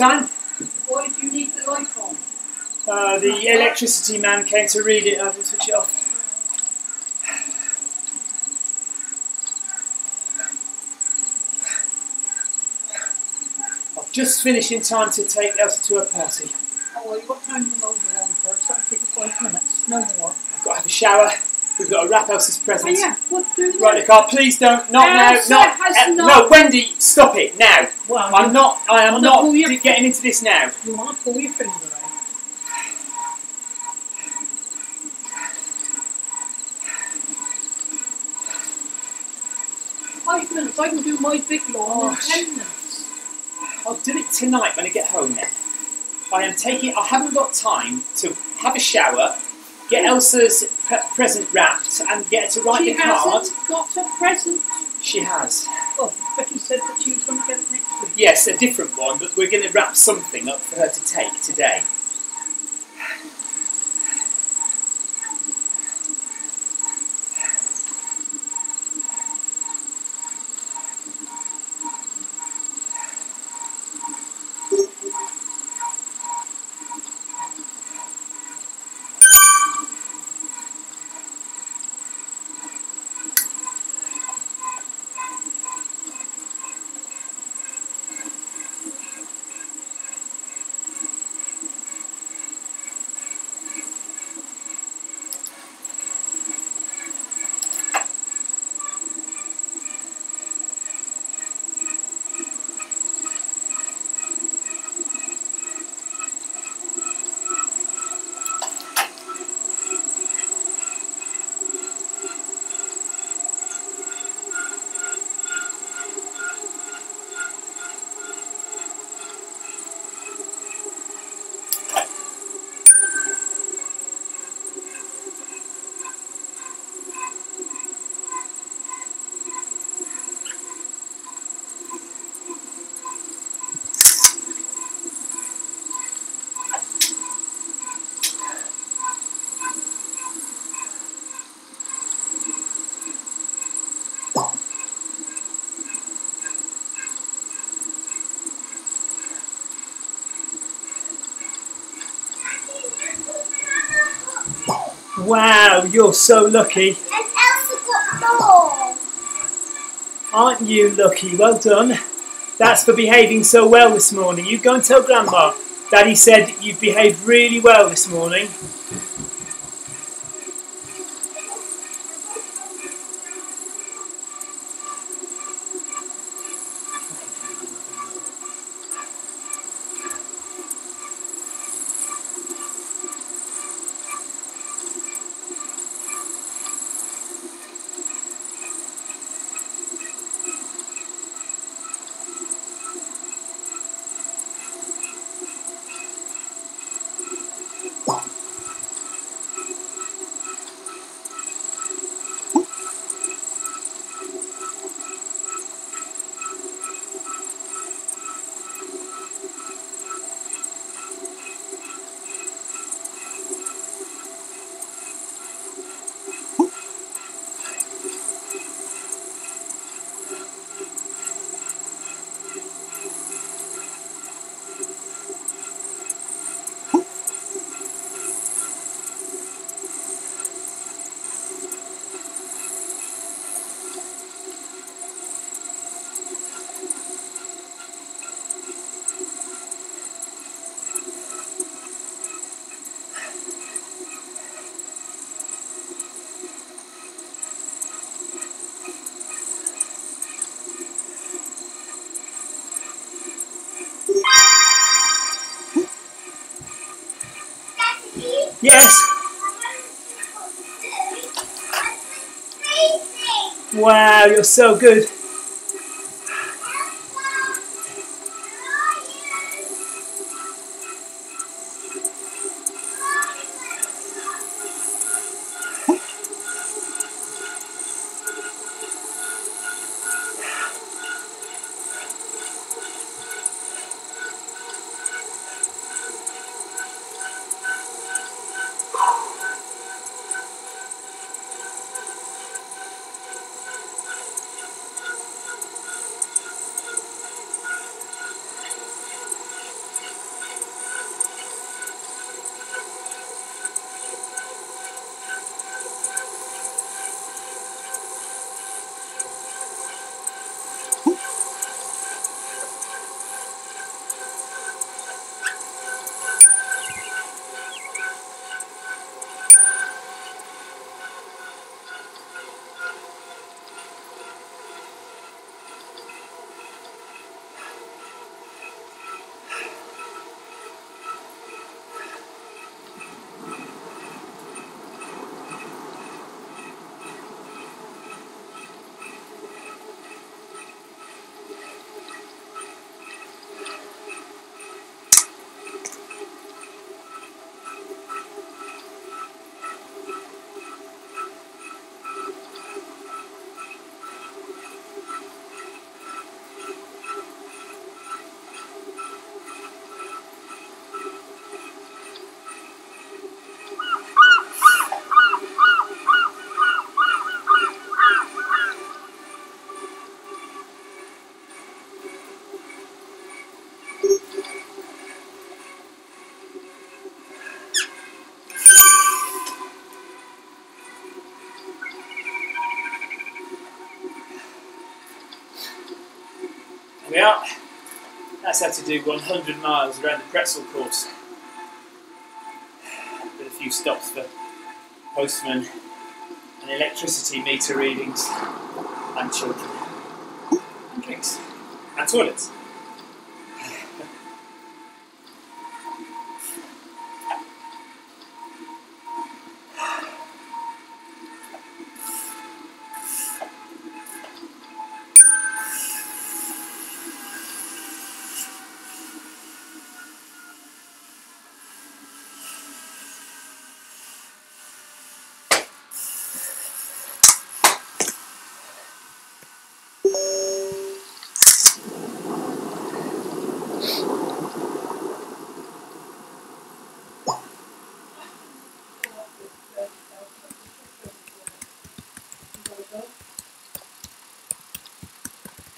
Time? Why do you need the light on? Uh, the electricity man came to read it. I had to switch it off. I've just finished in time to take Elsa to her party. Oh, well, got time to mow the lawn first. That'll take you five minutes. No more. I've got to have a shower. We've got to wrap Elsa's Oh, presents. yeah. What do Right, the car. Please don't. Not Elsa now. Not. not- No, Wendy, stop it now. Well, I'm not. I am not pull your- getting into this now. you want to pull your finger out. Five minutes. I can do my big lawn in ten minutes. I'll do it tonight when I get home. Then. I am taking. I haven't got time to have a shower, get Elsa's pre- present wrapped, and get her to write she the card. She hasn't got a present. She has. Well, Becky said that she Yes, a different one, but we're going to wrap something up for her to take today. Wow, you're so lucky. And Elsa got more. Aren't you lucky? Well done. That's for behaving so well this morning. You go and tell Grandma. Daddy said you've behaved really well this morning. So good. Had to do 100 miles around the pretzel course. With a few stops for postmen and electricity meter readings and children. And drinks. And toilets.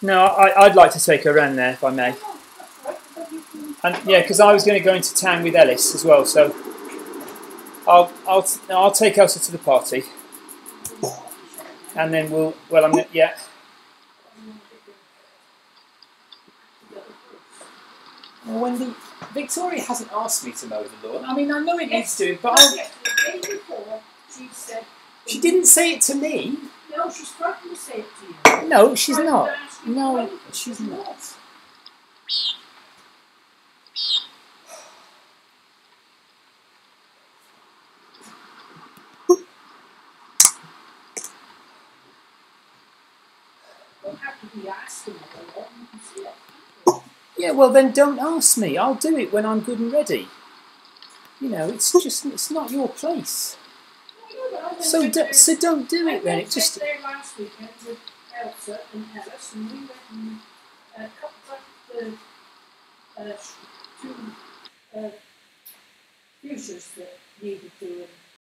No, I, I'd like to take her around there if I may. And yeah, because I was going to go into town with Ellis as well, so I'll I'll I'll take Elsa to the party, and then we'll well I'm gonna, yeah. Well, Wendy, Victoria hasn't asked me to mow the lawn. I mean, I know it needs to, but I'll, Yes, the day before, she didn't say it to me. no, she's trying to say it to you. No, she's not. No, she's not. Yeah, well then don't ask me. I'll do it when I'm good and ready. You know, it's just it's not your place. So do, so don't do it then. It just I went there